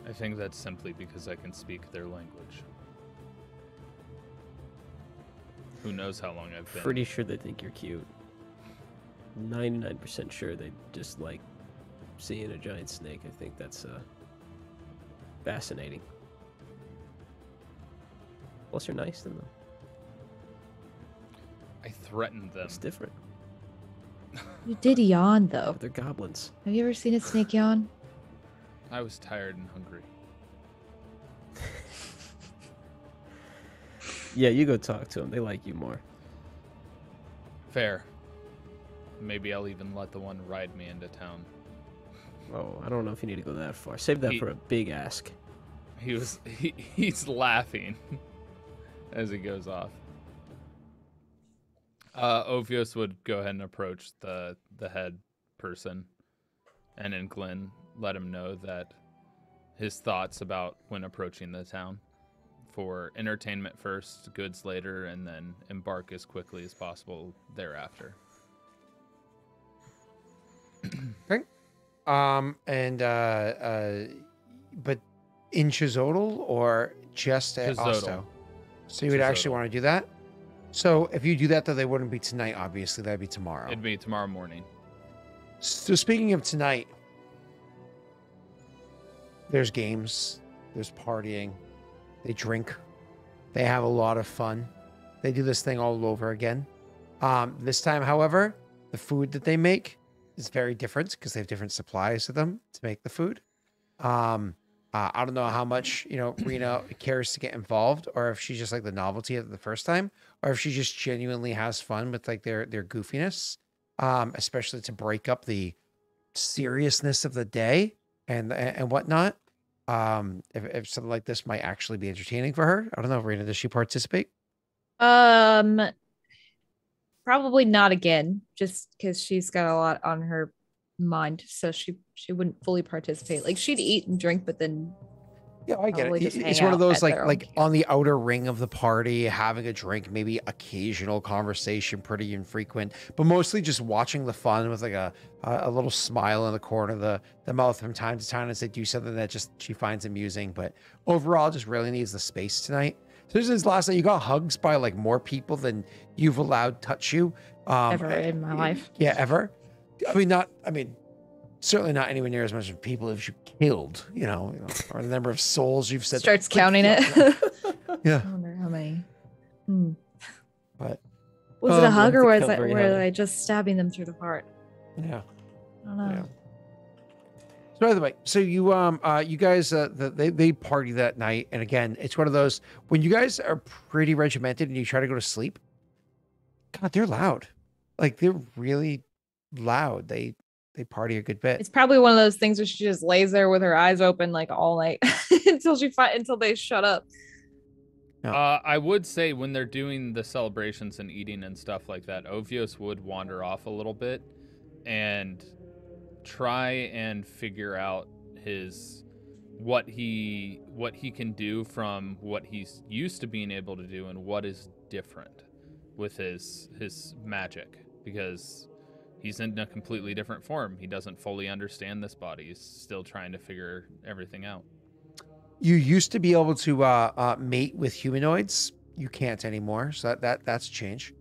I think that's simply because I can speak their language. Who knows how long I've been? Pretty sure they think you're cute. 99% sure they just like seeing a giant snake. I think that's uh, fascinating. Plus, you're nice to them. I threatened them. It's different. You did yawn though. But they're goblins. Have you ever seen a snake yawn? I was tired and hungry. Yeah, you go talk to them. They like you more. Fair. Maybe I'll even let the one ride me into town. Oh, I don't know if you need to go that far. Save that He- for a big ask. He was he, he's laughing as he goes off. Uh Ophios would go ahead and approach the the head person and then Glenn let him know that his thoughts about when approaching the town for entertainment first, goods later, and then embark as quickly as possible thereafter. Um, and uh, uh, but in Chizodal or just at Chizodal. Osto? So you would actually want to do that. So if you do that, though, they wouldn't be tonight. Obviously, that'd be tomorrow. It'd be tomorrow morning. So speaking of tonight, there's games, there's partying, they drink, they have a lot of fun. They do this thing all over again. Um, this time, however, the food that they make is very different because they have different supplies of them to make the food. Um, uh, I don't know how much you know Rena cares to get involved, or if she's just like the novelty of the first time, or if she just genuinely has fun with like their their goofiness um, especially to break up the seriousness of the day and and whatnot. Um, if, if something like this might actually be entertaining for her, I don't know. Rena, does she participate? Um, probably not again, just because she's got a lot on her mind, so she she wouldn't fully participate. Like she'd eat and drink, but then Yeah, I get it. just It- hang It's one of those like like camp. on the outer ring of the party, having a drink, maybe occasional conversation, pretty infrequent, but mostly just watching the fun with like a a, a little smile in the corner of the the mouth from time to time as they do something that just she finds amusing. But overall, just really needs the space tonight. So this is last night. You got hugs by like more people than you've allowed touch you um, ever in my life. Yeah, ever. I mean, not. I mean, certainly not anywhere near as much as people as you killed. You know, you know, or the number of souls you've said. Starts but counting yeah, it. Yeah, I wonder how many. Hmm. but Was it a Um, hug or was count it were high. I just stabbing them through the heart? yeah. I don't know. Yeah. So by the way, so you um uh you guys uh the, they they party that night, and again, it's one of those when you guys are pretty regimented and you try to go to sleep. God, they're loud. Like they're really loud. They they party a good bit. It's probably one of those things where she just lays there with her eyes open like all night until she find until they shut up. Yeah. Uh, I would say when they're doing the celebrations and eating and stuff like that, Ophios would wander off a little bit and try and figure out his what he what he can do from what he's used to being able to do and what is different with his his magic because he's in a completely different form. He doesn't fully understand this body. He's still trying to figure everything out. you used to be able to uh, uh, mate with humanoids you can't anymore. So that, that that's change.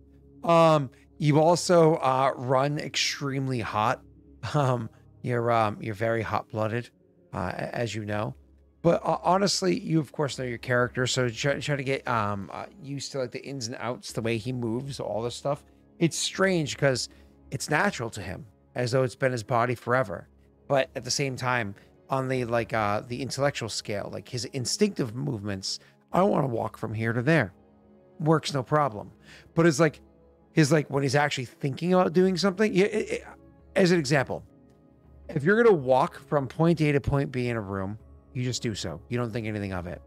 Um, you also uh, run extremely hot. Um, you're um, you're very hot blooded, uh, as you know. But uh, honestly, you of course know your character, so try, try to get um uh, used to like the ins and outs, the way he moves, all this stuff. It's strange because it's natural to him, as though it's been his body forever. But at the same time, on the like uh the intellectual scale, like his instinctive movements, I want to walk from here to there, works no problem. But it's like his like when he's actually thinking about doing something. Yeah, as an example, if you're gonna walk from point A to point B in a room, you just do so. You don't think anything of it.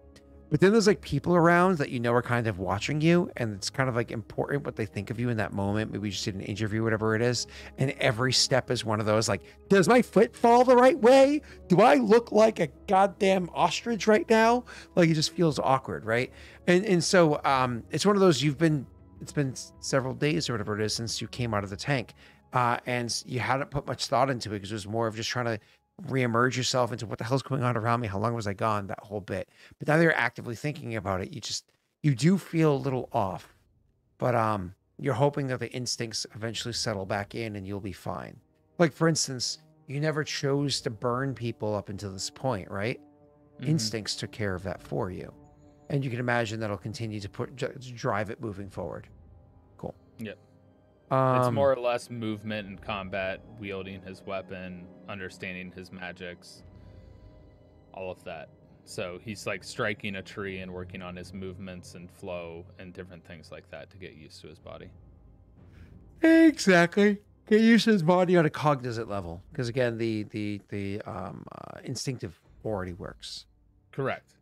But then there's like people around that you know are kind of watching you, and it's kind of like important what they think of you in that moment. Maybe you just did an interview, whatever it is, and every step is one of those like, does my foot fall the right way? Do I look like a goddamn ostrich right now? Like it just feels awkward, right? And and so um, it's one of those you've been. It's been several days or whatever it is since you came out of the tank, uh, and you hadn't put much thought into it because it was more of just trying to reemerge yourself into what the hell's going on around me. How long was I gone? That whole bit. But now that you're actively thinking about it, you just you do feel a little off. But um, you're hoping that the instincts eventually settle back in and you'll be fine. Like for instance, you never chose to burn people up until this point, right? Mhm. Instincts took care of that for you, and you can imagine that'll continue to put drive it moving forward. Cool. Yep. Um, it's more or less movement and combat, wielding his weapon, understanding his magics, all of that. So he's like striking a tree and working on his movements and flow and different things like that to get used to his body. Exactly. Get used to his body on a cognizant level, because again, the the the um, uh, instinctive already works. Correct.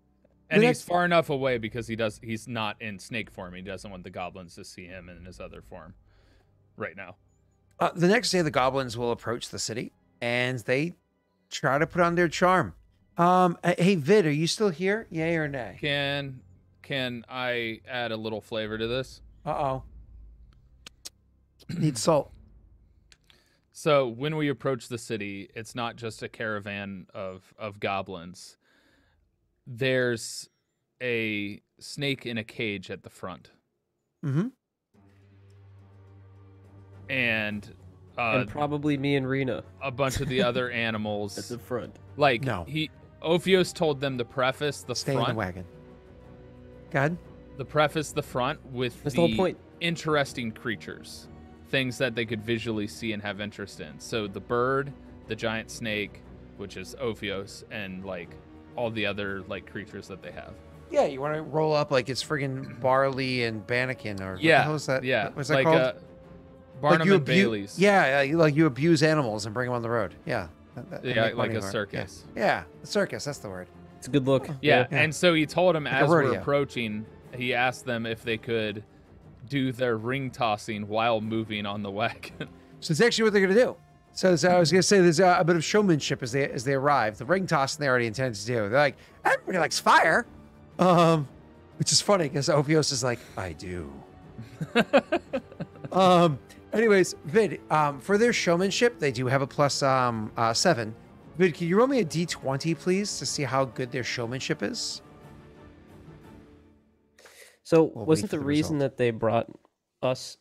And he's far enough away because he does he's not in snake form. He doesn't want the goblins to see him in his other form right now. Uh, the next day, the goblins will approach the city, and they try to put on their charm. Um, hey Vid, are you still here? Yay or nay? Can can I add a little flavor to this? Uh oh. Need salt. So when we approach the city, it's not just a caravan of of goblins. There's a snake in a cage at the front, Mm-hmm. And uh, and probably me and Rena a bunch of the other animals at the front. Like No. he, Ophios told them to preface the Stay in front, the wagon. God. the preface the front with That's the the whole point. interesting creatures, things that they could visually see and have interest in. So the bird, the giant snake, which is Ophios, and like all the other like creatures that they have. Yeah, you want to roll up like it's friggin' Barley and Bannekin or what the Yeah, hell is that? yeah, what's that like called? uh, Barnum you and abu- Bailey's. Yeah, yeah, like you abuse animals and bring them on the road. Yeah. that- that- yeah, like a for circus. Yeah, yeah, a circus. That's the word. It's a good look. Yeah, Yeah. and so he told him Like as we're approaching, he asked them if they could do their ring tossing while moving on the wagon. So it's actually what they're gonna do. So, so I was gonna say there's a, a bit of showmanship as they as they arrive. The ring tossing they already intended to do. They're like, everybody likes fire, um, which is funny because Ophios is like, I do. um. Anyways, Vid, um, for their showmanship, they do have a plus um uh, seven. Vid, can you roll me a d twenty, please, to see how good their showmanship is? So We'll wasn't the the reason result. that they brought us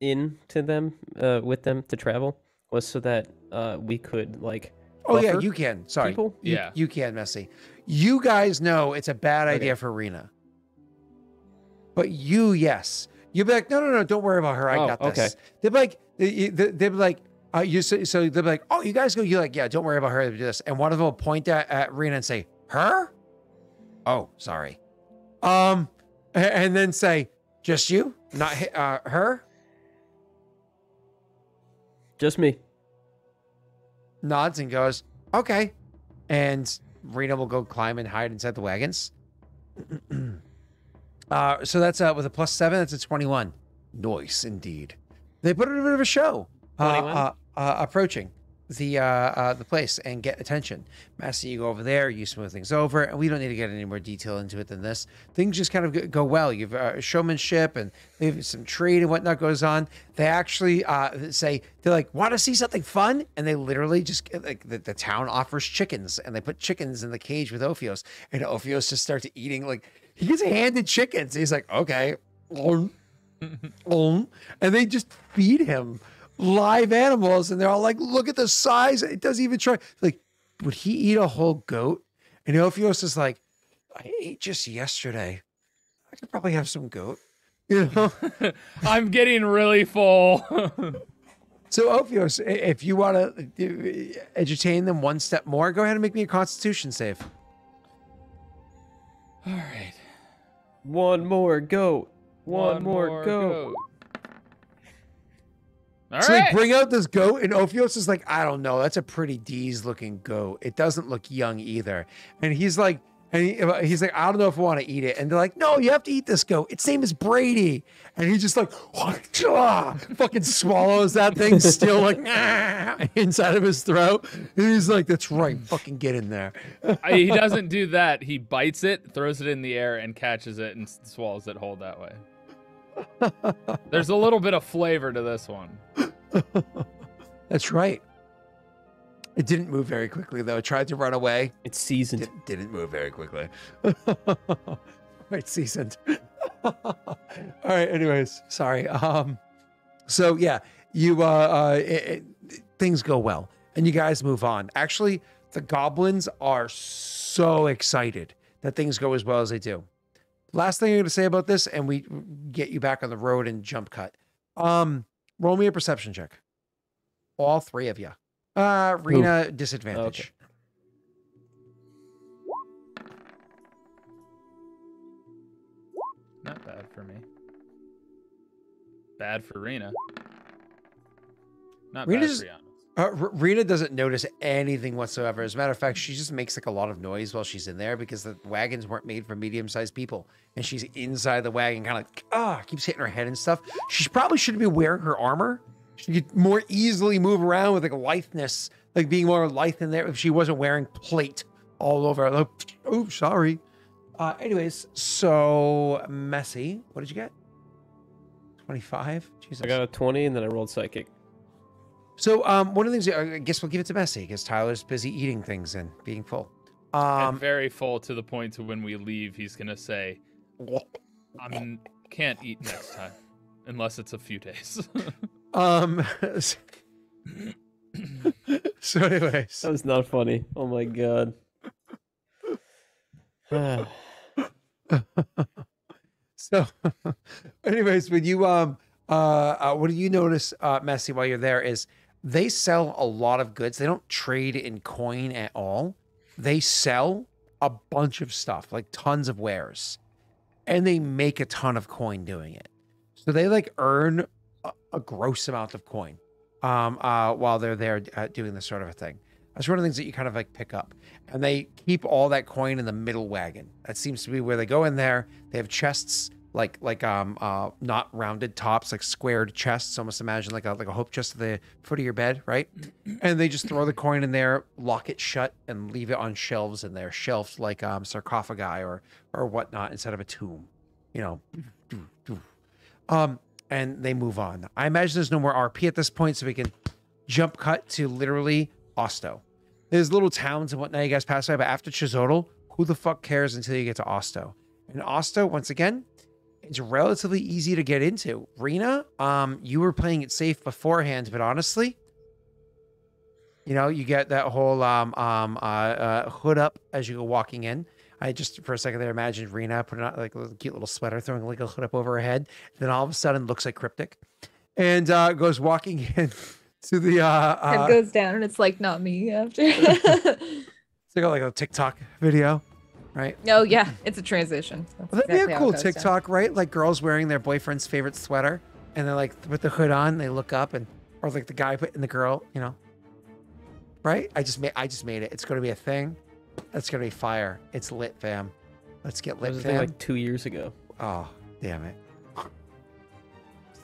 in to them uh, with them to travel was so that uh, we could like Oh yeah, you can. Sorry, people? You, Yeah. you can, Messy. You guys know it's a bad idea for Rena, but you, yes, you'll be like, no, no, no, don't worry about her. I Oh, got this. okay. They'll be like, they- they- they'll be like, uh, you so, so they'll be like, oh, you guys go. You're like, yeah, don't worry about her. Do this, and one of them will point at, at Rena and say, her. Oh, sorry. Um, and then say, just you, not uh, her. just me. nods and goes, okay. And Rena will go climb and hide inside the wagons. uh, so that's uh, with a plus seven, that's a 21. Nice indeed. They put on a bit of a show uh, uh, uh, approaching the uh, uh, the place and get attention. Messy, you go over there, you smooth things over, and we don't need to get any more detail into it than this. Things just kind of go- well. You've uh, showmanship and maybe some trade and whatnot goes on. They actually uh, say they're like, "Want to see something fun?" And they literally just like the, the town offers chickens, and they put chickens in the cage with Ophios, and Ophios just starts eating like he gets handed chickens. He's like, okay, um, um, and they just feed him live animals, and they're all like, look at the size. It doesn't even try. Like, would he eat a whole goat? And Ophios is like, I ate just yesterday. I could probably have some goat. You know. I'm getting really full. So Ophios, if you want to entertain them one step more, go ahead and make me a Constitution save. All right. One more goat. One, more, goat. All so right. they bring out this goat, and Ophios is like, I don't know, that's a pretty D's looking goat. It doesn't look young either. And he's like, and he, he's like, I don't know if I want to eat it. And they're like, No, you have to eat this goat. Its name is Brady. And he just like, fucking swallows that thing, still like inside of his throat. And he's like, That's right, fucking get in there. He doesn't do that. He bites it, throws it in the air, and catches it and swallows it whole that way. There's a little bit of flavor to this one. That's right. It didn't move very quickly though. It tried to run away. It's seasoned. Did, didn't move very quickly. right, seasoned. All right. Anyways, sorry. Um, so yeah, you uh, uh it, it- things go well, and you guys move on. Actually, the goblins are so excited that things go as well as they do. Last thing I'm going to say about this, and we get you back on the road and jump cut. Um, roll me a perception check. All three of you. Uh, Rena disadvantage. Not for me. Bad for Rena. Not Rena's- bad for Giannis. Uh, Rena doesn't notice anything whatsoever. As a matter of fact, she just makes like a lot of noise while she's in there because the wagons weren't made for medium-sized people, and she's inside the wagon, kind of like ah, keeps hitting her head and stuff. She probably shouldn't be wearing her armor. She could more easily move around with like litheness, like being more lithe in there if she wasn't wearing plate all over. Like, oh, sorry. Uh, anyways, so Messy. What did you get? Twenty-five. Jesus. I got a 20 and then I rolled psychic. So um, one of the things I guess we'll give it to Messy because Tyler's busy eating things and being full. and Um, very full to the point to when we leave, he's gonna say, "I can't eat next time, unless it's a few days." um. so, anyways, That was not funny. Oh my god. so, anyways, when you um uh, uh what do you notice, uh, Messy, while you're there is they sell a lot of goods. They don't trade in coin at all. They sell a bunch of stuff, like tons of wares, and they make a ton of coin doing it. So they like earn a, a gross amount of coin um, uh, while they're there uh, doing this sort of a thing. That's one of the things that you kind of like pick up. And they keep all that coin in the middle wagon. That seems to be where they go in there. They have chests like like um uh not rounded tops, like squared chests. Almost imagine like a like a hope chest at the foot of your bed, right? And they just throw the coin in there, lock it shut, and leave it on shelves in there, shelved like um sarcophagi or or whatnot instead of a tomb. You know, um, and they move on. I imagine there's no more RP at this point, so we can jump cut to literally Osto. There's little towns and whatnot you guys pass by, but after Chisodal, who the fuck cares until you get to Osto? And Osto, once again, it's relatively easy to get into. Rena, um, you were playing it safe beforehand, but honestly, you know, you get that whole um um uh, uh hood up as you go walking in. I just for a second there imagined Rena putting on like a little cute little sweater, throwing like a hood up over her head. Then all of a sudden looks like cryptic, and uh goes walking in to the uh, Head uh goes down and it's like not me after. it's like a, like a TikTok video, right? oh yeah, it's a transition. That's Well, that'd exactly be a cool goes down. TikTok, right? Like girls wearing their boyfriend's favorite sweater, and they're like with the hood on, they look up, and or like the guy putting the girl, you know, right? I just made I just made it. It's going to be a thing. That's going to be fire. It's lit, fam. Let's get lit, was a thing fam. like two years ago. Oh, damn it.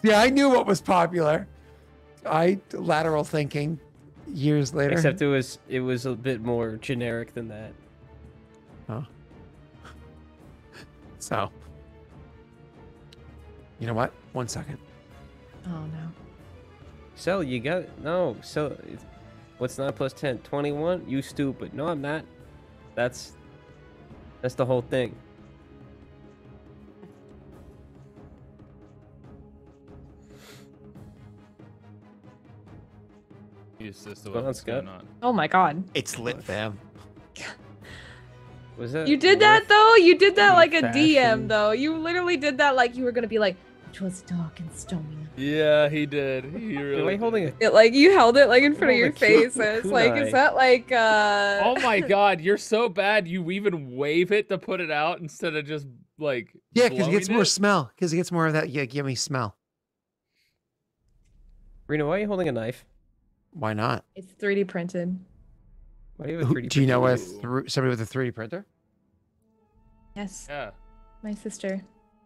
Yeah, I knew what was popular. I lateral thinking years later. Except it was it was a bit more generic than that. Oh. So, you know what? One second. Oh no. So you got no. So what's nine plus 10? 21? You stupid. No, I'm not. That's that's the whole thing. You assist the Go on, weapons, Scott. not. Oh my god. It's lit, fam. Was that You did that though? You did that like a fashion? DM though. You literally did that like you were gonna be like, which was dark and stony. Yeah, he did. He really. Am I holding a? It like you held it like in front of your the face. And it's like, is that like uh Oh my god, you're so bad. You even wave it to put it out instead of just like. Yeah, because it gets blowing more smell. Because it gets more of that yeah, yummy smell. Rena, why are you holding a knife? Why not? it's 3D printed. Why do you have a 3D do you know printer? a thro- somebody with a 3D printer? Yes. Yeah. My sister.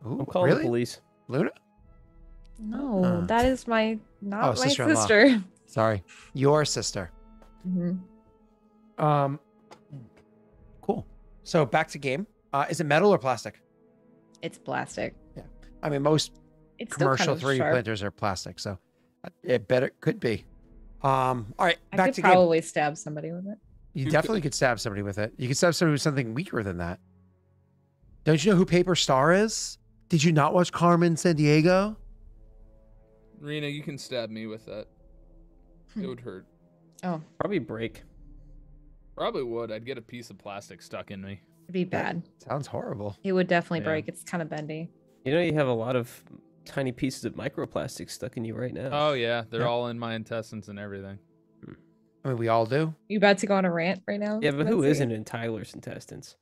Ooh, I'm calling really? the police. Luna? No, Uh. that is my not Oh, my sister-in-law. sister. Sorry, your sister. Mhm. Um, cool. So back to game. Uh, is it metal or plastic? It's plastic. Yeah, I mean, most It's commercial kind of 3D sharp. printers are plastic, so uh, it better could be. Um, all right, I back could to game. probably stab somebody with it. You definitely could stab somebody with it. You could stab somebody with something weaker than that. Don't you know who Paper Star is? Did you not watch Carmen Sandiego? Rena, you can stab me with that. It would hurt. Oh, Probably break. Probably would. I'd get a piece of plastic stuck in me. it'd be bad. Sounds horrible. It would definitely Yeah. break. It's kind of bendy. You know you have a lot of tiny pieces of microplastic stuck in you right now. Oh yeah, they're Yeah. all in my intestines and everything. Hmm. I mean, we all do. You about to go on a rant right now? yeah, but who Lindsay? isn't in Tyler's intestines?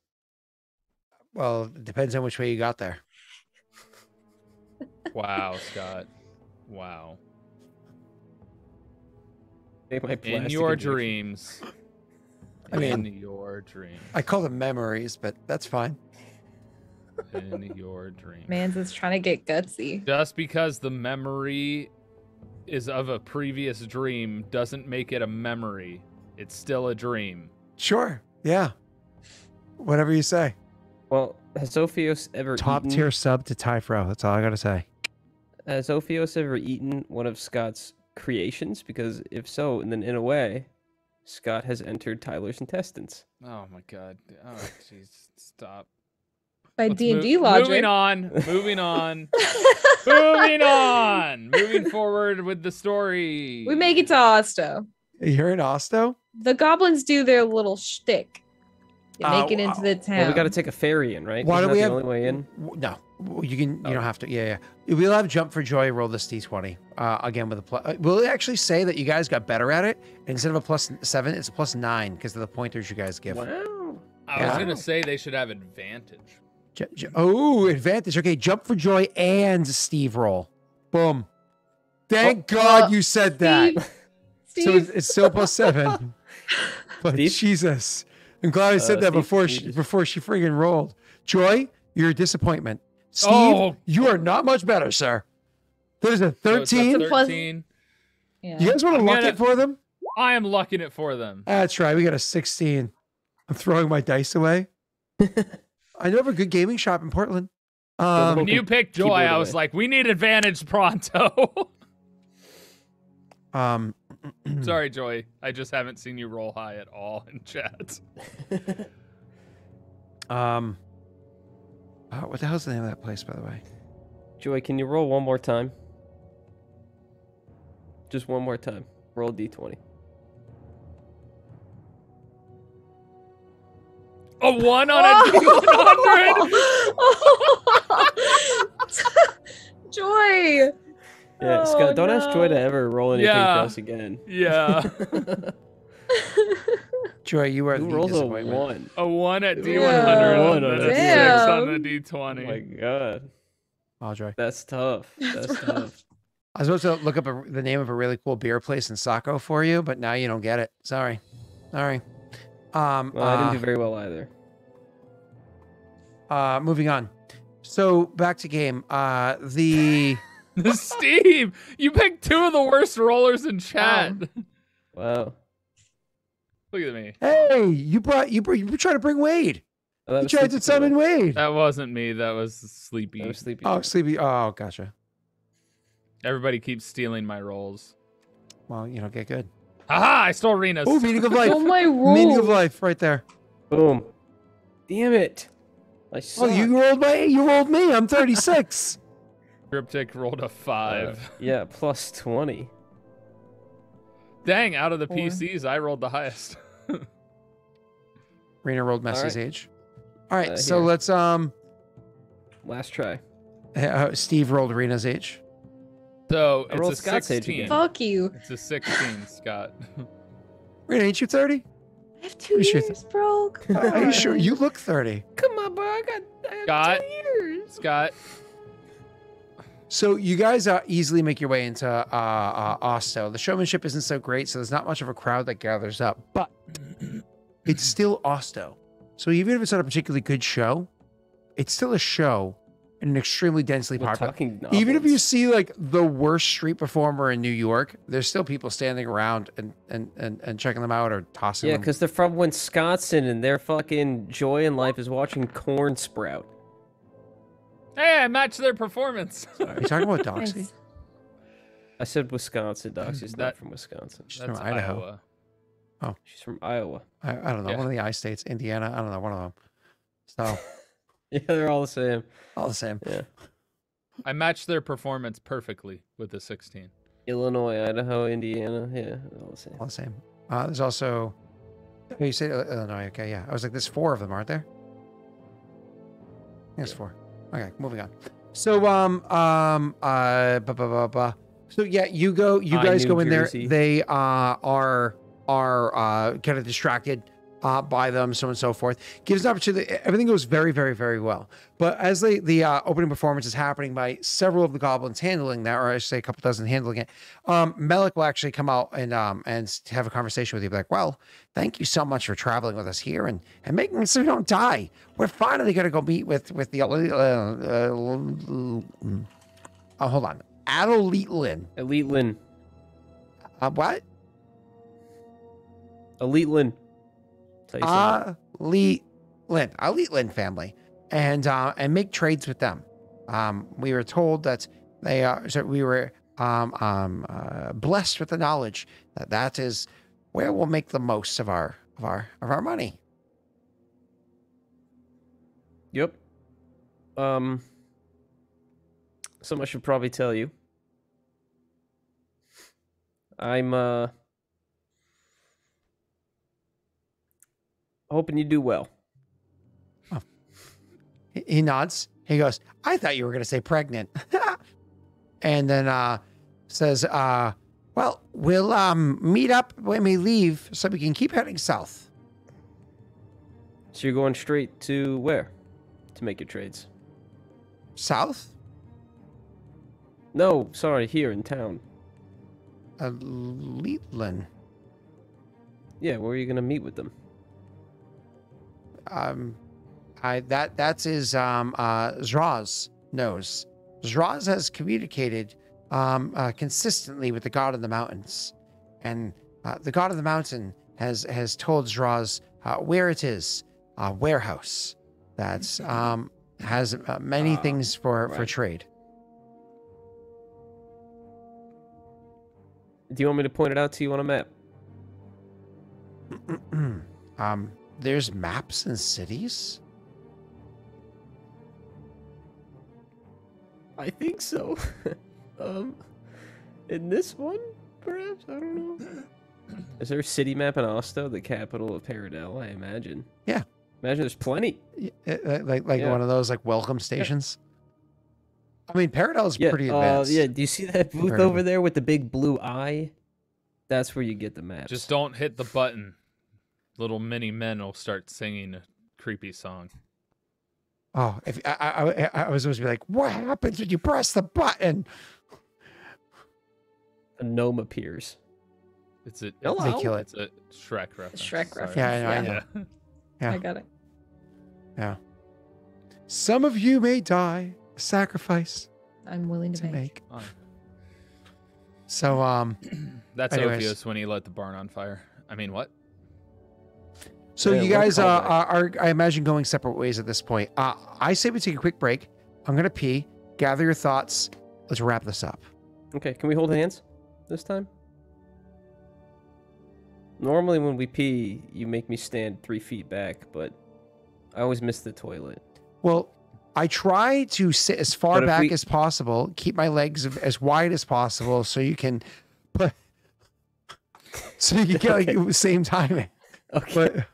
Well, it depends on which way you got there. Wow, Scott. Wow. Make my In your injection. dreams. I mean- in your dreams. I call them memories, but that's fine. In your dreams. Mans is trying to get gutsy. Just because the memory is of a previous dream doesn't make it a memory. It's still a dream. Sure. Yeah. Whatever you say. Well, has Ophios ever Top eaten, tier sub to Typhro. That's all I gotta say. Has Ophios ever eaten one of Scott's creations? Because if so, then in a way, Scott has entered Tyler's intestines. Oh my god. Oh jeez. Stop. By Let's D and move- D logic. Moving on. Moving on. moving on. Moving forward with the story. we make it to Osto. You're in Osto? The goblins do their little shtick. They Uh, make it into the town. Well, we got to take a ferry in, right? Why Isn't do we have the only way in? W- No, you can. You Oh. don't have to. Yeah, yeah. We'll have jump for joy. Roll this d20 uh, again with a plus. Uh, we'll actually say that you guys got better at it. Instead of a plus seven, it's a plus nine because of the pointers you guys give. Wow. I was gonna say they should have advantage. J- j- oh, advantage. Okay, jump for joy and Steve roll. Boom. Thank God uh, you said that. Steve, So it's, it's still plus seven. but Steve? Jesus, I'm glad I said Uh, that Steve, before can she before she friggin' rolled. Joy, you're a disappointment. Steve, Oh. you are not much better, sir. There's a So it's a 13. Plus- yeah. you guys want to luck gonna- it for them? I am lucking it for them. That's right. We got a 16. I'm throwing my dice away. I know of a good gaming shop in Portland. Um, When you picked Joy, I was away. like, we need advantage pronto. um, Sorry, Joy. I just haven't seen you roll high at all in chat. um, uh, what the hell's the name of that place, by the way? Joy, can you roll one more time? Just one more time. Roll a d20. A one on a D100. Joy. Yeah, Oh, Scott, don't ask Joy to ever roll anything Yeah. for us again. Yeah, Joy, you are Who the rolls a one? a one at D100 Yeah. and then a six on a Oh D20. Oh my god, Oh, Joy. that's tough. That's That's, rough. tough. I was supposed to look up a, the name of a really cool beer place in Saco for you, but now you don't get it. Sorry. Sorry. Um, Well, I didn't uh, do very well either. uh, moving on. So back to game. Uh, the Steve, you picked two of the worst rollers in chat. Wow. Look at me. hey, you brought you br- you were trying to bring Wade. Oh, You tried to summon Joy. Wade. That wasn't me. That was Sleepy. That was sleepy. Oh, sleepy. Oh, gotcha. Everybody keeps stealing my rolls. Well, you know, get good. Haha, I stole Rena's. Oh, meaning of life. oh my roll. meaning of life, right there. Boom. Damn it. I Oh, you rolled my. You rolled me. I'm 36. Cryptic rolled a Uh, five. yeah, plus 20. Dang, out of the Four. PCs, I rolled the highest. Rena rolled Messy's right. age. All right, Uh, so here. let's um. Last try. Uh, Steve rolled Rena's age. So I it's rolled a Scott's 16. again. Fuck you. It's a 16, Scott. Rena, ain't you thirty? I have two You should- years, bro. Come Are you sure? You look thirty. Come on, bro. I got, I got Scott. two years. Scott, So you guys uh, easily make your way into uh, uh, Osto. The showmanship isn't so great, so there's not much of a crowd that gathers up, but it's still Osto. So even if it's not a particularly good show, it's still a show in an extremely densely We're popular. talking Even if you see like the worst street performer in New York, there's still people standing around and and and, and checking them out or tossing Yeah, them. because they're from Wisconsin and their fucking joy in life is watching corn sprout. hey, I matched their performance. Are you talking about Doxy? Nice. I said Wisconsin. Doxy's That- not from Wisconsin. She's That's from Idaho. Iowa. Oh, she's from Iowa. I, I don't know. Yeah. One of the I states, Indiana. I don't know. One of them. So Yeah, they're all the same. all the same. Yeah. I matched their performance perfectly with the 16. Illinois, Idaho, Indiana. Yeah, all the same. All the same. Uh, there's also. Oh, you said Illinois. Okay, yeah. I was like, there's four of them, aren't there? Yes, Yeah. four. Okay, moving on. So, um, um, uh, blah, blah, blah, blah. So yeah, you go. You guys New go in Jersey. there. They uh, are are uh, kind of distracted uh, by them, so on and so forth. Gives an opportunity. Everything goes very, very, very well. But as the the uh, opening performance is happening by several of the goblins handling that, or I should say a couple dozen handling it, um, Melik will actually come out and um and have a conversation with you. Be like, well, thank you so much for traveling with us here and and making it so we don't die. We're finally gonna go meet with with the uh, uh, uh, hold on, Adoletlin. Elite Lin. Uh, what? Elite Lin. You something. Adoletlin. Adoletlin family, and uh, and make trades with them. Um, we were told that they are. So we were um um uh, blessed with the knowledge that that is where we'll make the most of our of our of our money. Yep. Um. Something I should probably tell you. I'm uh hoping you do well. He, he nods. He goes, I thought you were going to say pregnant. and then uh, says, uh, well, we'll um, meet up when we leave so we can keep heading south. So you're going straight to where to make your trades? South? No, sorry, here in town. Uh, Leetland. Yeah, where are you gonna meet with them? Um, I, that, that's his um, uh, Zraz knows. Zraz has communicated um, uh, consistently with the God of the Mountains. And uh, the God of the Mountain has, has told Zraz uh, where it is, a warehouse that's um, has uh, many Ah, things for, for trade. Do you want me to point it out to you on a map? um, there's maps and cities? I think so. um, in this one, perhaps I don't know. Is there a city map in Osto, the capital of Paradel? I imagine. Yeah. Imagine there's plenty. Y- uh, uh, Like, like Yeah. one of those like welcome stations? I mean, Paradel's Yeah. pretty uh, advanced. yeah. Do you see that booth Very over there with the big blue eye? That's where you get the map. Just don't hit the button. Little mini men will start singing a creepy song. Oh, if I, I, I, I was supposed to be like, what happens when you press the button? a gnome appears. It's a Hello? They kill it. It's a Shrek reference. Shrek reference. Yeah, I know, I Yeah. know. Yeah. Yeah. I got it. Yeah. Some of you may die, a sacrifice I'm willing to to make. make. So, um, That's Anyways. Ophios when he lit the barn on fire. I mean, what? So Yeah, you guys uh, are, are, I imagine, going separate ways at this point. Uh, I say we take a quick break. I'm gonna pee. Gather your thoughts. Let's wrap this up. Okay, can we hold hands this time? Normally, when we pee, you make me stand three feet back, but I always miss the toilet. Well, I try to sit as far back we- as possible, keep my legs as wide as possible, so you can put. so you can get like Okay. the same timing. Okay. But